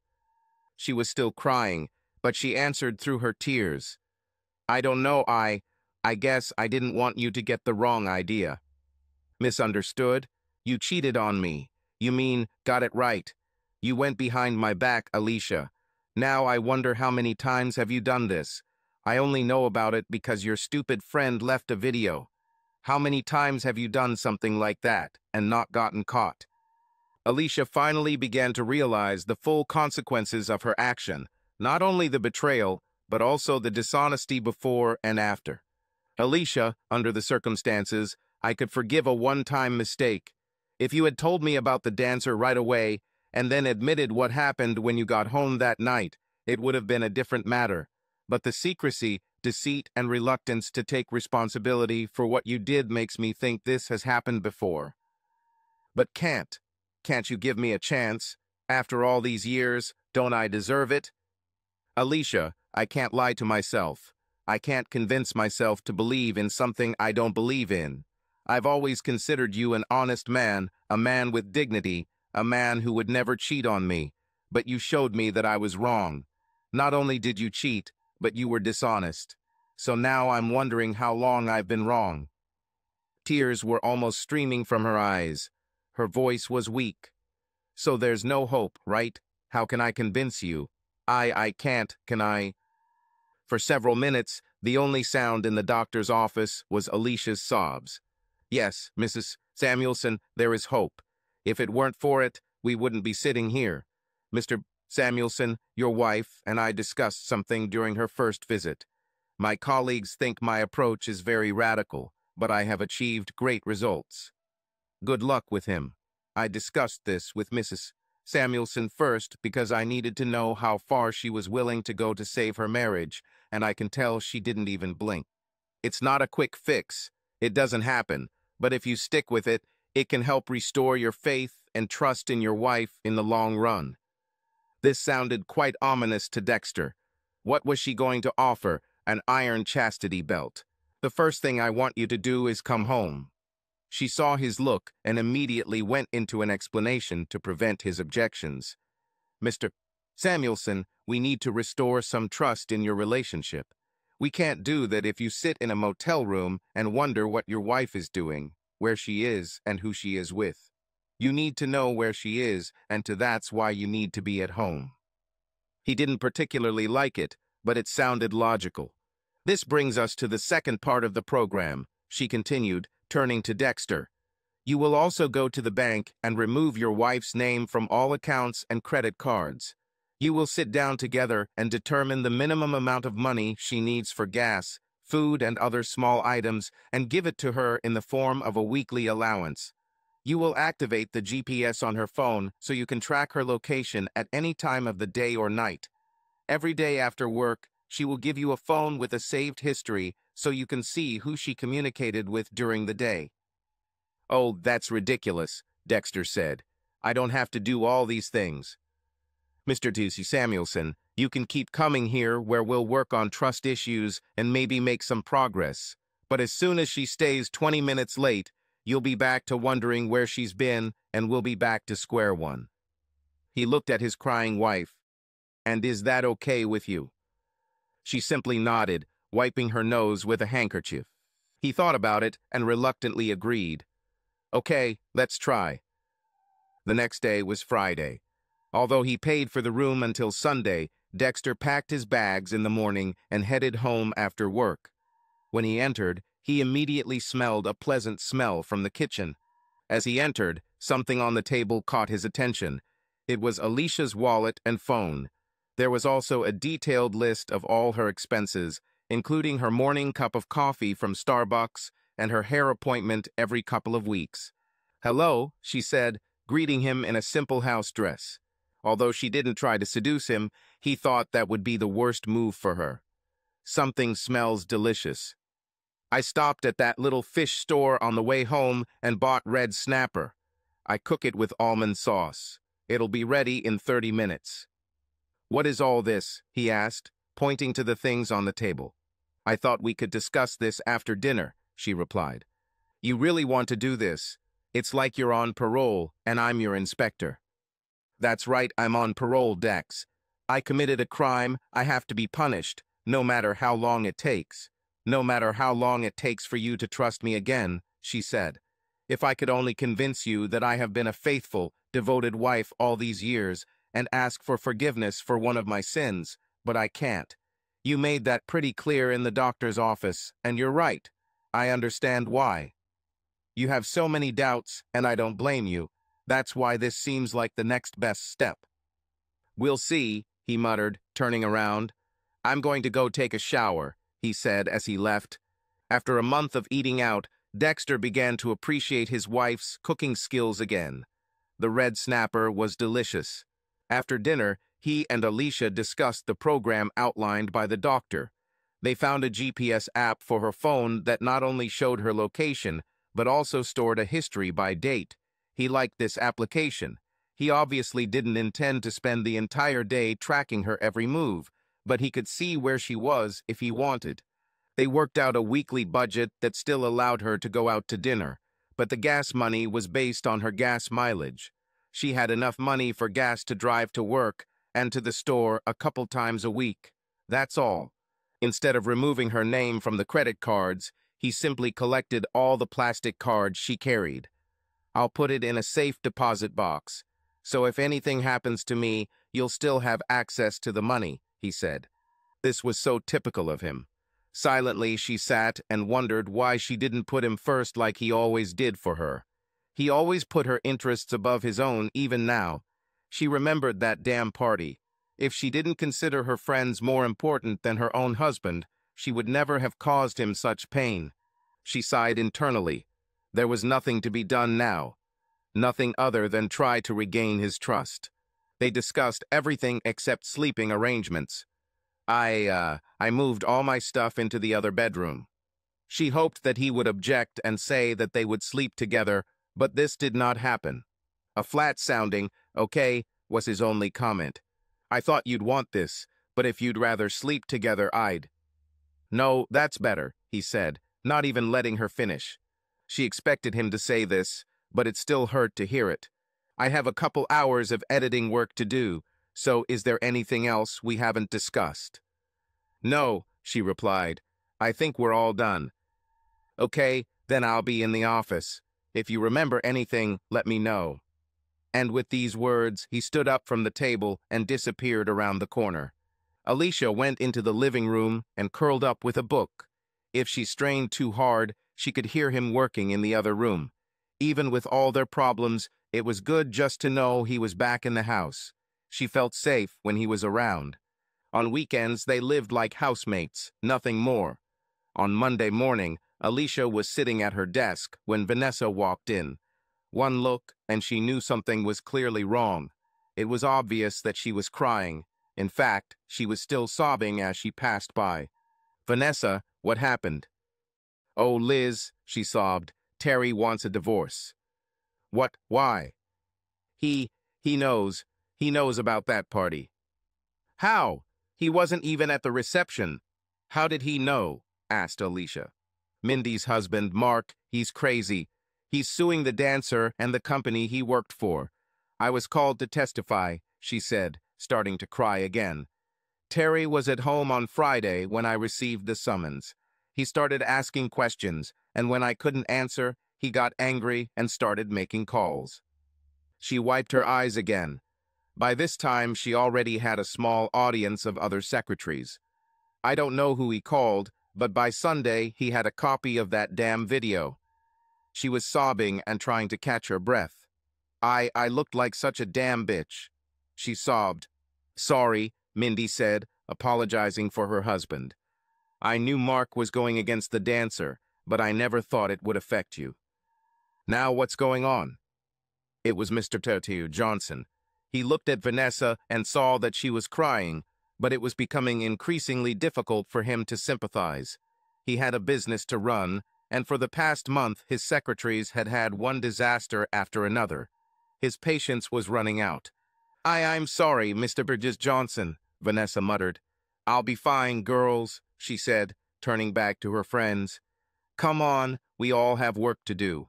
She was still crying, but she answered through her tears. I don't know, I... I guess I didn't want you to get the wrong idea. Misunderstood? You cheated on me. You mean, got it right. You went behind my back, Alicia. Now I wonder how many times have you done this? I only know about it because your stupid friend left a video. How many times have you done something like that and not gotten caught? Alicia finally began to realize the full consequences of her action, not only the betrayal, but also the dishonesty before and after. Alicia, under the circumstances, I could forgive a one-time mistake. If you had told me about the dancer right away and then admitted what happened when you got home that night, it would have been a different matter. But the secrecy, deceit, and reluctance to take responsibility for what you did makes me think this has happened before. But can't. Can't you give me a chance? After all these years, don't I deserve it? Alicia, I can't lie to myself. I can't convince myself to believe in something I don't believe in. I've always considered you an honest man, a man with dignity, a man who would never cheat on me. But you showed me that I was wrong. Not only did you cheat, but you were dishonest. So now I'm wondering how long I've been wrong. Tears were almost streaming from her eyes. Her voice was weak. So there's no hope, right? How can I convince you? I, I can't, can I? For several minutes, the only sound in the doctor's office was Alicia's sobs. Yes, Mrs. Samuelson, there is hope. If it weren't for it, we wouldn't be sitting here. Mr. Samuelson, your wife, and I discussed something during her first visit. My colleagues think my approach is very radical, but I have achieved great results. Good luck with him. I discussed this with Mrs. Samuelson first because I needed to know how far she was willing to go to save her marriage, and I can tell she didn't even blink. It's not a quick fix. It doesn't happen. But if you stick with it, it can help restore your faith and trust in your wife in the long run. This sounded quite ominous to Dexter. What was she going to offer? An iron chastity belt. The first thing I want you to do is come home. She saw his look and immediately went into an explanation to prevent his objections. Mr. Samuelson, we need to restore some trust in your relationship. We can't do that if you sit in a motel room and wonder what your wife is doing, where she is, and who she is with. You need to know where she is, and to that's why you need to be at home. He didn't particularly like it, but it sounded logical. This brings us to the second part of the program, she continued, turning to Dexter. You will also go to the bank and remove your wife's name from all accounts and credit cards. You will sit down together and determine the minimum amount of money she needs for gas, food, and other small items and give it to her in the form of a weekly allowance. You will activate the GPS on her phone so you can track her location at any time of the day or night. Every day after work, she will give you a phone with a saved history so you can see who she communicated with during the day. Oh, that's ridiculous, Dexter said. I don't have to do all these things. Mr. Ducey Samuelson, you can keep coming here where we'll work on trust issues and maybe make some progress. But as soon as she stays 20 minutes late, you'll be back to wondering where she's been and we'll be back to square one. He looked at his crying wife. And is that okay with you? She simply nodded, wiping her nose with a handkerchief. He thought about it and reluctantly agreed. Okay, let's try. The next day was Friday. Although he paid for the room until Sunday, Dexter packed his bags in the morning and headed home after work. When he entered, he immediately smelled a pleasant smell from the kitchen. As he entered, something on the table caught his attention. It was Alicia's wallet and phone. There was also a detailed list of all her expenses, including her morning cup of coffee from Starbucks and her hair appointment every couple of weeks. Hello, she said, greeting him in a simple house dress. Although she didn't try to seduce him, he thought that would be the worst move for her. Something smells delicious. I stopped at that little fish store on the way home and bought red snapper. I cook it with almond sauce. It'll be ready in 30 minutes. What is all this? he asked, pointing to the things on the table. I thought we could discuss this after dinner, she replied. You really want to do this? It's like you're on parole, and I'm your inspector. That's right, I'm on parole, Dex. I committed a crime, I have to be punished, no matter how long it takes. No matter how long it takes for you to trust me again, she said. If I could only convince you that I have been a faithful, devoted wife all these years and ask for forgiveness for one of my sins, but I can't. You made that pretty clear in the doctor's office, and you're right. I understand why. You have so many doubts, and I don't blame you. That's why this seems like the next best step. We'll see, he muttered, turning around. I'm going to go take a shower, he said as he left. After a month of eating out, Dexter began to appreciate his wife's cooking skills again. The red snapper was delicious. After dinner, he and Alicia discussed the program outlined by the doctor. They found a GPS app for her phone that not only showed her location, but also stored a history by date. He liked this application. He obviously didn't intend to spend the entire day tracking her every move, but he could see where she was if he wanted. They worked out a weekly budget that still allowed her to go out to dinner, but the gas money was based on her gas mileage. She had enough money for gas to drive to work and to the store a couple times a week. That's all. Instead of removing her name from the credit cards, he simply collected all the plastic cards she carried. I'll put it in a safe deposit box, so if anything happens to me, you'll still have access to the money, he said. This was so typical of him. Silently, she sat and wondered why she didn't put him first like he always did for her. He always put her interests above his own, even now, she remembered that damn party. If she didn't consider her friends more important than her own husband, she would never have caused him such pain. She sighed internally. There was nothing to be done now. Nothing other than try to regain his trust. They discussed everything except sleeping arrangements. I, uh, I moved all my stuff into the other bedroom. She hoped that he would object and say that they would sleep together, but this did not happen. A flat-sounding, okay, was his only comment. I thought you'd want this, but if you'd rather sleep together, I'd. No, that's better, he said, not even letting her finish. She expected him to say this, but it still hurt to hear it. I have a couple hours of editing work to do, so is there anything else we haven't discussed? No, she replied. I think we're all done. Okay, then I'll be in the office. If you remember anything, let me know and with these words, he stood up from the table and disappeared around the corner. Alicia went into the living room and curled up with a book. If she strained too hard, she could hear him working in the other room. Even with all their problems, it was good just to know he was back in the house. She felt safe when he was around. On weekends, they lived like housemates, nothing more. On Monday morning, Alicia was sitting at her desk when Vanessa walked in. One look, and she knew something was clearly wrong. It was obvious that she was crying. In fact, she was still sobbing as she passed by. Vanessa, what happened? Oh, Liz, she sobbed, Terry wants a divorce. What, why? He, he knows, he knows about that party. How? He wasn't even at the reception. How did he know? asked Alicia. Mindy's husband, Mark, he's crazy. He's suing the dancer and the company he worked for. I was called to testify, she said, starting to cry again. Terry was at home on Friday when I received the summons. He started asking questions, and when I couldn't answer, he got angry and started making calls. She wiped her eyes again. By this time, she already had a small audience of other secretaries. I don't know who he called, but by Sunday, he had a copy of that damn video. She was sobbing and trying to catch her breath. I, I looked like such a damn bitch. She sobbed. Sorry, Mindy said, apologizing for her husband. I knew Mark was going against the dancer, but I never thought it would affect you. Now what's going on? It was Mr. Tertiu Johnson. He looked at Vanessa and saw that she was crying, but it was becoming increasingly difficult for him to sympathize. He had a business to run, and for the past month his secretaries had had one disaster after another. His patience was running out. I, I'm sorry, Mr. Bridges Johnson, Vanessa muttered. I'll be fine, girls, she said, turning back to her friends. Come on, we all have work to do.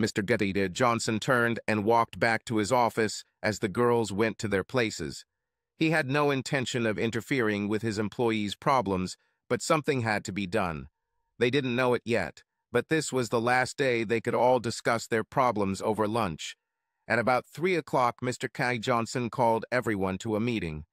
Mr. Getty Johnson turned and walked back to his office as the girls went to their places. He had no intention of interfering with his employees' problems, but something had to be done. They didn't know it yet, but this was the last day they could all discuss their problems over lunch. At about three o'clock, Mr. K. Johnson called everyone to a meeting.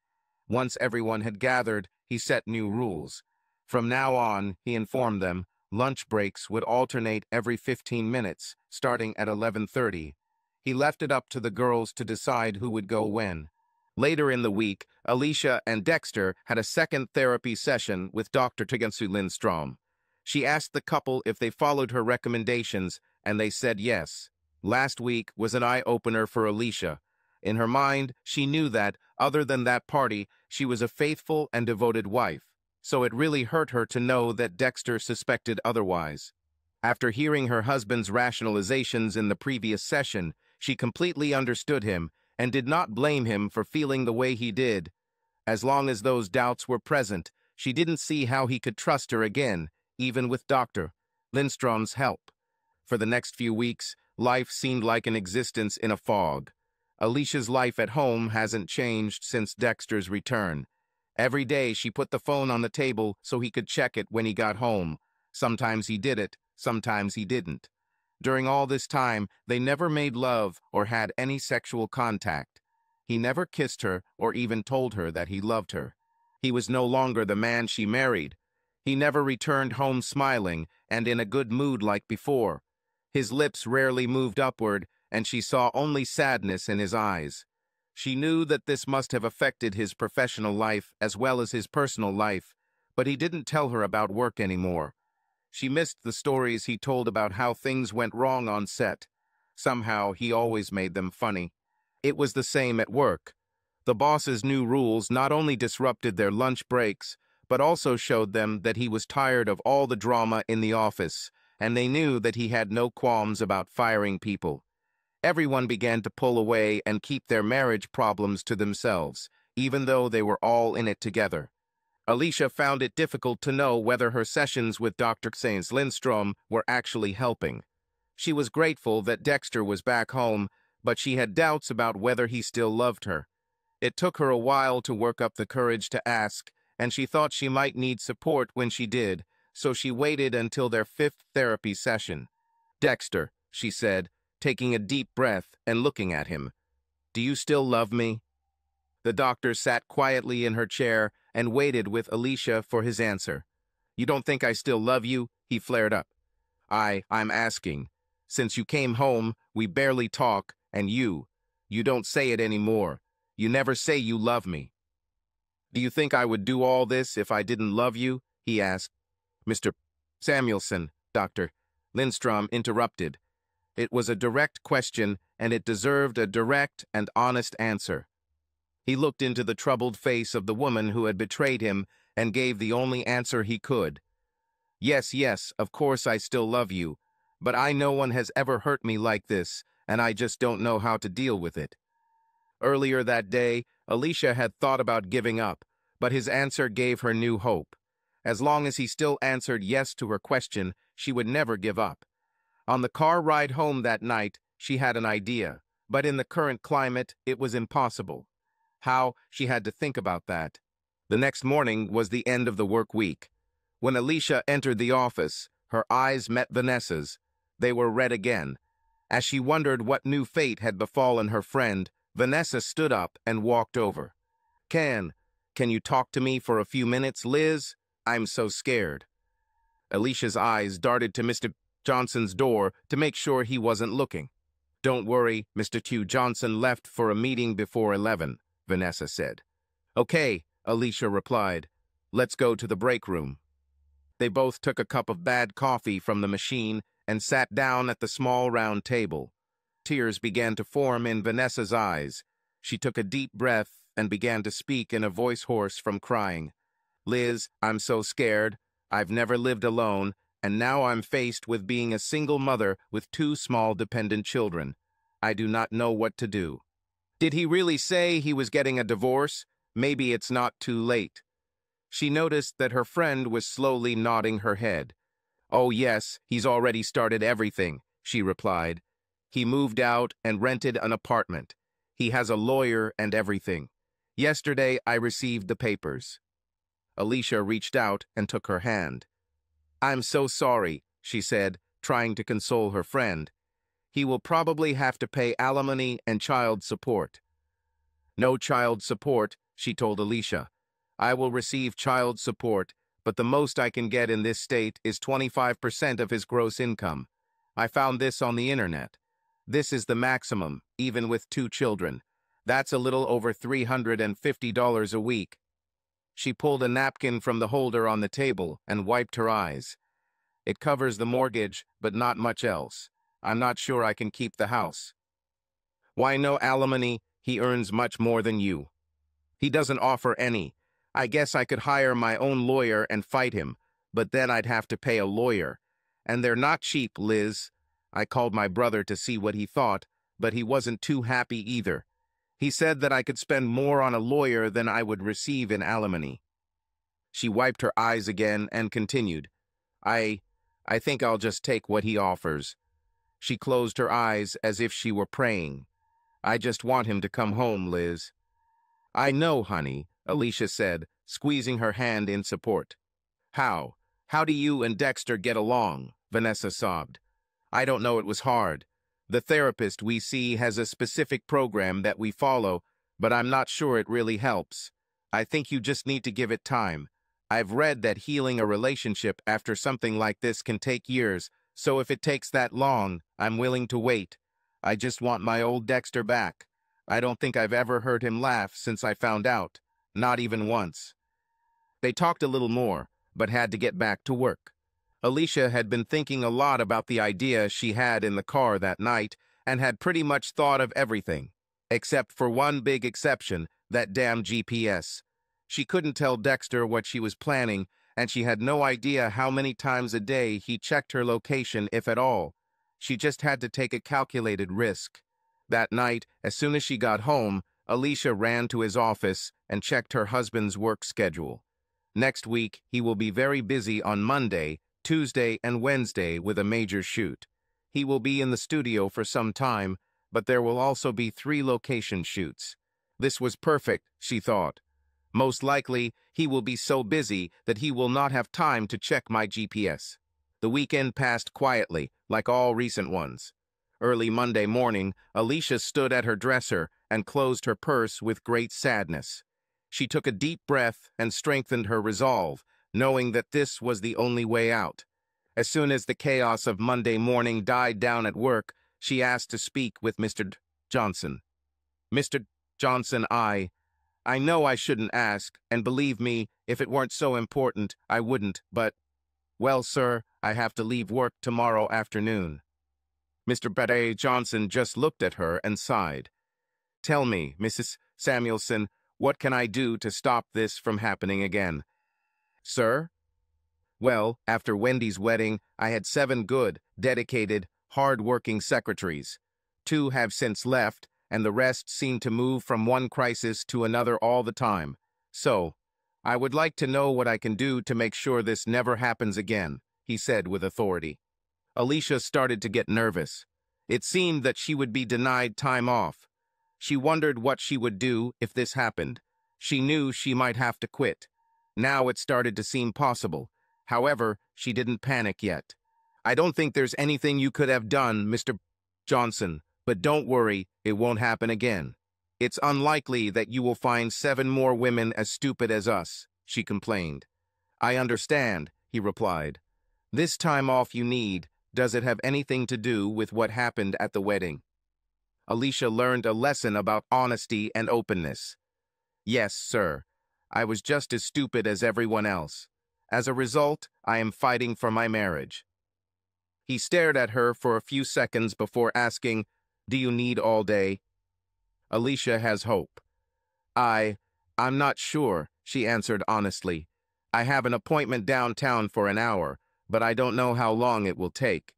Once everyone had gathered, he set new rules. From now on, he informed them, lunch breaks would alternate every 15 minutes, starting at 11.30. He left it up to the girls to decide who would go when. Later in the week, Alicia and Dexter had a second therapy session with Dr. Tegensu Lindstrom. She asked the couple if they followed her recommendations, and they said yes. Last week was an eye-opener for Alicia. In her mind, she knew that, other than that party, she was a faithful and devoted wife, so it really hurt her to know that Dexter suspected otherwise. After hearing her husband's rationalizations in the previous session, she completely understood him and did not blame him for feeling the way he did. As long as those doubts were present, she didn't see how he could trust her again, even with Dr. Lindstrom's help. For the next few weeks, life seemed like an existence in a fog. Alicia's life at home hasn't changed since Dexter's return. Every day she put the phone on the table so he could check it when he got home. Sometimes he did it, sometimes he didn't. During all this time, they never made love or had any sexual contact. He never kissed her or even told her that he loved her. He was no longer the man she married. He never returned home smiling and in a good mood like before. His lips rarely moved upward, and she saw only sadness in his eyes. She knew that this must have affected his professional life as well as his personal life, but he didn't tell her about work anymore. She missed the stories he told about how things went wrong on set. Somehow, he always made them funny. It was the same at work. The boss's new rules not only disrupted their lunch breaks, but also showed them that he was tired of all the drama in the office, and they knew that he had no qualms about firing people. Everyone began to pull away and keep their marriage problems to themselves, even though they were all in it together. Alicia found it difficult to know whether her sessions with Dr. Sainz Lindstrom were actually helping. She was grateful that Dexter was back home, but she had doubts about whether he still loved her. It took her a while to work up the courage to ask, and she thought she might need support when she did, so she waited until their fifth therapy session. Dexter, she said, taking a deep breath and looking at him. Do you still love me? The doctor sat quietly in her chair and waited with Alicia for his answer. You don't think I still love you? He flared up. I, I'm asking. Since you came home, we barely talk, and you, you don't say it anymore. You never say you love me. Do you think I would do all this if I didn't love you? He asked. Mr. Samuelson, Dr. Lindstrom interrupted. It was a direct question, and it deserved a direct and honest answer. He looked into the troubled face of the woman who had betrayed him and gave the only answer he could. Yes, yes, of course I still love you, but I no one has ever hurt me like this, and I just don't know how to deal with it. Earlier that day, Alicia had thought about giving up, but his answer gave her new hope. As long as he still answered yes to her question, she would never give up. On the car ride home that night, she had an idea, but in the current climate, it was impossible. How she had to think about that. The next morning was the end of the work week. When Alicia entered the office, her eyes met Vanessa's. They were red again. As she wondered what new fate had befallen her friend, Vanessa stood up and walked over. Can, can you talk to me for a few minutes, Liz? I'm so scared. Alicia's eyes darted to Mr. Johnson's door to make sure he wasn't looking. Don't worry, Mr. Q Johnson left for a meeting before 11. Vanessa said. Okay, Alicia replied. Let's go to the break room. They both took a cup of bad coffee from the machine and sat down at the small round table. Tears began to form in Vanessa's eyes. She took a deep breath and began to speak in a voice hoarse from crying. Liz, I'm so scared. I've never lived alone, and now I'm faced with being a single mother with two small dependent children. I do not know what to do. Did he really say he was getting a divorce? Maybe it's not too late. She noticed that her friend was slowly nodding her head. Oh, yes, he's already started everything, she replied. He moved out and rented an apartment. He has a lawyer and everything. Yesterday, I received the papers. Alicia reached out and took her hand. I'm so sorry, she said, trying to console her friend. He will probably have to pay alimony and child support. No child support, she told Alicia. I will receive child support, but the most I can get in this state is 25% of his gross income. I found this on the internet. This is the maximum, even with two children. That's a little over $350 a week. She pulled a napkin from the holder on the table and wiped her eyes. It covers the mortgage, but not much else. I'm not sure I can keep the house. Why no alimony? He earns much more than you. He doesn't offer any. I guess I could hire my own lawyer and fight him, but then I'd have to pay a lawyer. And they're not cheap, Liz. I called my brother to see what he thought, but he wasn't too happy either. He said that I could spend more on a lawyer than I would receive in alimony. She wiped her eyes again and continued, I, I think I'll just take what he offers. She closed her eyes as if she were praying. I just want him to come home, Liz. I know, honey, Alicia said, squeezing her hand in support. How? How do you and Dexter get along? Vanessa sobbed. I don't know it was hard. The therapist we see has a specific program that we follow, but I'm not sure it really helps. I think you just need to give it time. I've read that healing a relationship after something like this can take years, so if it takes that long, I'm willing to wait. I just want my old Dexter back. I don't think I've ever heard him laugh since I found out. Not even once. They talked a little more, but had to get back to work. Alicia had been thinking a lot about the idea she had in the car that night and had pretty much thought of everything, except for one big exception, that damn GPS. She couldn't tell Dexter what she was planning, and she had no idea how many times a day he checked her location, if at all. She just had to take a calculated risk. That night, as soon as she got home, Alicia ran to his office and checked her husband's work schedule. Next week, he will be very busy on Monday, Tuesday, and Wednesday with a major shoot. He will be in the studio for some time, but there will also be three location shoots. This was perfect, she thought. Most likely, he will be so busy that he will not have time to check my GPS. The weekend passed quietly, like all recent ones. Early Monday morning, Alicia stood at her dresser and closed her purse with great sadness. She took a deep breath and strengthened her resolve, knowing that this was the only way out. As soon as the chaos of Monday morning died down at work, she asked to speak with Mr. Johnson. Mr. Johnson, I, I know I shouldn't ask, and believe me, if it weren't so important, I wouldn't, but, well, sir, I have to leave work tomorrow afternoon. Mr. Bede Johnson just looked at her and sighed. Tell me, Mrs. Samuelson, what can I do to stop this from happening again? Sir? Well, after Wendy's wedding, I had seven good, dedicated, hard-working secretaries. Two have since left, and the rest seem to move from one crisis to another all the time. So, I would like to know what I can do to make sure this never happens again, he said with authority. Alicia started to get nervous. It seemed that she would be denied time off. She wondered what she would do if this happened. She knew she might have to quit. Now it started to seem possible. However, she didn't panic yet. I don't think there's anything you could have done, Mr. Johnson, but don't worry, it won't happen again. It's unlikely that you will find seven more women as stupid as us, she complained. I understand, he replied. This time off you need, does it have anything to do with what happened at the wedding? Alicia learned a lesson about honesty and openness. Yes, sir. I was just as stupid as everyone else. As a result, I am fighting for my marriage. He stared at her for a few seconds before asking, do you need all day? Alicia has hope. I, I'm not sure, she answered honestly. I have an appointment downtown for an hour, but I don't know how long it will take.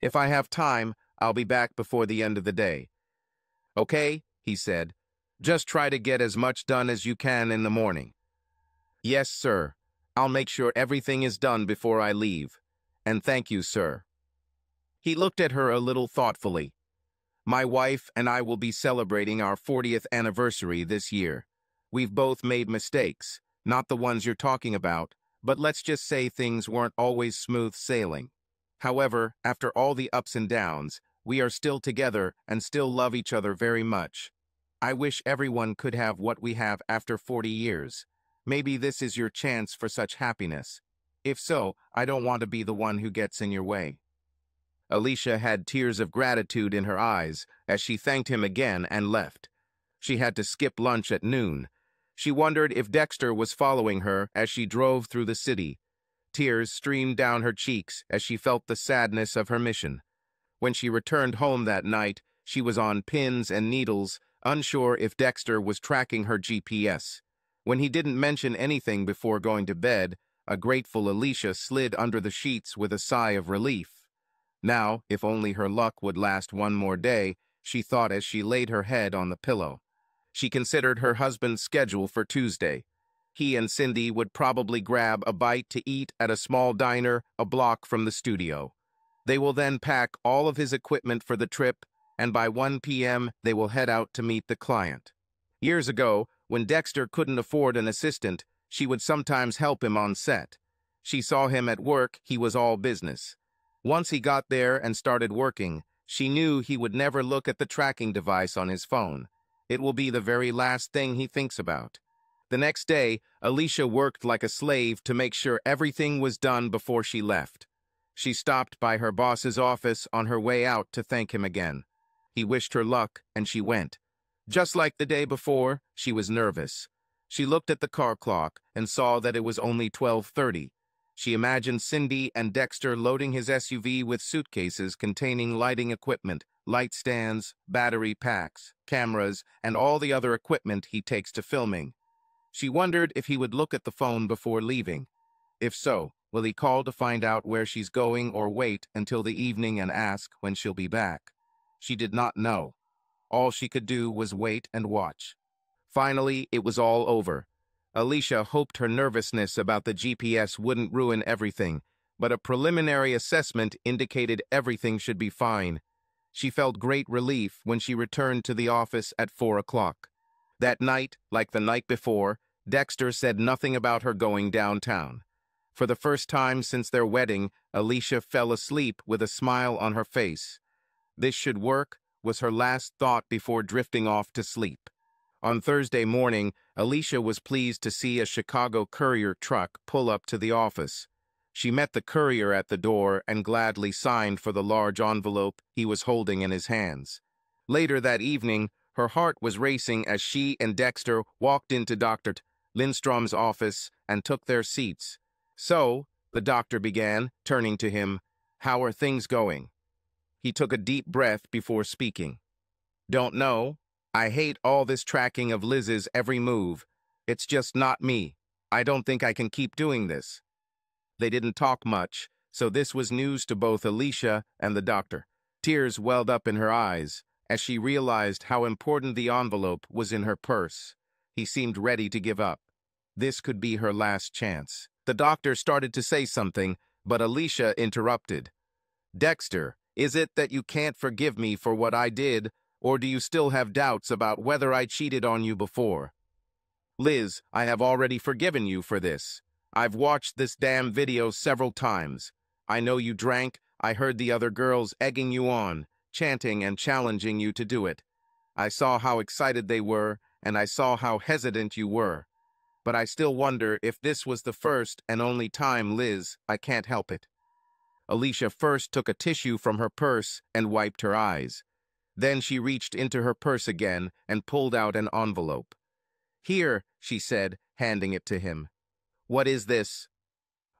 If I have time, I'll be back before the end of the day. Okay, he said. Just try to get as much done as you can in the morning. Yes, sir. I'll make sure everything is done before I leave. And thank you, sir. He looked at her a little thoughtfully. My wife and I will be celebrating our 40th anniversary this year. We've both made mistakes, not the ones you're talking about, but let's just say things weren't always smooth sailing. However, after all the ups and downs, we are still together and still love each other very much. I wish everyone could have what we have after 40 years. Maybe this is your chance for such happiness. If so, I don't want to be the one who gets in your way. Alicia had tears of gratitude in her eyes as she thanked him again and left. She had to skip lunch at noon. She wondered if Dexter was following her as she drove through the city. Tears streamed down her cheeks as she felt the sadness of her mission. When she returned home that night, she was on pins and needles, unsure if Dexter was tracking her GPS. When he didn't mention anything before going to bed, a grateful Alicia slid under the sheets with a sigh of relief. Now, if only her luck would last one more day, she thought as she laid her head on the pillow. She considered her husband's schedule for Tuesday. He and Cindy would probably grab a bite to eat at a small diner a block from the studio. They will then pack all of his equipment for the trip, and by 1 p.m. they will head out to meet the client. Years ago, when Dexter couldn't afford an assistant, she would sometimes help him on set. She saw him at work, he was all business. Once he got there and started working, she knew he would never look at the tracking device on his phone. It will be the very last thing he thinks about. The next day, Alicia worked like a slave to make sure everything was done before she left. She stopped by her boss's office on her way out to thank him again. He wished her luck, and she went. Just like the day before, she was nervous. She looked at the car clock and saw that it was only 1230. She imagined Cindy and Dexter loading his SUV with suitcases containing lighting equipment, light stands, battery packs, cameras, and all the other equipment he takes to filming. She wondered if he would look at the phone before leaving. If so, will he call to find out where she's going or wait until the evening and ask when she'll be back? She did not know. All she could do was wait and watch. Finally, it was all over. Alicia hoped her nervousness about the GPS wouldn't ruin everything, but a preliminary assessment indicated everything should be fine. She felt great relief when she returned to the office at 4 o'clock. That night, like the night before, Dexter said nothing about her going downtown. For the first time since their wedding, Alicia fell asleep with a smile on her face. This should work was her last thought before drifting off to sleep. On Thursday morning, Alicia was pleased to see a Chicago courier truck pull up to the office. She met the courier at the door and gladly signed for the large envelope he was holding in his hands. Later that evening, her heart was racing as she and Dexter walked into Dr. Lindstrom's office and took their seats. So, the doctor began, turning to him, How are things going? He took a deep breath before speaking. Don't know, I hate all this tracking of Liz's every move. It's just not me. I don't think I can keep doing this. They didn't talk much, so this was news to both Alicia and the doctor. Tears welled up in her eyes as she realized how important the envelope was in her purse. He seemed ready to give up. This could be her last chance. The doctor started to say something, but Alicia interrupted. Dexter, is it that you can't forgive me for what I did or do you still have doubts about whether I cheated on you before? Liz, I have already forgiven you for this. I've watched this damn video several times. I know you drank, I heard the other girls egging you on, chanting and challenging you to do it. I saw how excited they were, and I saw how hesitant you were. But I still wonder if this was the first and only time, Liz, I can't help it. Alicia first took a tissue from her purse and wiped her eyes. Then she reached into her purse again and pulled out an envelope. Here, she said, handing it to him. What is this?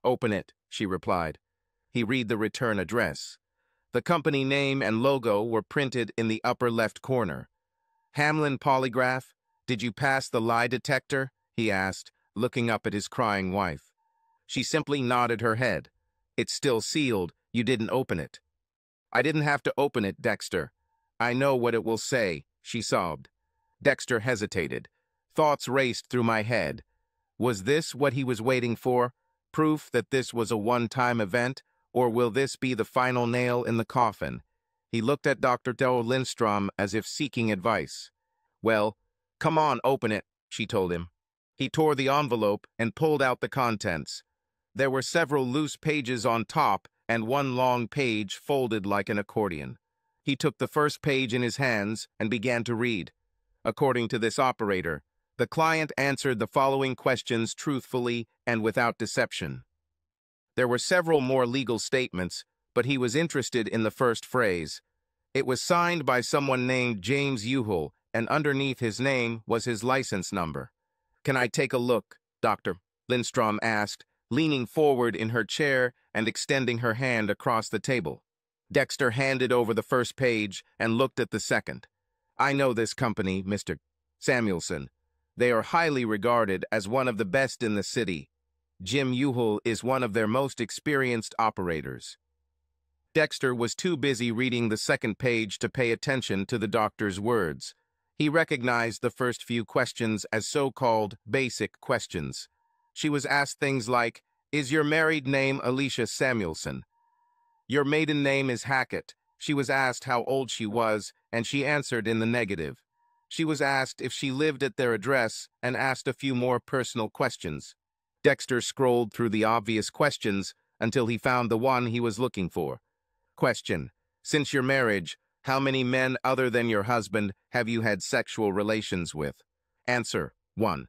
Open it, she replied. He read the return address. The company name and logo were printed in the upper left corner. Hamlin Polygraph, did you pass the lie detector? he asked, looking up at his crying wife. She simply nodded her head. It's still sealed. You didn't open it. I didn't have to open it, Dexter. I know what it will say, she sobbed. Dexter hesitated. Thoughts raced through my head. Was this what he was waiting for? Proof that this was a one-time event? Or will this be the final nail in the coffin? He looked at Dr. Doe Lindstrom as if seeking advice. Well, come on, open it, she told him. He tore the envelope and pulled out the contents. There were several loose pages on top and one long page folded like an accordion. He took the first page in his hands and began to read. According to this operator, the client answered the following questions truthfully and without deception. There were several more legal statements, but he was interested in the first phrase. It was signed by someone named James Uhel, and underneath his name was his license number. Can I take a look, Doctor? Lindstrom asked, leaning forward in her chair and extending her hand across the table. Dexter handed over the first page and looked at the second. I know this company, Mr. Samuelson. They are highly regarded as one of the best in the city. Jim Uhel is one of their most experienced operators. Dexter was too busy reading the second page to pay attention to the doctor's words. He recognized the first few questions as so-called basic questions. She was asked things like, Is your married name Alicia Samuelson? Your maiden name is Hackett. She was asked how old she was, and she answered in the negative. She was asked if she lived at their address and asked a few more personal questions. Dexter scrolled through the obvious questions until he found the one he was looking for. Question. Since your marriage, how many men other than your husband have you had sexual relations with? Answer. 1.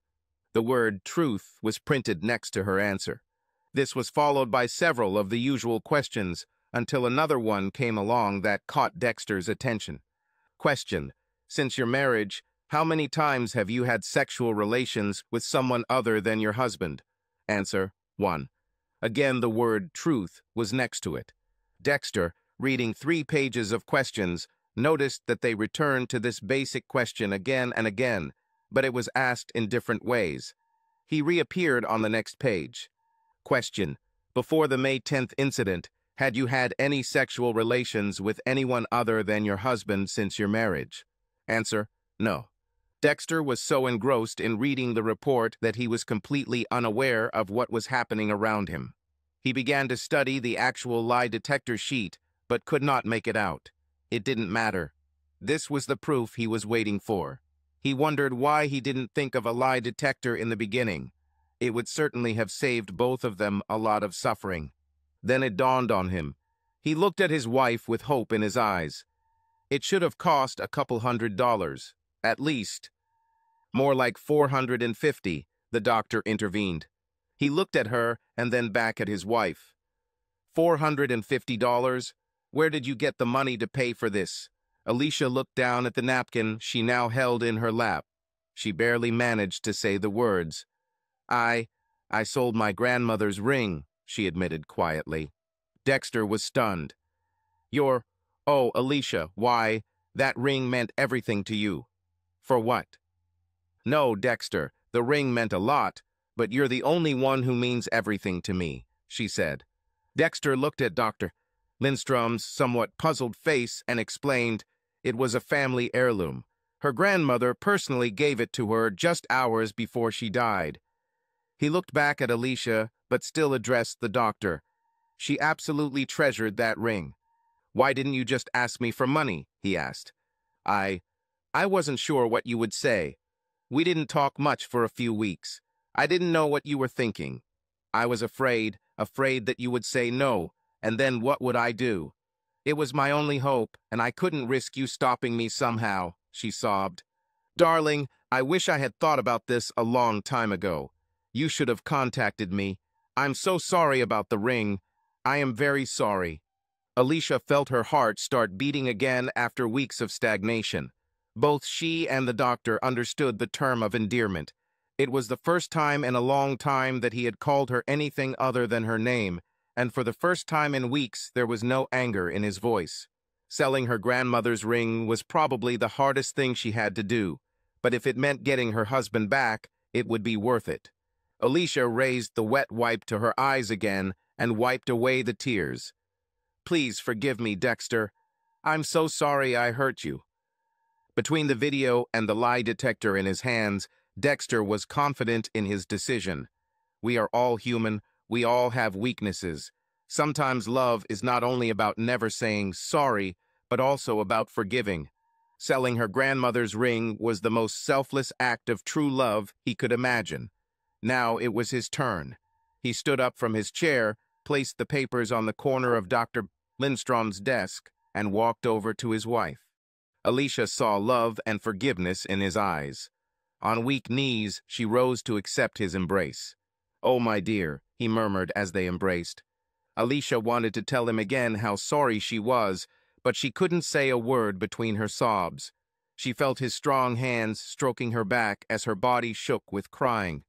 The word truth was printed next to her answer. This was followed by several of the usual questions until another one came along that caught Dexter's attention. Question. Since your marriage, how many times have you had sexual relations with someone other than your husband? Answer. 1. Again, the word truth was next to it. Dexter, reading three pages of questions, noticed that they returned to this basic question again and again, but it was asked in different ways. He reappeared on the next page. Question. Before the May 10th incident, had you had any sexual relations with anyone other than your husband since your marriage? Answer, no. Dexter was so engrossed in reading the report that he was completely unaware of what was happening around him. He began to study the actual lie detector sheet, but could not make it out. It didn't matter. This was the proof he was waiting for. He wondered why he didn't think of a lie detector in the beginning. It would certainly have saved both of them a lot of suffering. Then it dawned on him. He looked at his wife with hope in his eyes. It should have cost a couple hundred dollars, at least. More like 450, the doctor intervened. He looked at her and then back at his wife. $450? Where did you get the money to pay for this? Alicia looked down at the napkin she now held in her lap. She barely managed to say the words. I, I sold my grandmother's ring she admitted quietly. Dexter was stunned. You're, oh, Alicia, why, that ring meant everything to you. For what? No, Dexter, the ring meant a lot, but you're the only one who means everything to me, she said. Dexter looked at Dr. Lindstrom's somewhat puzzled face and explained it was a family heirloom. Her grandmother personally gave it to her just hours before she died. He looked back at Alicia, but still addressed the doctor. She absolutely treasured that ring. Why didn't you just ask me for money? he asked. I... I wasn't sure what you would say. We didn't talk much for a few weeks. I didn't know what you were thinking. I was afraid, afraid that you would say no, and then what would I do? It was my only hope, and I couldn't risk you stopping me somehow, she sobbed. Darling, I wish I had thought about this a long time ago. You should have contacted me. I'm so sorry about the ring. I am very sorry. Alicia felt her heart start beating again after weeks of stagnation. Both she and the doctor understood the term of endearment. It was the first time in a long time that he had called her anything other than her name, and for the first time in weeks there was no anger in his voice. Selling her grandmother's ring was probably the hardest thing she had to do, but if it meant getting her husband back, it would be worth it. Alicia raised the wet wipe to her eyes again and wiped away the tears. Please forgive me, Dexter. I'm so sorry I hurt you. Between the video and the lie detector in his hands, Dexter was confident in his decision. We are all human, we all have weaknesses. Sometimes love is not only about never saying sorry, but also about forgiving. Selling her grandmother's ring was the most selfless act of true love he could imagine. Now it was his turn. He stood up from his chair, placed the papers on the corner of Dr. Lindstrom's desk, and walked over to his wife. Alicia saw love and forgiveness in his eyes. On weak knees, she rose to accept his embrace. Oh, my dear, he murmured as they embraced. Alicia wanted to tell him again how sorry she was, but she couldn't say a word between her sobs. She felt his strong hands stroking her back as her body shook with crying.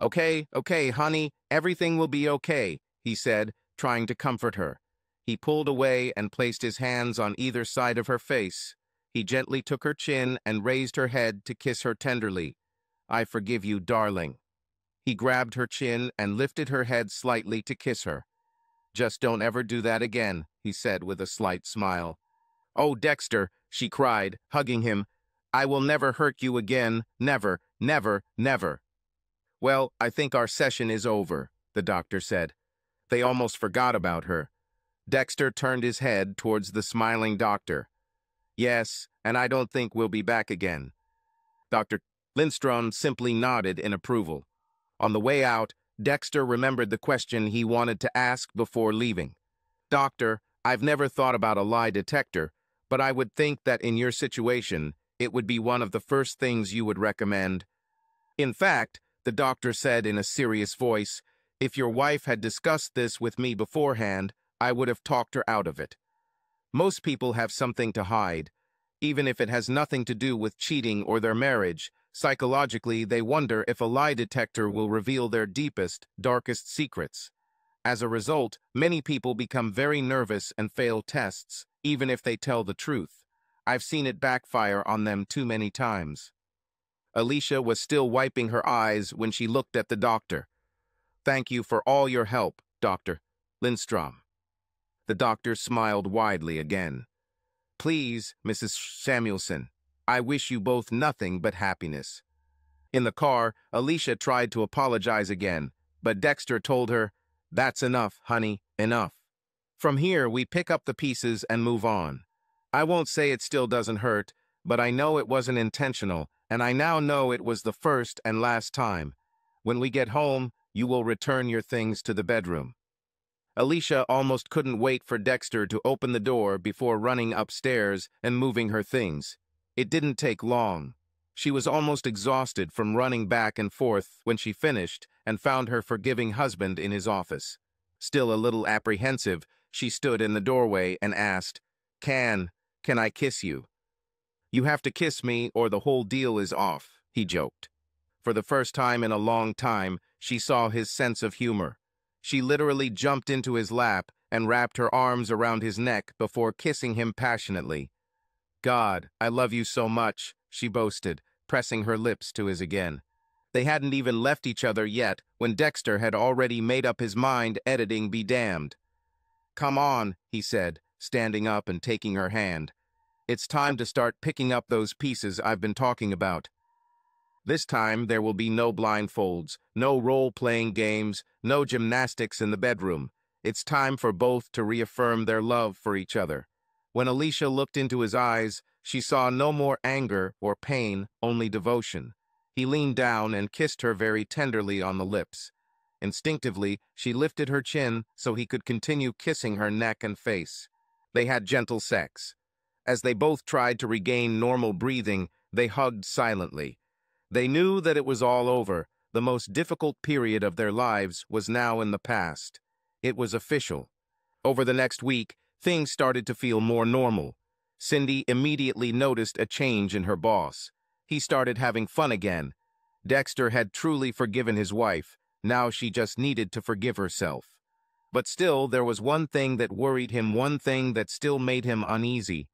Okay, okay, honey, everything will be okay, he said, trying to comfort her. He pulled away and placed his hands on either side of her face. He gently took her chin and raised her head to kiss her tenderly. I forgive you, darling. He grabbed her chin and lifted her head slightly to kiss her. Just don't ever do that again, he said with a slight smile. Oh, Dexter, she cried, hugging him. I will never hurt you again, never, never, never. Well, I think our session is over, the doctor said. They almost forgot about her. Dexter turned his head towards the smiling doctor. Yes, and I don't think we'll be back again. Dr. Lindstrom simply nodded in approval. On the way out, Dexter remembered the question he wanted to ask before leaving. Doctor, I've never thought about a lie detector, but I would think that in your situation, it would be one of the first things you would recommend. In fact, the doctor said in a serious voice, if your wife had discussed this with me beforehand, I would have talked her out of it. Most people have something to hide. Even if it has nothing to do with cheating or their marriage, psychologically they wonder if a lie detector will reveal their deepest, darkest secrets. As a result, many people become very nervous and fail tests, even if they tell the truth. I've seen it backfire on them too many times. Alicia was still wiping her eyes when she looked at the doctor. Thank you for all your help, Dr. Lindstrom. The doctor smiled widely again. Please, Mrs. Samuelson, I wish you both nothing but happiness. In the car, Alicia tried to apologize again, but Dexter told her, That's enough, honey, enough. From here, we pick up the pieces and move on. I won't say it still doesn't hurt, but I know it wasn't intentional, and I now know it was the first and last time. When we get home, you will return your things to the bedroom. Alicia almost couldn't wait for Dexter to open the door before running upstairs and moving her things. It didn't take long. She was almost exhausted from running back and forth when she finished and found her forgiving husband in his office. Still a little apprehensive, she stood in the doorway and asked, Can, can I kiss you? You have to kiss me or the whole deal is off, he joked. For the first time in a long time, she saw his sense of humor. She literally jumped into his lap and wrapped her arms around his neck before kissing him passionately. God, I love you so much, she boasted, pressing her lips to his again. They hadn't even left each other yet when Dexter had already made up his mind editing be damned. Come on, he said, standing up and taking her hand. It's time to start picking up those pieces I've been talking about. This time, there will be no blindfolds, no role-playing games, no gymnastics in the bedroom. It's time for both to reaffirm their love for each other. When Alicia looked into his eyes, she saw no more anger or pain, only devotion. He leaned down and kissed her very tenderly on the lips. Instinctively, she lifted her chin so he could continue kissing her neck and face. They had gentle sex. As they both tried to regain normal breathing, they hugged silently. They knew that it was all over. The most difficult period of their lives was now in the past. It was official. Over the next week, things started to feel more normal. Cindy immediately noticed a change in her boss. He started having fun again. Dexter had truly forgiven his wife. Now she just needed to forgive herself. But still, there was one thing that worried him, one thing that still made him uneasy.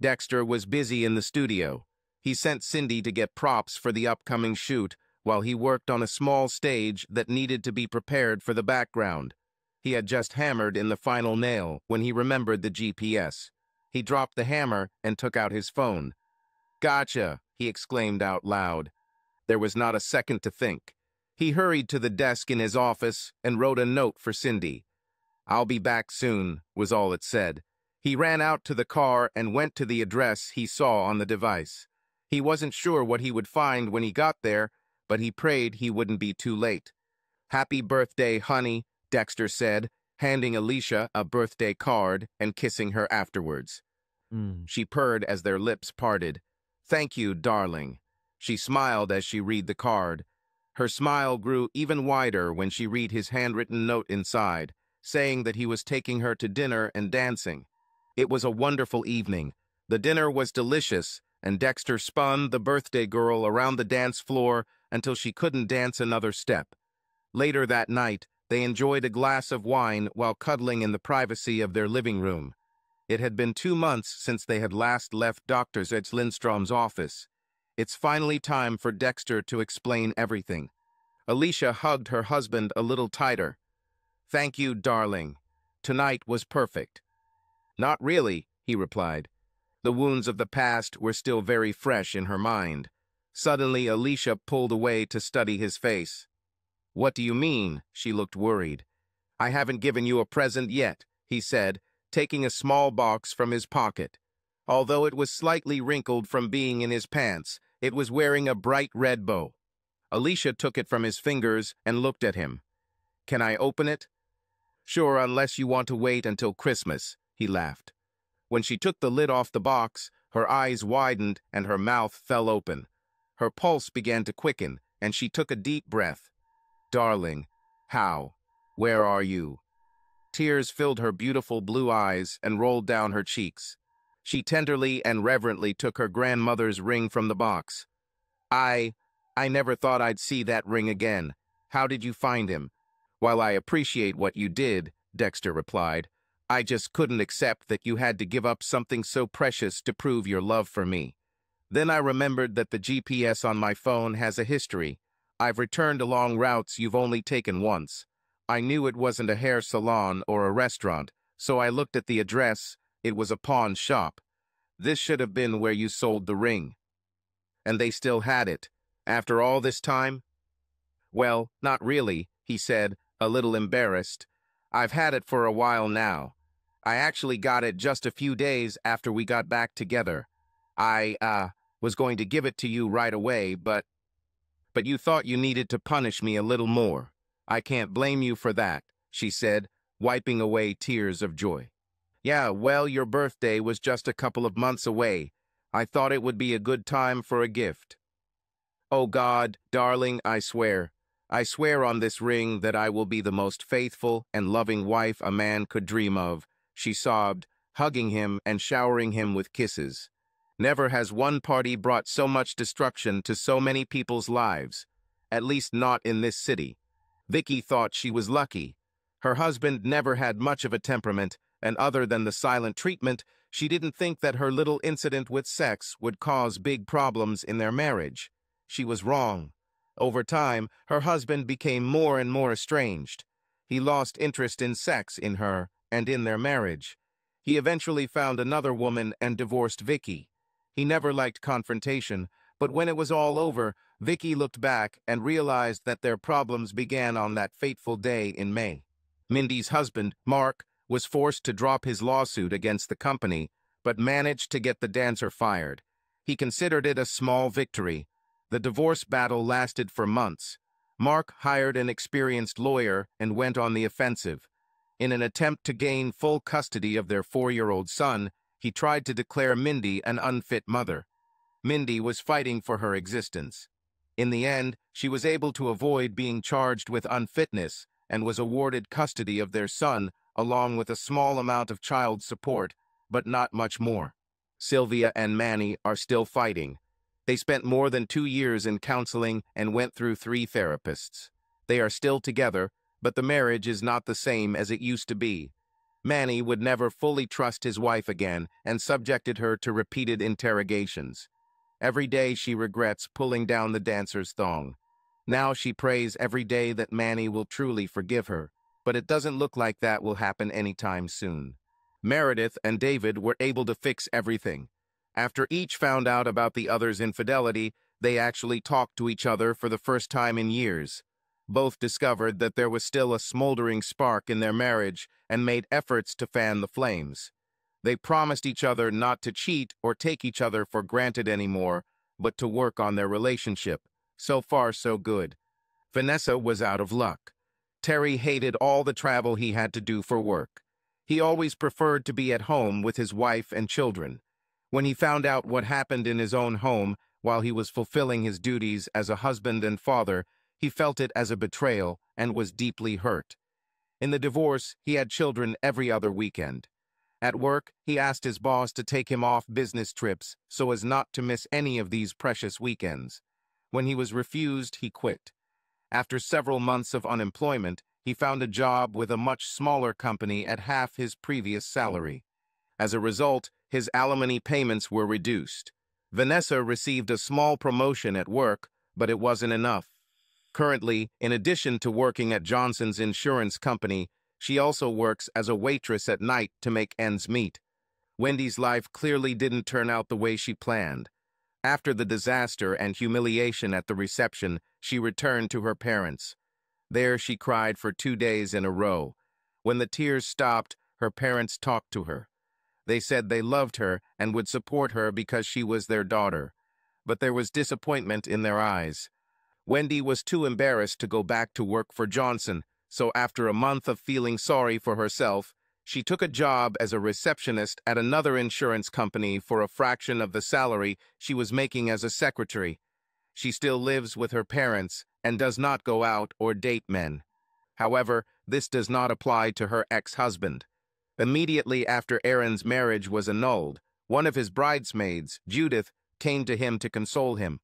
Dexter was busy in the studio. He sent Cindy to get props for the upcoming shoot while he worked on a small stage that needed to be prepared for the background. He had just hammered in the final nail when he remembered the GPS. He dropped the hammer and took out his phone. Gotcha, he exclaimed out loud. There was not a second to think. He hurried to the desk in his office and wrote a note for Cindy. I'll be back soon, was all it said. He ran out to the car and went to the address he saw on the device. He wasn't sure what he would find when he got there, but he prayed he wouldn't be too late. Happy birthday, honey, Dexter said, handing Alicia a birthday card and kissing her afterwards. Mm. She purred as their lips parted. Thank you, darling. She smiled as she read the card. Her smile grew even wider when she read his handwritten note inside, saying that he was taking her to dinner and dancing. It was a wonderful evening. The dinner was delicious, and Dexter spun the birthday girl around the dance floor until she couldn't dance another step. Later that night, they enjoyed a glass of wine while cuddling in the privacy of their living room. It had been two months since they had last left Dr. Zeds Lindstrom's office. It's finally time for Dexter to explain everything. Alicia hugged her husband a little tighter. Thank you, darling. Tonight was perfect. Not really, he replied. The wounds of the past were still very fresh in her mind. Suddenly, Alicia pulled away to study his face. What do you mean? She looked worried. I haven't given you a present yet, he said, taking a small box from his pocket. Although it was slightly wrinkled from being in his pants, it was wearing a bright red bow. Alicia took it from his fingers and looked at him. Can I open it? Sure, unless you want to wait until Christmas, he laughed. When she took the lid off the box, her eyes widened and her mouth fell open. Her pulse began to quicken, and she took a deep breath. Darling, how? Where are you? Tears filled her beautiful blue eyes and rolled down her cheeks. She tenderly and reverently took her grandmother's ring from the box. I, I never thought I'd see that ring again. How did you find him? While I appreciate what you did, Dexter replied, I just couldn't accept that you had to give up something so precious to prove your love for me. Then I remembered that the GPS on my phone has a history. I've returned along routes you've only taken once. I knew it wasn't a hair salon or a restaurant, so I looked at the address. It was a pawn shop. This should have been where you sold the ring. And they still had it. After all this time? Well, not really, he said, a little embarrassed. I've had it for a while now. I actually got it just a few days after we got back together. I, uh, was going to give it to you right away, but... But you thought you needed to punish me a little more. I can't blame you for that, she said, wiping away tears of joy. Yeah, well, your birthday was just a couple of months away. I thought it would be a good time for a gift. Oh God, darling, I swear. I swear on this ring that I will be the most faithful and loving wife a man could dream of, she sobbed, hugging him and showering him with kisses. Never has one party brought so much destruction to so many people's lives, at least not in this city. Vicky thought she was lucky. Her husband never had much of a temperament, and other than the silent treatment, she didn't think that her little incident with sex would cause big problems in their marriage. She was wrong. Over time, her husband became more and more estranged. He lost interest in sex in her and in their marriage. He eventually found another woman and divorced Vicky. He never liked confrontation, but when it was all over, Vicky looked back and realized that their problems began on that fateful day in May. Mindy's husband, Mark, was forced to drop his lawsuit against the company, but managed to get the dancer fired. He considered it a small victory. The divorce battle lasted for months. Mark hired an experienced lawyer and went on the offensive. In an attempt to gain full custody of their four-year-old son, he tried to declare Mindy an unfit mother. Mindy was fighting for her existence. In the end, she was able to avoid being charged with unfitness and was awarded custody of their son along with a small amount of child support, but not much more. Sylvia and Manny are still fighting. They spent more than two years in counseling and went through three therapists. They are still together, but the marriage is not the same as it used to be. Manny would never fully trust his wife again and subjected her to repeated interrogations. Every day she regrets pulling down the dancer's thong. Now she prays every day that Manny will truly forgive her, but it doesn't look like that will happen anytime soon. Meredith and David were able to fix everything. After each found out about the other's infidelity, they actually talked to each other for the first time in years. Both discovered that there was still a smoldering spark in their marriage and made efforts to fan the flames. They promised each other not to cheat or take each other for granted anymore, but to work on their relationship. So far, so good. Vanessa was out of luck. Terry hated all the travel he had to do for work. He always preferred to be at home with his wife and children. When he found out what happened in his own home while he was fulfilling his duties as a husband and father, he felt it as a betrayal and was deeply hurt. In the divorce, he had children every other weekend. At work, he asked his boss to take him off business trips so as not to miss any of these precious weekends. When he was refused, he quit. After several months of unemployment, he found a job with a much smaller company at half his previous salary. As a result, his alimony payments were reduced. Vanessa received a small promotion at work, but it wasn't enough. Currently, in addition to working at Johnson's insurance company, she also works as a waitress at night to make ends meet. Wendy's life clearly didn't turn out the way she planned. After the disaster and humiliation at the reception, she returned to her parents. There she cried for two days in a row. When the tears stopped, her parents talked to her. They said they loved her and would support her because she was their daughter. But there was disappointment in their eyes. Wendy was too embarrassed to go back to work for Johnson, so after a month of feeling sorry for herself, she took a job as a receptionist at another insurance company for a fraction of the salary she was making as a secretary. She still lives with her parents and does not go out or date men. However, this does not apply to her ex-husband. Immediately after Aaron's marriage was annulled, one of his bridesmaids, Judith, came to him to console him.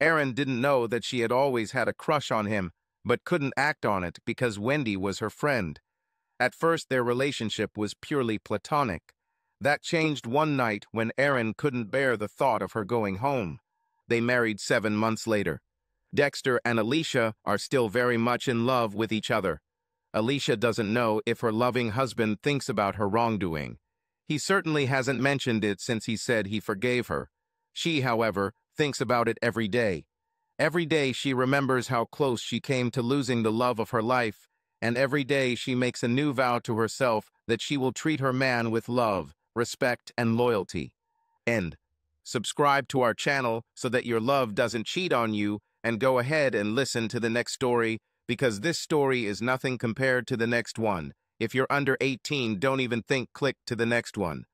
Aaron didn't know that she had always had a crush on him, but couldn't act on it because Wendy was her friend. At first, their relationship was purely platonic. That changed one night when Aaron couldn't bear the thought of her going home. They married seven months later. Dexter and Alicia are still very much in love with each other. Alicia doesn't know if her loving husband thinks about her wrongdoing. He certainly hasn't mentioned it since he said he forgave her. She, however, thinks about it every day. Every day she remembers how close she came to losing the love of her life and every day she makes a new vow to herself that she will treat her man with love, respect, and loyalty. End. Subscribe to our channel so that your love doesn't cheat on you, and go ahead and listen to the next story, because this story is nothing compared to the next one. If you're under 18, don't even think click to the next one.